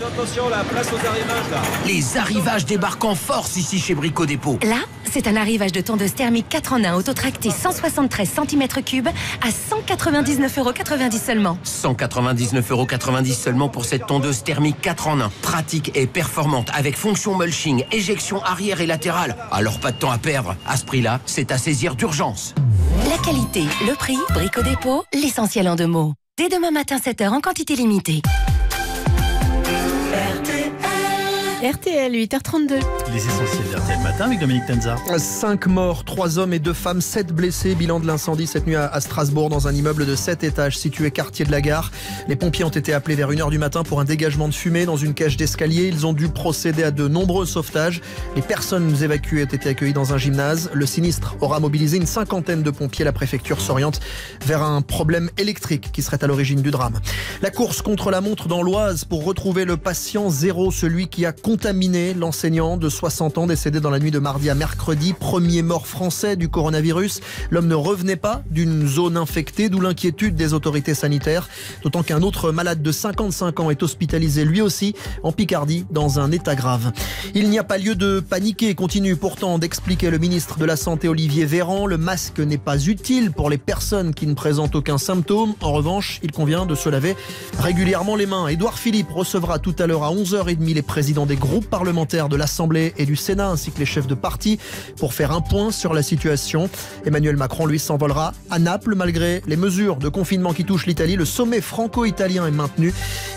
Attention, attention, la place aux arrivages là. Les arrivages débarquent en force ici chez Brico Dépôt. Là, c'est un arrivage de tondeuse thermique 4 en 1 autotracté 173 cm3 à 199,90€ seulement. 199,90€ seulement pour cette tondeuse thermique 4 en 1. Pratique et performante avec fonction mulching, éjection arrière et latérale. Alors pas de temps à perdre. À ce prix-là, c'est à saisir d'urgence. La qualité, le prix, Brico Dépôt, l'essentiel en deux mots. Dès demain matin 7h en quantité limitée. RTL 8h32. Les essentiels d'RTL matin avec Dominique Tenza. 5 morts, 3 hommes et 2 femmes, 7 blessés. Bilan de l'incendie cette nuit à à Strasbourg dans un immeuble de 7 étages situé quartier de la gare. Les pompiers ont été appelés vers 1h du matin pour un dégagement de fumée dans une cage d'escalier. Ils ont dû procéder à de nombreux sauvetages. Les personnes évacuées ont été accueillies dans un gymnase. Le sinistre aura mobilisé une cinquantaine de pompiers. La préfecture s'oriente vers un problème électrique qui serait à l'origine du drame. La course contre la montre dans l'Oise pour retrouver le patient zéro, celui qui a contaminé l'enseignant de 60 ans décédé dans la nuit de mardi à mercredi. Premier mort français du coronavirus. L'homme ne revenait pas d'une zone infectée, d'où l'inquiétude des autorités sanitaires. D'autant qu'un autre malade de 55 ans est hospitalisé lui aussi en Picardie dans un état grave. Il n'y a pas lieu de paniquer, continue pourtant d'expliquer le ministre de la Santé Olivier Véran. Le masque n'est pas utile pour les personnes qui ne présentent aucun symptôme. En revanche, il convient de se laver régulièrement les mains. Édouard Philippe recevra tout à l'heure à 11h30 les présidents des groupes parlementaires de l'Assemblée et du Sénat ainsi que les chefs de parti pour faire un point sur la situation. Emmanuel Macron, lui, s'envolera à Naples malgré les mesures de confinement qui touchent l'Italie. Le sommet franco-italien est maintenu.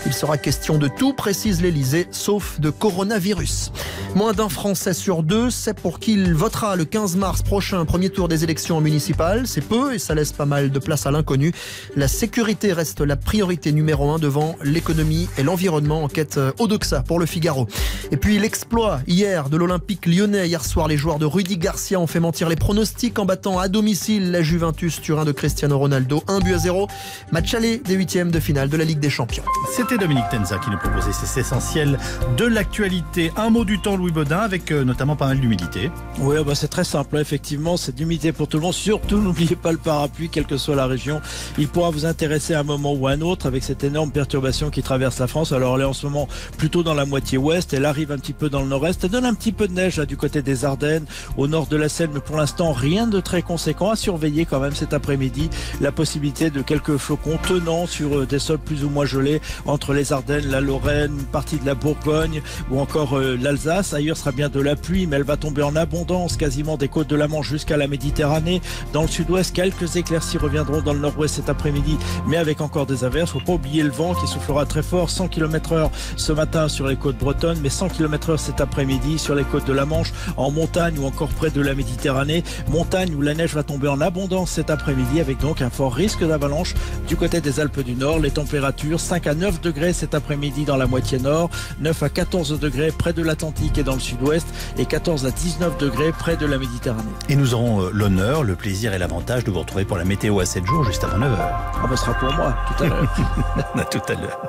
Il sera question de tout, précise l'Elysée, sauf de coronavirus. Moins d'un Français sur deux sait pour qui il votera le 15 mars prochain, premier tour des élections municipales. C'est peu et ça laisse pas mal de place à l'inconnu. La sécurité reste la priorité numéro un devant l'économie et l'environnement. Enquête euh, Odoxa pour le Figaro. Et puis l'exploit hier de l'Olympique lyonnais. Hier soir, les joueurs de Rudy Garcia ont fait mentir les pronostics en battant à domicile la Juventus Turin de Cristiano Ronaldo. 1 but à 0. Match aller des huitièmes de finale de la Ligue des Champions. C'était Dominique Tenza qui nous proposait ces essentiels de l'actualité. Un mot du temps, Louis Baudin, avec euh, notamment pas mal d'humidité. Oui, bah c'est très simple, hein, effectivement, c'est d'humidité pour tout le monde. Surtout, (laughs) n'oubliez pas le parapluie, quelle que soit la région. Il pourra vous intéresser à un moment ou à un autre avec cette énorme perturbation qui traverse la France. Alors, elle est en ce moment plutôt dans la moitié ouest. Elle arrive un petit peu dans le nord-est. Elle donne un petit peu de neige là, du côté des Ardennes, au nord de la Seine, mais pour l'instant, rien de très conséquent. À surveiller quand même cet après-midi la possibilité de quelques flocons tenant sur euh, des sols plus ou moins gelés entre les Ardennes, la Lorraine, partie de la Bourgogne ou encore euh, l'Alsace. Ailleurs sera bien de la pluie, mais elle va tomber en abondance quasiment des côtes de la Manche jusqu'à la Méditerranée. Dans le sud-ouest, quelques éclaircies reviendront dans le nord-ouest cet après-midi, mais avec encore des averses. Faut pas oublier le vent qui soufflera très fort, 100 km heure ce matin sur les côtes bretonnes, 100 km heure cet après-midi sur les côtes de la Manche, en montagne ou encore près de la Méditerranée. Montagne où la neige va tomber en abondance cet après-midi avec donc un fort risque d'avalanche du côté des Alpes du Nord. Les températures 5 à 9 degrés cet après-midi dans la moitié nord, 9 à 14 degrés près de l'Atlantique et dans le sud-ouest et 14 à 19 degrés près de la Méditerranée. Et nous aurons euh, l'honneur, le plaisir et l'avantage de vous retrouver pour la météo à 7 jours, juste avant 9h. Ah, bah, ce sera pour moi tout à l'heure. (laughs) à tout à l'heure.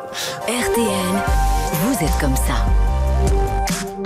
RTL, vous êtes comme ça.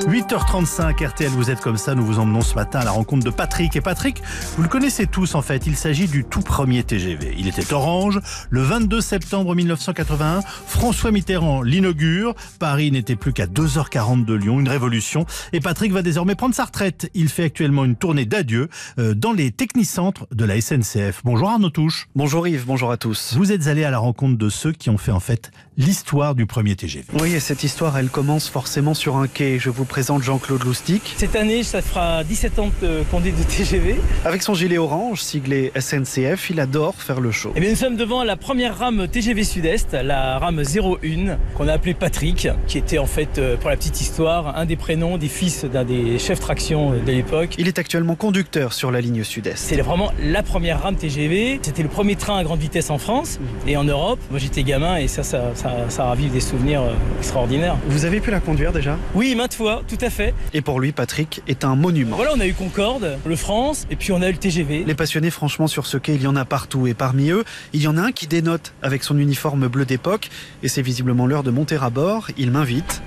8 8h35, RTL, vous êtes comme ça. Nous vous emmenons ce matin à la rencontre de Patrick. Et Patrick, vous le connaissez tous en fait. Il s'agit du tout premier TGV. Il était orange. Le 22 septembre 1981, François Mitterrand l'inaugure. Paris n'était plus qu'à 2h40 de Lyon. Une révolution. Et Patrick va désormais prendre sa retraite. Il fait actuellement une tournée d'adieu euh, dans les technicentres de la SNCF. Bonjour Arnaud Touche. Bonjour Yves, bonjour à tous. Vous êtes allé à la rencontre de ceux qui ont fait en fait l'histoire du premier TGV. Oui, et cette histoire, elle commence forcément sur un quai. Je vous présente Jean-Claude Loustic. Cette année, ça fera 17 ans de conduite de TGV. Avec son gilet orange, siglé SNCF, il adore faire le show. Eh bien, nous sommes devant la première rame TGV Sud-Est, la rame 01, qu'on a appelée Patrick, qui était en fait, euh, pour la petite histoire, un des prénoms des fils d'un des chefs traction de l'époque. Il est actuellement conducteur sur la ligne Sud-Est. C'est vraiment la première rame TGV. C'était le premier train à grande vitesse en France et en Europe. Moi, j'étais gamin et ça, ça, ça, ça ravive des souvenirs euh, extraordinaires. Vous avez pu la conduire déjà? Oui, maintes fois, tout à fait. Et pour lui, Patrick est un monument. Voilà, on a eu Concorde, le France, et puis on a eu le TGV. Les passionnés, franchement, sur ce quai, il y en a partout. Et parmi eux, il y en a un qui dénote avec son uniforme bleu d'époque. Et c'est visiblement l'heure de monter à bord. Il m'invite.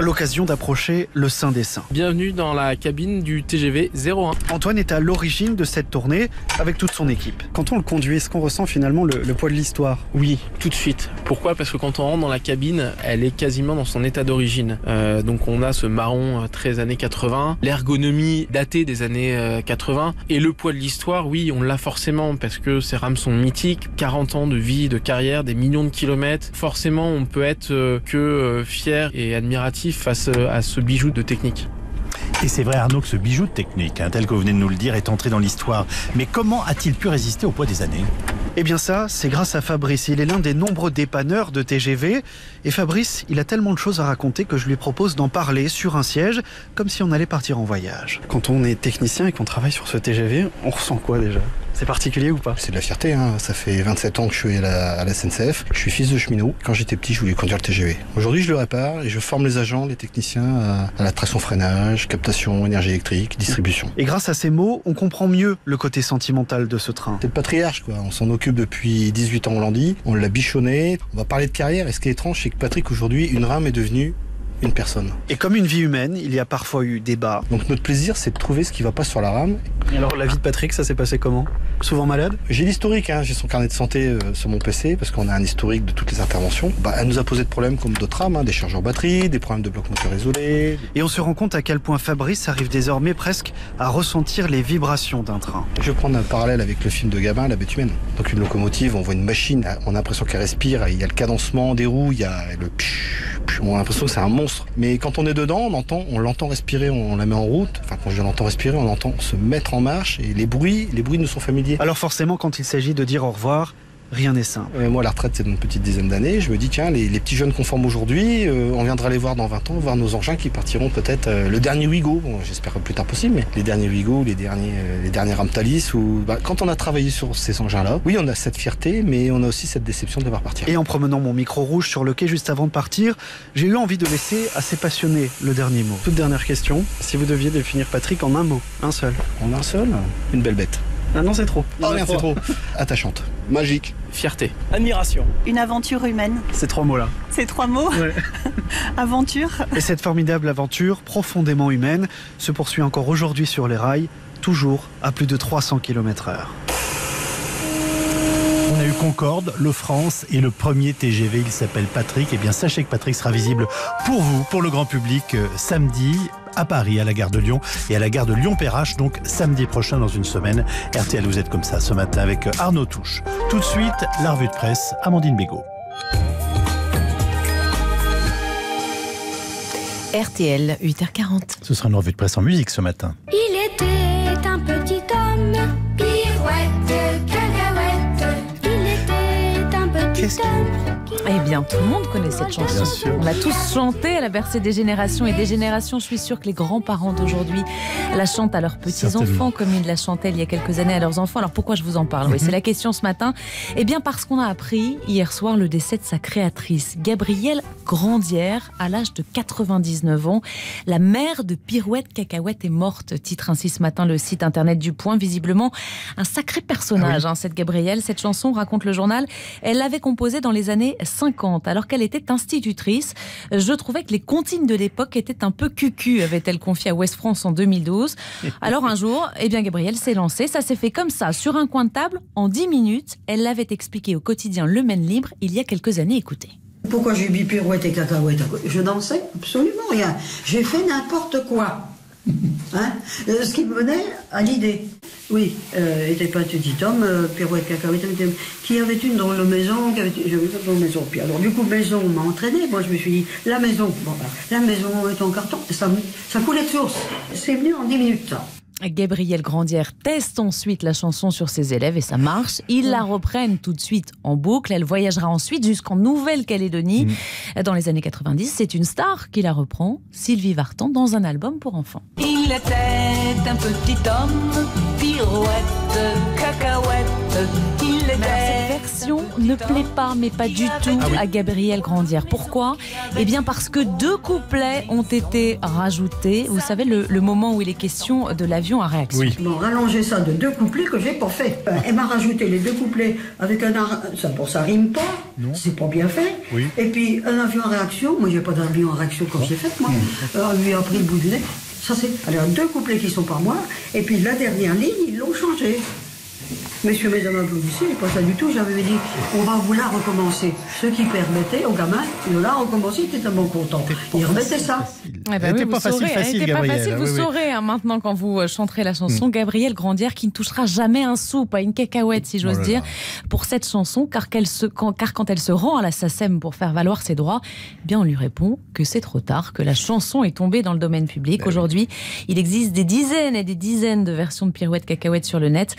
L'occasion d'approcher le Saint des Saints. Bienvenue dans la cabine du TGV 01. Antoine est à l'origine de cette tournée avec toute son équipe. Quand on le conduit, est-ce qu'on ressent finalement le, le poids de l'histoire? Oui, tout de suite. Pourquoi? Parce que quand on rentre dans la cabine, elle est quasiment dans son état d'origine. Euh, donc on a ce marron euh, très années 80, l'ergonomie datée des années euh, 80 et le poids de l'histoire, oui, on l'a forcément parce que ces rames sont mythiques, 40 ans de vie, de carrière, des millions de kilomètres. Forcément, on peut être euh, que euh, fier et admiratif face à ce bijou de technique. Et c'est vrai Arnaud que ce bijou de technique, hein, tel que vous venez de nous le dire, est entré dans l'histoire. Mais comment a-t-il pu résister au poids des années? Eh bien ça, c'est grâce à Fabrice. Il est l'un des nombreux dépanneurs de TGV. Et Fabrice, il a tellement de choses à raconter que je lui propose d'en parler sur un siège, comme si on allait partir en voyage. Quand on est technicien et qu'on travaille sur ce TGV, on ressent quoi déjà? C'est particulier ou pas? C'est de la fierté, hein. ça fait 27 ans que je suis à la, à la, SNCF. Je suis fils de cheminot. Quand j'étais petit, je voulais conduire le TGV. Aujourd'hui, je le répare et je forme les agents, les techniciens à, à la traction freinage, captation, énergie électrique, distribution. Et grâce à ces mots, on comprend mieux le côté sentimental de ce train. C'est le patriarche, quoi. On s'en occupe depuis 18 ans, on l'a dit. On l'a bichonné. On va parler de carrière. Et ce qui est étrange, c'est que Patrick, aujourd'hui, une rame est devenue une personne. Et comme une vie humaine, il y a parfois eu des bas. Donc notre plaisir, c'est de trouver ce qui va pas sur la rame. Et alors la vie de Patrick, ça s'est passé comment? Souvent malade? J'ai l'historique, hein. j'ai son carnet de santé euh, sur mon PC parce qu'on a un historique de toutes les interventions. Bah, elle nous a posé de problèmes comme d'autres rames, hein, des chargeurs batterie, des problèmes de bloc moteur isolé. Et on se rend compte à quel point Fabrice arrive désormais presque à ressentir les vibrations d'un train. Je vais prendre un parallèle avec le film de Gabin, La bête humaine. Donc une locomotive, on voit une machine, on a l'impression qu'elle respire, il y a le cadencement des roues, il y a le on a l'impression que c'est un monstre. Mais quand on est dedans, on on l'entend respirer, on la met en route. Enfin, quand je l'entends respirer, on l'entend se mettre en marche et les bruits, les bruits nous sont familiers. Alors forcément, quand il s'agit de dire au revoir, rien n'est simple. Euh, moi, la retraite, c'est dans une petite dizaine d'années. Je me dis, tiens, les, les petits jeunes qu'on forme aujourd'hui, euh, on viendra les voir dans 20 ans, voir nos engins qui partiront peut-être euh, le dernier Wigo. Bon, j'espère le plus tard possible, mais les derniers Wigo, les derniers, euh, les derniers Ramtalis. Ou bah, quand on a travaillé sur ces engins-là, oui, on a cette fierté, mais on a aussi cette déception de devoir partir. Et en promenant mon micro rouge sur le quai juste avant de partir, j'ai eu envie de laisser à ces passionnés le dernier mot. Toute dernière question, si vous deviez définir Patrick en un mot, un seul. En un seul, une belle bête. Ah non, c'est trop. Oh merde, c'est trop. Attachante. Magique. Fierté. Admiration. Une aventure humaine. Ces trois mots-là. Ces trois mots ouais. (laughs) Aventure. Et cette formidable aventure, profondément humaine, se poursuit encore aujourd'hui sur les rails, toujours à plus de 300 km heure. On a eu Concorde, le France et le premier TGV, il s'appelle Patrick. Et bien sachez que Patrick sera visible pour vous, pour le grand public, euh, samedi à Paris, à la gare de Lyon et à la gare de Lyon-Perrache, donc samedi prochain dans une semaine. RTL, vous êtes comme ça ce matin avec Arnaud Touche. Tout de suite, la revue de presse, Amandine Bégaud. RTL, 8h40. Ce sera une revue de presse en musique ce matin. Il était un petit homme, pirouette, cacahuète. Il était un petit homme. Eh bien, tout le monde connaît cette chanson. On l'a tous chanté, elle a bercé des générations et des générations. Je suis sûre que les grands-parents d'aujourd'hui la chantent à leurs petits-enfants comme ils la chantaient il y a quelques années à leurs enfants. Alors pourquoi je vous en parle? Oui, C'est la question ce matin. Eh bien, parce qu'on a appris hier soir le décès de sa créatrice, Gabrielle Grandière, à l'âge de 99 ans. La mère de Pirouette Cacahuète est morte, titre ainsi ce matin le site internet du Point. Visiblement, un sacré personnage, ah oui. hein, cette Gabrielle. Cette chanson, raconte le journal, elle l'avait composée dans les années 50. Alors qu'elle était institutrice, je trouvais que les comptines de l'époque étaient un peu cucu, avait-elle confié à Ouest France en 2012. Alors un jour, eh bien Gabrielle s'est lancée. Ça s'est fait comme ça, sur un coin de table, en 10 minutes. Elle l'avait expliqué au quotidien Le Maine Libre il y a quelques années. Écoutez. Pourquoi j'ai mis pirouette et cacahuète? Je dansais absolument rien. J'ai fait n'importe quoi. Hein Euh, ce qui me venait à l'idée. Oui, euh, était pas un petit homme, euh, pirouette, qui avait une dans la maison, qui avait pas dans la maison. Puis alors, du coup, maison m'a entraîné. Moi, je me suis dit, la maison, la maison est en carton, ça, ça coulait de source. C'est venu en 10 minutes. Gabrielle Grandière teste ensuite la chanson sur ses élèves et ça marche. Ils la reprennent tout de suite en boucle. Elle voyagera ensuite jusqu'en Nouvelle-Calédonie. Dans les années 90, c'est une star qui la reprend, Sylvie Vartan, dans un album pour enfants. Il était un petit homme, pirouette, cacahuète. Version ne plaît pas, mais pas du tout à Gabrielle Grandière. Pourquoi? Eh bien parce que deux couplets ont été rajoutés. Vous savez, le, le moment où il est question de l'avion à réaction. Ils m'ont rallongé ça de deux couplets que j'ai pas fait. Euh, Elle m'a rajouté les deux couplets avec un ar- ça pour ça rime pas. C'est pas bien fait. Oui. Et puis un avion en réaction. Moi j'ai pas d'avion en réaction quand j'ai fait moi. Alors lui a pris le bout du nez. Ça c'est. Alors deux couplets qui sont pas moi. Et puis la dernière ligne ils l'ont changé. Messieurs, mesdames, applaudissez, pas ça du tout. J'avais dit, on va vous la recommencer. Ce qui permettait aux gamins de la recommencer, ils étaient tellement contents. Ils remettaient ça. Eh ben Elle oui, pas facile, saurez, elle facile, était pas Gabrielle, facile, hein, vous oui, oui. saurez hein, maintenant quand vous euh, chanterez la chanson. Mm. Gabrielle Grandière qui ne touchera jamais un sou, pas une cacahuète si j'ose Oh dire, là. pour cette chanson, car, se, quand, car quand elle se rend à la SACEM pour faire valoir ses droits, eh bien on lui répond que c'est trop tard, que la chanson est tombée dans le domaine public. Ben Aujourd'hui, il existe des dizaines et des dizaines de versions de pirouette cacahuète sur le net.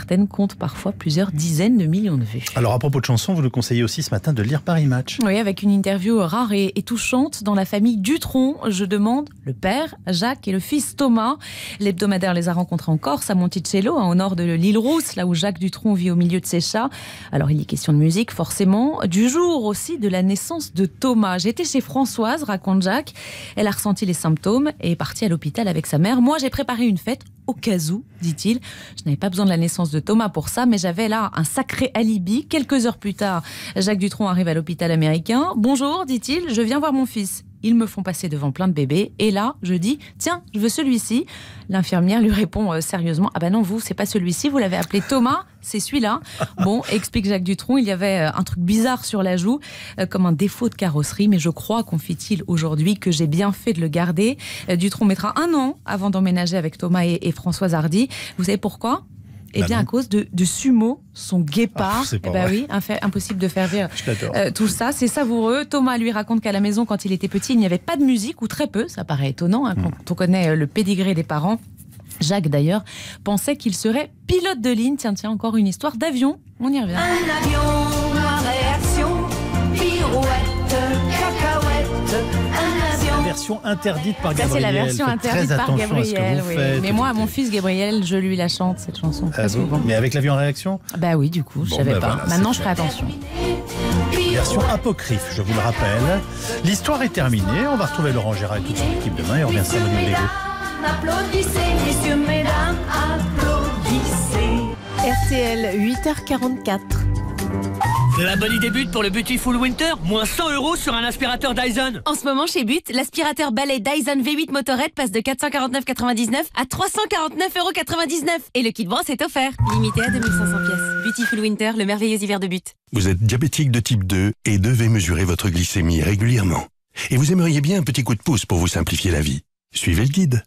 Certaines comptent parfois plusieurs dizaines de millions de vues. Alors à propos de chansons, vous nous conseillez aussi ce matin de lire Paris Match. Oui, avec une interview rare et, et touchante dans la famille Dutronc. Je demande le père, Jacques, et le fils Thomas. L'hebdomadaire les a rencontrés en Corse, à Monticello, hein, au nord de l'île Rousse, là où Jacques Dutronc vit au milieu de ses chats. Alors il est question de musique, forcément. Du jour aussi de la naissance de Thomas. J'étais chez Françoise, raconte Jacques. Elle a ressenti les symptômes et est partie à l'hôpital avec sa mère. Moi, j'ai préparé une fête au cas où, dit-il. Je n'avais pas besoin de la naissance de Thomas pour ça, mais j'avais là un sacré alibi. Quelques heures plus tard, Jacques Dutronc arrive à l'hôpital américain. Bonjour, dit-il, je viens voir mon fils. Ils me font passer devant plein de bébés. Et là, je dis, tiens, je veux celui-ci. L'infirmière lui répond euh, sérieusement, ah ben non, vous, c'est pas celui-ci, vous l'avez appelé Thomas, c'est celui-là. (laughs) Bon, explique Jacques Dutronc, il y avait euh, un truc bizarre sur la joue, euh, comme un défaut de carrosserie, mais je crois, confie-t-il aujourd'hui, que j'ai bien fait de le garder. Dutronc mettra un an avant d'emménager avec Thomas et, et Françoise Hardy. Vous savez pourquoi? Eh Bah bien, non. à cause de, de Sumo, son guépard. Ah, eh ben oui, infa- impossible de faire rire euh, tout ça. C'est savoureux. Thomas lui raconte qu'à la maison, quand il était petit, il n'y avait pas de musique ou très peu. Ça paraît étonnant hein, Hmm. quand on connaît euh, le pédigré des parents. Jacques, d'ailleurs, pensait qu'il serait pilote de ligne. Tiens, tiens, encore une histoire d'avion. On y revient. Un avion réaction, pirouette, Version interdite par Ça, c'est Gabriel. la version Faites interdite par Gabriel. vous oui. faites. Mais moi, à mon fils Gabriel, je lui la chante, cette chanson. Ah bon. Mais avec l'avion en réaction Bah oui, du coup, je Bon, savais ben pas. voilà, Maintenant, je ferai attention. Version apocryphe, je vous le rappelle. L'histoire est terminée. On va retrouver Laurent Gérard et toute son équipe demain et on revient samedi Lego. Applaudissez, messieurs, mesdames, applaudissez. RTL 8h44. La bonne idée but pour le Beautiful Winter, moins 100 euros sur un aspirateur Dyson. En ce moment chez But, l'aspirateur balai Dyson V8 Motorhead passe de 449,99 à 349,99 Et le kit brosse est offert. Limité à 2500 pièces. Beautiful Winter, le merveilleux hiver de But. Vous êtes diabétique de type 2 et devez mesurer votre glycémie régulièrement. Et vous aimeriez bien un petit coup de pouce pour vous simplifier la vie. Suivez le guide.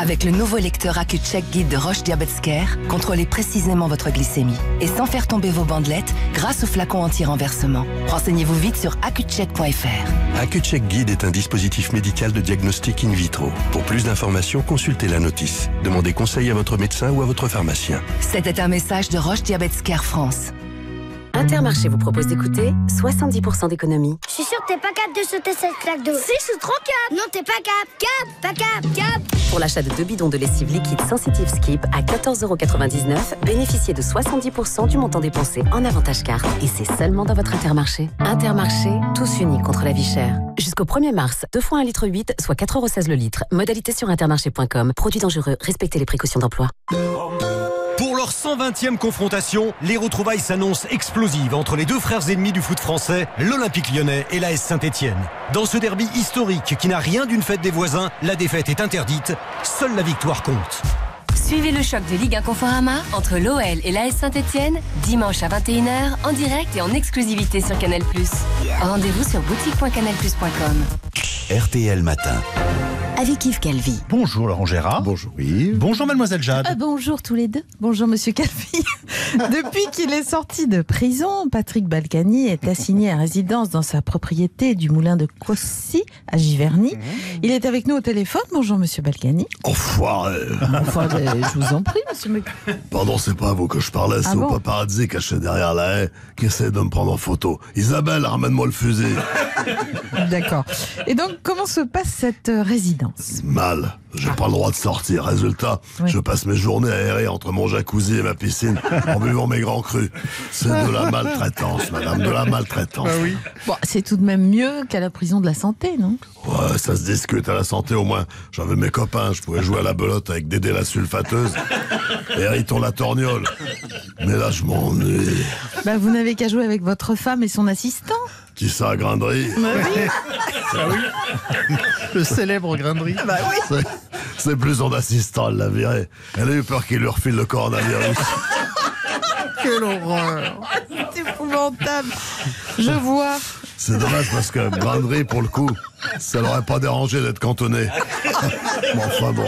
Avec le nouveau lecteur AccuCheck Guide de Roche Diabetes Care, contrôlez précisément votre glycémie. Et sans faire tomber vos bandelettes, grâce au flacon anti-renversement. Renseignez-vous vite sur accucheck.fr. AccuCheck Guide est un dispositif médical de diagnostic in vitro. Pour plus d'informations, consultez la notice. Demandez conseil à votre médecin ou à votre pharmacien. C'était un message de Roche Diabetes Care France. Intermarché vous propose d'écouter 70% d'économie. Je suis sûre que t'es pas capable de sauter cette claque d'eau. Si, je suis trop cap. Non, t'es pas cap. Cap, pas cap, cap. Pour l'achat de deux bidons de lessive liquide Sensitive Skip à 14,99€, bénéficiez de 70% du montant dépensé en avantage carte. Et c'est seulement dans votre Intermarché. Intermarché, tous unis contre la vie chère. Jusqu'au 1er mars, 2 fois 1 litre 8, soit 4,16€ le litre. Modalité sur intermarché.com. Produit dangereux, respectez les précautions d'emploi. Pour leur 120e confrontation, les retrouvailles s'annoncent explosives entre les deux frères ennemis du foot français, l'Olympique lyonnais et l'AS Saint-Etienne. Dans ce derby historique qui n'a rien d'une fête des voisins, la défaite est interdite, seule la victoire compte. Suivez le choc de Ligue 1 Conforama entre l'OL et l'AS Saint-Etienne, dimanche à 21h, en direct et en exclusivité sur Canal+. Rendez-vous sur boutique.canalplus.com. RTL Matin. Avec Yves Calvi. Bonjour Laurent Gérard. Bonjour Yves. Bonjour Mademoiselle Jade. Ah, bonjour tous les deux. Bonjour Monsieur Calvi. (laughs) Depuis qu'il est sorti de prison, Patrick Balkany est assigné à résidence dans sa propriété du moulin de Cossy à Giverny. Il est avec nous au téléphone. Bonjour Monsieur Balkany. Enfoiré Enfin, je vous en prie, Monsieur. Mc- Pardon, c'est pas à vous que je parlais, c'est Ah au bon paparazzi caché derrière la haie qui essaie de me prendre en photo. Isabelle, ramène-moi le fusil. D'accord. Et donc, comment se passe cette euh, résidence? Mal. J'ai pas le droit de sortir. Résultat, Oui. je passe mes journées aérées entre mon jacuzzi et ma piscine en buvant mes grands crus. C'est de la maltraitance, madame, de la maltraitance. Bon, c'est tout de même mieux qu'à la prison de la santé, non? Ouais, ça se discute à la santé au moins. J'avais mes copains, je pouvais jouer à la belote avec Dédé la sulfateuse et Riton la torgnole. Mais là, je m'ennuie. bah, Vous n'avez qu'à jouer avec votre femme et son assistant. Qui ça, Bah oui. (laughs) Le célèbre grinderie. Bah oui. C'est- C'est plus son assistant, elle l'a viré. Elle a eu peur qu'il lui refile le coronavirus. Quelle horreur C'est épouvantable. Je vois. C'est dommage parce que Grinderie, pour le coup, ça l'aurait pas dérangé d'être cantonné. (laughs) Bon, enfin bon.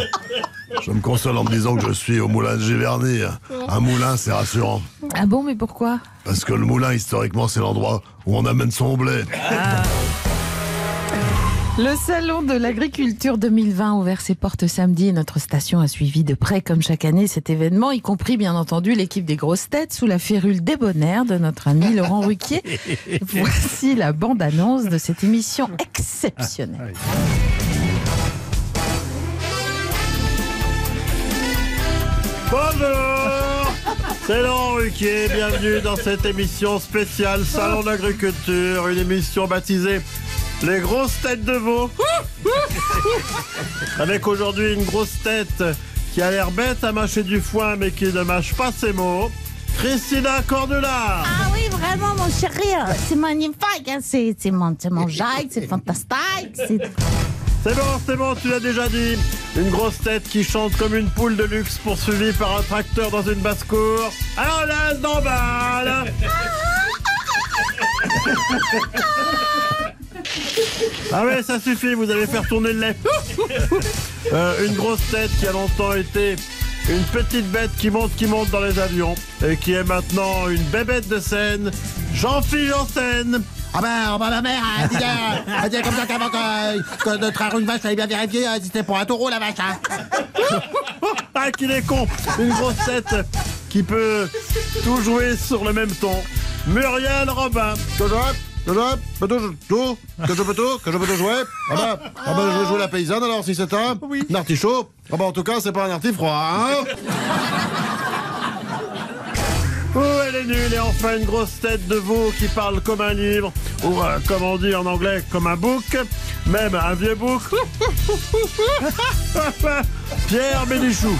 Je me console en me disant que je suis au moulin de Giverny. Un moulin, c'est rassurant. Ah bon, mais pourquoi? Parce que le moulin, historiquement, c'est l'endroit où on amène son blé. Le salon de l'agriculture 2020 a ouvert ses portes samedi et notre station a suivi de près comme chaque année cet événement, y compris bien entendu l'équipe des grosses têtes sous la férule débonnaire de notre ami Laurent (laughs) Ruquier. Voici la bande-annonce de cette émission exceptionnelle. Bonjour C'est Laurent Ruquier, bienvenue dans cette émission spéciale Salon d'agriculture, une émission baptisée Les grosses têtes de veau. (laughs) Avec aujourd'hui une grosse tête qui a l'air bête à mâcher du foin mais qui ne mâche pas ses mots, Christina Cordula Ah oui, vraiment, mon chéri, euh, c'est magnifique. hein, C'est c'est mon, c'est mon Jacques, c'est fantastique. c'est- bon, c'est bon, tu l'as déjà dit. Une grosse tête qui chante comme une poule de luxe poursuivie par un tracteur dans une basse-cour. Alors là, d'emballe (laughs) (laughs) Ah ouais, ça suffit, vous allez faire tourner le lait. (laughs) Euh, une grosse tête qui a longtemps été une petite bête qui monte, qui monte dans les avions et qui est maintenant une bébête de scène, Jean-Philippe Janssen. Ah ben, oh ben, ma mère euh, a dit comme ça qu'avant que, que de traire une vache, fallait bien vérifier si c'était pour un taureau la vache. Hein. (laughs) Ah, qu'il est con Une grosse tête qui peut tout jouer sur le même ton. Muriel Robin. Que je, peux tout, que je peux tout, que je peux tout jouer. Ah ben, ah ben, je vais jouer la paysanne alors si c'est un, un artichaut. Ah ben, en tout cas, c'est pas un artifroid, hein. Oh, elle est nulle et enfin une grosse tête de veau qui parle comme un livre, ou euh, comme on dit en anglais, comme un book, même un vieux book. (laughs) Pierre Bénichou.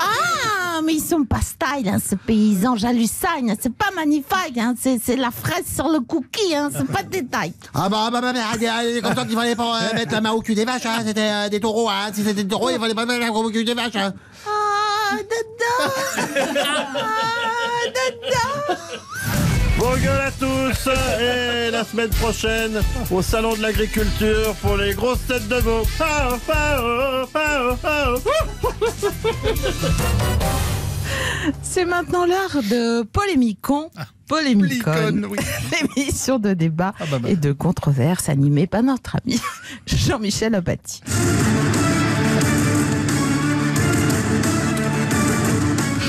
Ah, mais ils sont pas style, hein, ces paysans. J'hallucine. hein, C'est pas magnifique. Hein. C'est c'est la fraise sur le cookie. Hein. C'est pas de détail. Ah bah, bah, bah, bah, c'est comme ça qu'il fallait pas euh, mettre la main au cul des vaches, hein. C'était euh, des taureaux, hein. Si c'était des taureaux, il fallait pas mettre la main au cul des vaches, hein. Ah, dedans. ah, dedans. Bon gueule à tous et la semaine prochaine au salon de l'agriculture pour les grosses têtes de veau. Ah, ah, ah, ah. C'est maintenant l'heure de Polémicon. Polémicon, (laughs) l'émission de débat et de controverse animée par notre ami Jean-Michel Abati.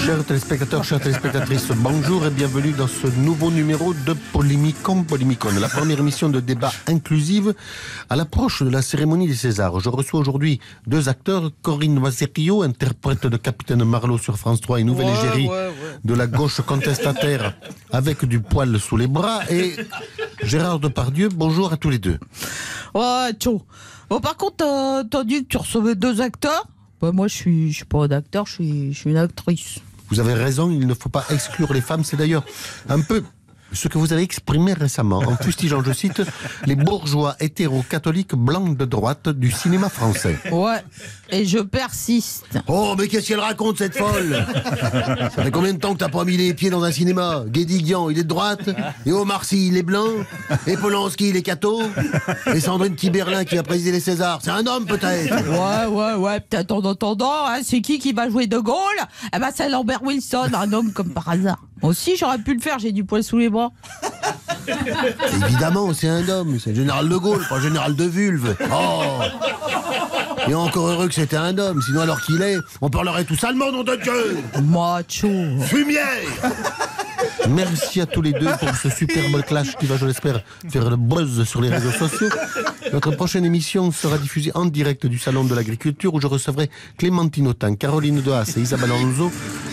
Chers téléspectateurs, chères téléspectatrices, bonjour et bienvenue dans ce nouveau numéro de Polémicon Polémicon, la première émission de débat inclusive à l'approche de la cérémonie des Césars. Je reçois aujourd'hui deux acteurs, Corinne Vaserio, interprète de Capitaine Marlowe sur France 3 et nouvelle égérie ouais, ouais. de la gauche contestataire avec du poil sous les bras, et Gérard Depardieu. Bonjour à tous les deux. Ouais, tchou. Bon, par contre, t'as- t'as dit que tu recevais deux acteurs? Bah, Moi, je suis, je suis pas un acteur, je suis, je suis une actrice. Vous avez raison, il ne faut pas exclure les femmes. C'est d'ailleurs un peu ce que vous avez exprimé récemment en fustigeant, je cite, les bourgeois hétéro-catholiques blancs de droite du cinéma français. Et je persiste. Oh, mais qu'est-ce qu'elle raconte, cette folle? Ça fait combien de temps que t'as pas mis les pieds dans un cinéma? Guédiguian, il est de droite, et Omar Sy, il est blanc, et Polanski, il est catho, et Sandrine Kiberlin qui a présidé les Césars. C'est un homme, peut-être Ouais, ouais, ouais, peut-être en attendant, hein, c'est qui qui va jouer De Gaulle? Eh ben, c'est Lambert Wilson, un homme comme par hasard. Moi aussi, j'aurais pu le faire, j'ai du poil sous les bras. Évidemment, c'est un homme, c'est le général de Gaulle, pas le général de Vulve. Oh Et encore heureux que c'était un homme, sinon alors qu'il est, on parlerait tout salement, nom de Dieu Macho Fumier Merci à tous les deux pour ce superbe clash qui va, je l'espère, faire le buzz sur les réseaux sociaux. Notre prochaine émission sera diffusée en direct du Salon de l'Agriculture où je recevrai Clémentine Autain, Caroline Dehaas et Isabelle Alonso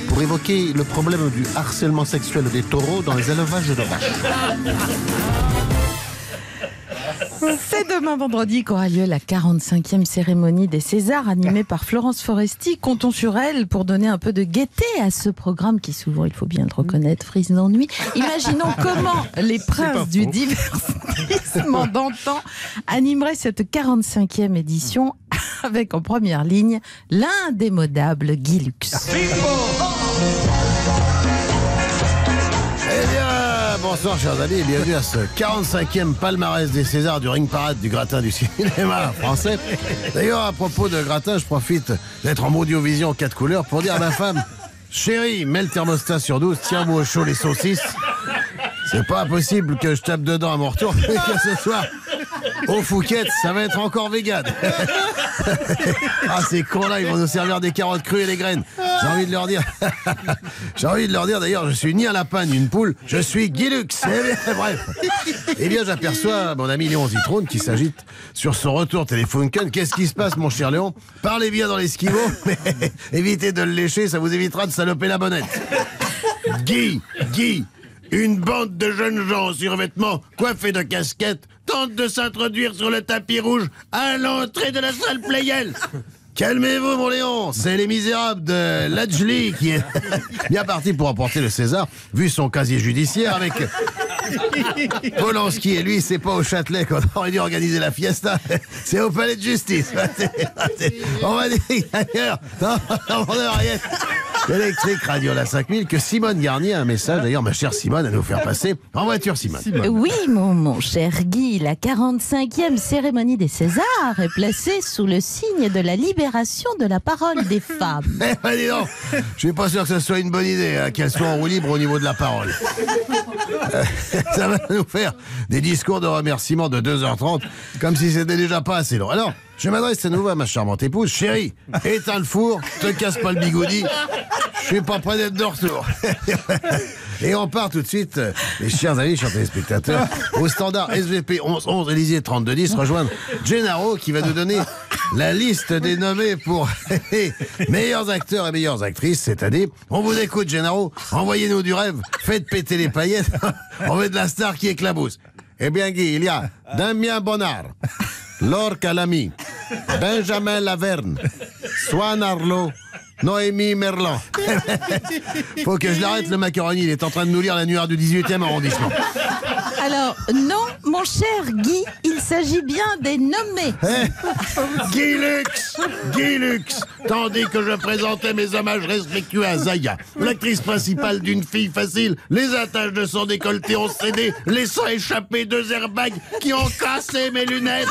pour évoquer le problème du harcèlement sexuel des taureaux dans les élevages de vaches. C'est demain vendredi qu'aura lieu la 45e cérémonie des Césars animée par Florence Foresti. Comptons sur elle pour donner un peu de gaieté à ce programme qui souvent, il faut bien le reconnaître, frise d'ennui. Imaginons (laughs) comment les princes du divertissement d'antan animeraient cette 45e édition avec en première ligne l'indémodable Guy Lux. Bonsoir chers amis et bienvenue à ce 45e palmarès des Césars du ring parade du gratin du cinéma français. D'ailleurs, à propos de gratin, je profite d'être en audiovision 4 couleurs pour dire à ma femme Chérie, mets le thermostat sur 12, tiens-moi au chaud les saucisses. C'est pas possible que je tape dedans à mon retour et que ce soir, au Fouquet, ça va être encore vegan. ah, ces cons-là, ils vont nous servir des carottes crues et des graines. J'ai envie de leur dire. (laughs) J'ai envie de leur dire d'ailleurs, je suis ni un lapin ni une poule, je suis Guilux. Eh bref. Eh bien, j'aperçois mon ami Léon Zitrone qui s'agite sur son retour téléphonique. Qu'est-ce qui se passe, mon cher Léon? Parlez bien dans l'esquiveau, (laughs) mais évitez de le lécher, ça vous évitera de saloper la bonnette. Guy, Guy, une bande de jeunes gens en survêtement, coiffés de casquettes, tentent de s'introduire sur le tapis rouge à l'entrée de la salle Playel. (laughs) Calmez-vous, mon Léon, c'est les misérables de Lajli qui est (laughs) bien parti pour emporter le César, vu son casier judiciaire avec Polanski et lui, c'est pas au Châtelet qu'on aurait dû organiser la fiesta, (laughs) c'est au palais de justice. On va dire oreillette électrique Radio La 5000 que Simone Garnier a un message, d'ailleurs ma chère Simone, à nous faire passer en voiture, Simone. Oui, mon, mon cher Guy, la 45e cérémonie des Césars est placée sous le signe de la libération de la parole des femmes. (laughs) Eh ben dis donc, je suis pas sûr que ce soit une bonne idée, hein, qu'elle soit en roue libre au niveau de la parole. Euh, (laughs) Ça va nous faire des discours de remerciement de 2h30, comme si c'était déjà pas assez long. Alors, je m'adresse à nouveau à ma charmante épouse. Chérie, (laughs) éteins le four, te casse pas le bigoudi, je suis pas prêt d'être de retour. (laughs) Et on part tout de suite, euh, les chers amis, chers téléspectateurs, au standard SVP 1111 Élysée 3210, rejoindre Gennaro qui va nous donner la liste des nommés pour (laughs) les meilleurs acteurs et meilleures actrices cette année. On vous écoute, Gennaro. Envoyez-nous du rêve. Faites péter les paillettes. On veut de la star qui éclabousse. Eh bien, Guy, il y a Damien Bonnard, Laure Calamy, Benjamin Laverne, Swan Arlo, Noémie Merlan. (laughs) Faut que je l'arrête, le macaroni. Il est en train de nous lire l'annuaire du 18e arrondissement. Alors, non, mon cher Guy, il s'agit bien des nommés. Guy Lux Guy Lux Tandis que je présentais mes hommages respectueux à Zaya, l'actrice principale d'une fille facile, les attaches de son décolleté ont cédé, laissant échapper deux airbags qui ont cassé mes lunettes.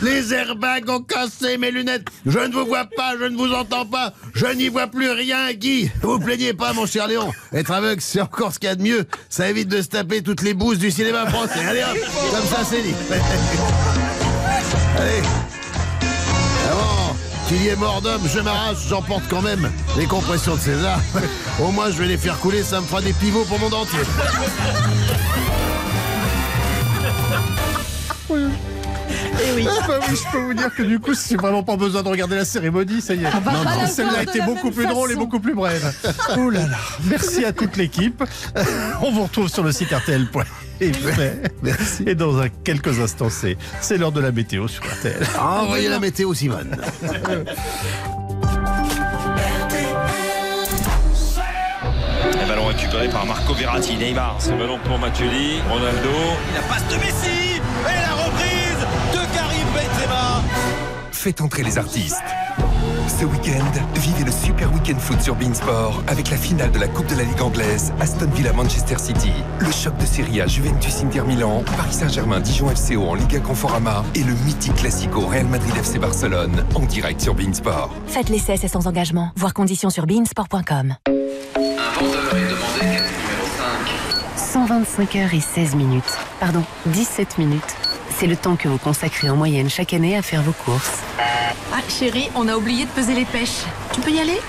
Les airbags ont cassé mes lunettes. Je ne vous vois pas, je ne vous entends pas, je n'y vois plus rien, Guy. Vous plaignez pas, mon cher Léon. Être aveugle, c'est encore ce qu'il y a de mieux. Ça évite de se taper toutes les bouses du cinéma français. Allez hop, comme ça c'est dit. (laughs) Allez. Qu'il y ait mort d'homme, je m'arrache, j'emporte quand même les compressions de César. (laughs) Au moins, je vais les faire couler, ça me fera des pivots pour mon dentier. Et oui. Bah oui, je peux vous dire que du coup, c'est vraiment pas besoin de regarder la cérémonie, ça y est. Celle-là la beaucoup plus drôle et beaucoup plus brève. (laughs) Oh là là. Merci à toute l'équipe. On vous retrouve sur le site rtl.fr. Merci. Et dans un- quelques instants, c'est c'est l'heure de la météo sur RTL. Envoyez la météo, Simone. Le ballon récupéré par Marco Verratti, Neymar. Ce ballon pour Matuidi, Ronaldo. La passe de Messi et la Benzema. Faites entrer les artistes. Ce week-end, vivez le super week-end foot sur Beansport avec la finale de la Coupe de la Ligue anglaise, Aston Villa Manchester City, le choc de Serie A Juventus Inter Milan, Paris Saint-Germain Dijon FCO en Liga Conforama et le mythique Classico Real Madrid FC Barcelone en direct sur Beansport. Faites l'essai, c'est sans engagement. Voir conditions sur beansport.com. Un vendeur est demandé numéro 125 heures et 16 minutes. Pardon, 17 minutes. C'est le temps que vous consacrez en moyenne chaque année à faire vos courses. Ah, chérie, on a oublié de peser les pêches. Tu peux y aller?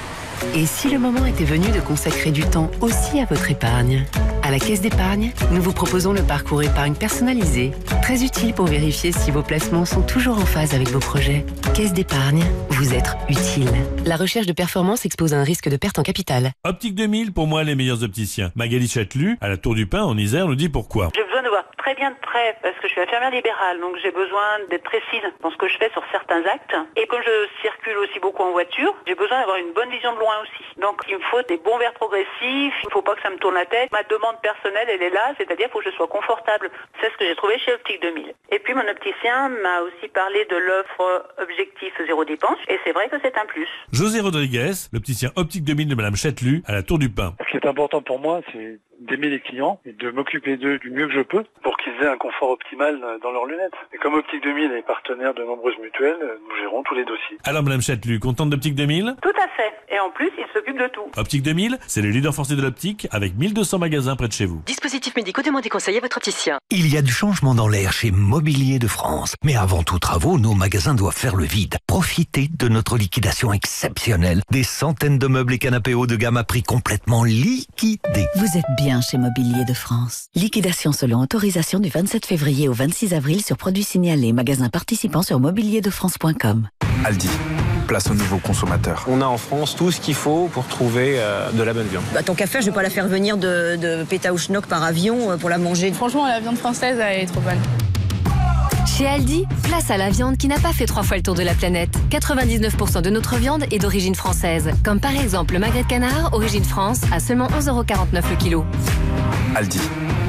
Et si le moment était venu de consacrer du temps aussi à votre épargne À la Caisse d'épargne, nous vous proposons le parcours épargne personnalisé, très utile pour vérifier si vos placements sont toujours en phase avec vos projets. Caisse d'épargne, vous être utile. La recherche de performance expose à un risque de perte en capital. Optique 2000, pour moi, les meilleurs opticiens. Magali Châtelu, à la Tour du Pin, en Isère, nous dit pourquoi. De voir très bien de près parce que je suis infirmière libérale, donc j'ai besoin d'être précise dans ce que je fais sur certains actes. Et comme je circule aussi beaucoup en voiture, j'ai besoin d'avoir une bonne vision de loin aussi. Donc il me faut des bons verres progressifs, il ne faut pas que ça me tourne la tête. Ma demande personnelle, elle est là, c'est-à-dire faut que je sois confortable. C'est ce que j'ai trouvé chez Optique 2000. Et puis mon opticien m'a aussi parlé de l'offre Objectif zéro dépense, et c'est vrai que c'est un plus. José Rodriguez, l'opticien Optique 2000 de Madame Châtelu, à la Tour du Pin. Ce qui est important pour moi, c'est d'aimer les clients et de m'occuper d'eux du mieux que je peux pour qu'ils aient un confort optimal dans leurs lunettes. Et comme Optique 2000 est partenaire de nombreuses mutuelles, nous gérons tous les dossiers. Alors, Madame Châtelu, contente d'Optique 2000 Tout à fait. Et en plus, il s'occupe de tout. Optique 2000, c'est le leader français de l'optique, avec 1200 magasins près de chez vous. Dispositifs médicaux, demandez conseil à votre opticien. Il y a du changement dans l'air chez Mobilier de France. Mais avant tout travaux, nos magasins doivent faire le vide. Profitez de notre liquidation exceptionnelle. Des centaines de meubles et canapés haut de gamme à prix complètement liquidés. Vous êtes bien chez Mobilier de France. Liquidation selon autorisation du 27 février au 26 avril sur produits signalés. Magasins participants sur mobilierdefrance.com. Aldi, place au nouveau consommateur. On a en France tout ce qu'il faut pour trouver euh, de la bonne viande. Bah, tant qu'à faire, je vais pas la faire venir de, de Pétaouchnok par avion euh, pour la manger. Franchement, la viande française, elle est trop bonne. Chez Aldi, place à la viande qui n'a pas fait trois fois le tour de la planète. 99% de notre viande est d'origine française. Comme par exemple le magret de canard, origine France, à seulement 11,49€ le kilo. Aldi,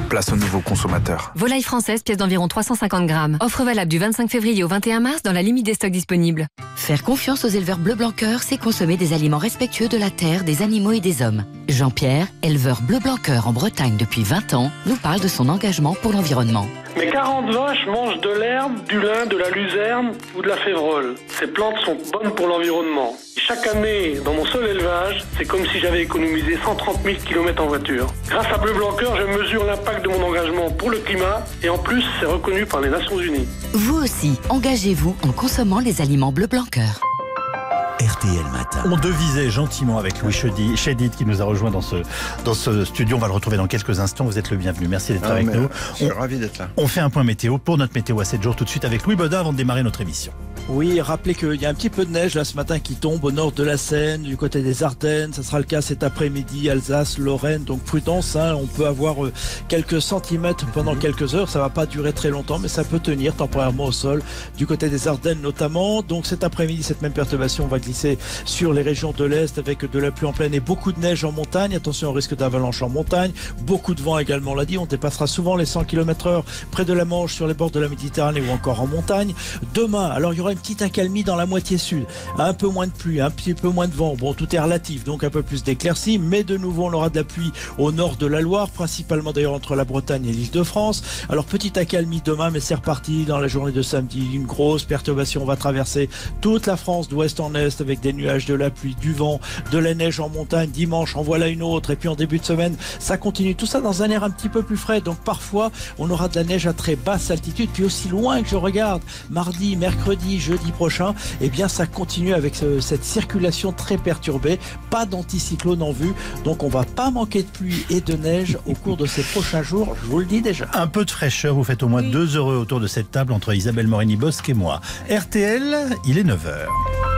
place au nouveau consommateur. Volaille française, pièce d'environ 350 grammes. Offre valable du 25 février au 21 mars dans la limite des stocks disponibles. Faire confiance aux éleveurs bleu-blanc-cœur, c'est consommer des aliments respectueux de la terre, des animaux et des hommes. Jean-Pierre, éleveur bleu-blanc-cœur en Bretagne depuis 20 ans, nous parle de son engagement pour l'environnement. Mes 40 vaches mangent de l'herbe, du lin, de la luzerne ou de la févrole. Ces plantes sont bonnes pour l'environnement. Chaque année, dans mon seul élevage, c'est comme si j'avais économisé 130 000 km en voiture. Grâce à Bleu Blanc Cœur, je mesure l'impact de mon engagement pour le climat et en plus, c'est reconnu par les Nations Unies. Vous aussi, engagez-vous en consommant les aliments bleu-blanc-cœur. RTL Matin. On devisait gentiment avec Louis Chedi- Chédid qui nous a rejoint dans ce, dans ce studio. On va le retrouver dans quelques instants. Vous êtes le bienvenu. Merci d'être Ah, avec nous. Je suis On- ravi d'être là. On fait un point météo pour notre météo à 7 jours tout de suite avec Louis Baudin avant de démarrer notre émission. Oui, rappelez qu'il y a un petit peu de neige là ce matin qui tombe au nord de la Seine, du côté des Ardennes. Ça sera le cas cet après-midi, Alsace, Lorraine. Donc prudence, hein, on peut avoir euh, quelques centimètres pendant quelques heures. Ça va pas durer très longtemps, mais ça peut tenir temporairement au sol du côté des Ardennes notamment. Donc cet après-midi, cette même perturbation va sur les régions de l'Est avec de la pluie en pleine et beaucoup de neige en montagne. Attention au risque d'avalanche en montagne. Beaucoup de vent également, l'a dit. On dépassera souvent les 100 km heure près de la Manche, sur les bords de la Méditerranée ou encore en montagne. Demain, alors il y aura une petite accalmie dans la moitié sud. Un peu moins de pluie, un petit peu moins de vent. Bon, tout est relatif, donc un peu plus d'éclaircies. Mais de nouveau, on aura de la pluie au nord de la Loire, principalement d'ailleurs entre la Bretagne et l'île de France. Alors petite accalmie demain, mais c'est reparti dans la journée de samedi. Une grosse perturbation va traverser toute la France d'ouest en est avec des nuages, de la pluie, du vent, de la neige en montagne. Dimanche, en voilà une autre. Et puis en début de semaine, ça continue. Tout ça dans un air un petit peu plus frais. Donc parfois, on aura de la neige à très basse altitude. Puis aussi loin que je regarde, mardi, mercredi, jeudi prochain, eh bien ça continue avec ce- cette circulation très perturbée. Pas d'anticyclone en vue, donc on va pas manquer de pluie et de neige au cours de ces prochains jours, je vous le dis déjà. Un peu de fraîcheur, vous faites au moins deux heureux autour de cette table entre Isabelle Morini-Bosque et moi. RTL, il est 9h.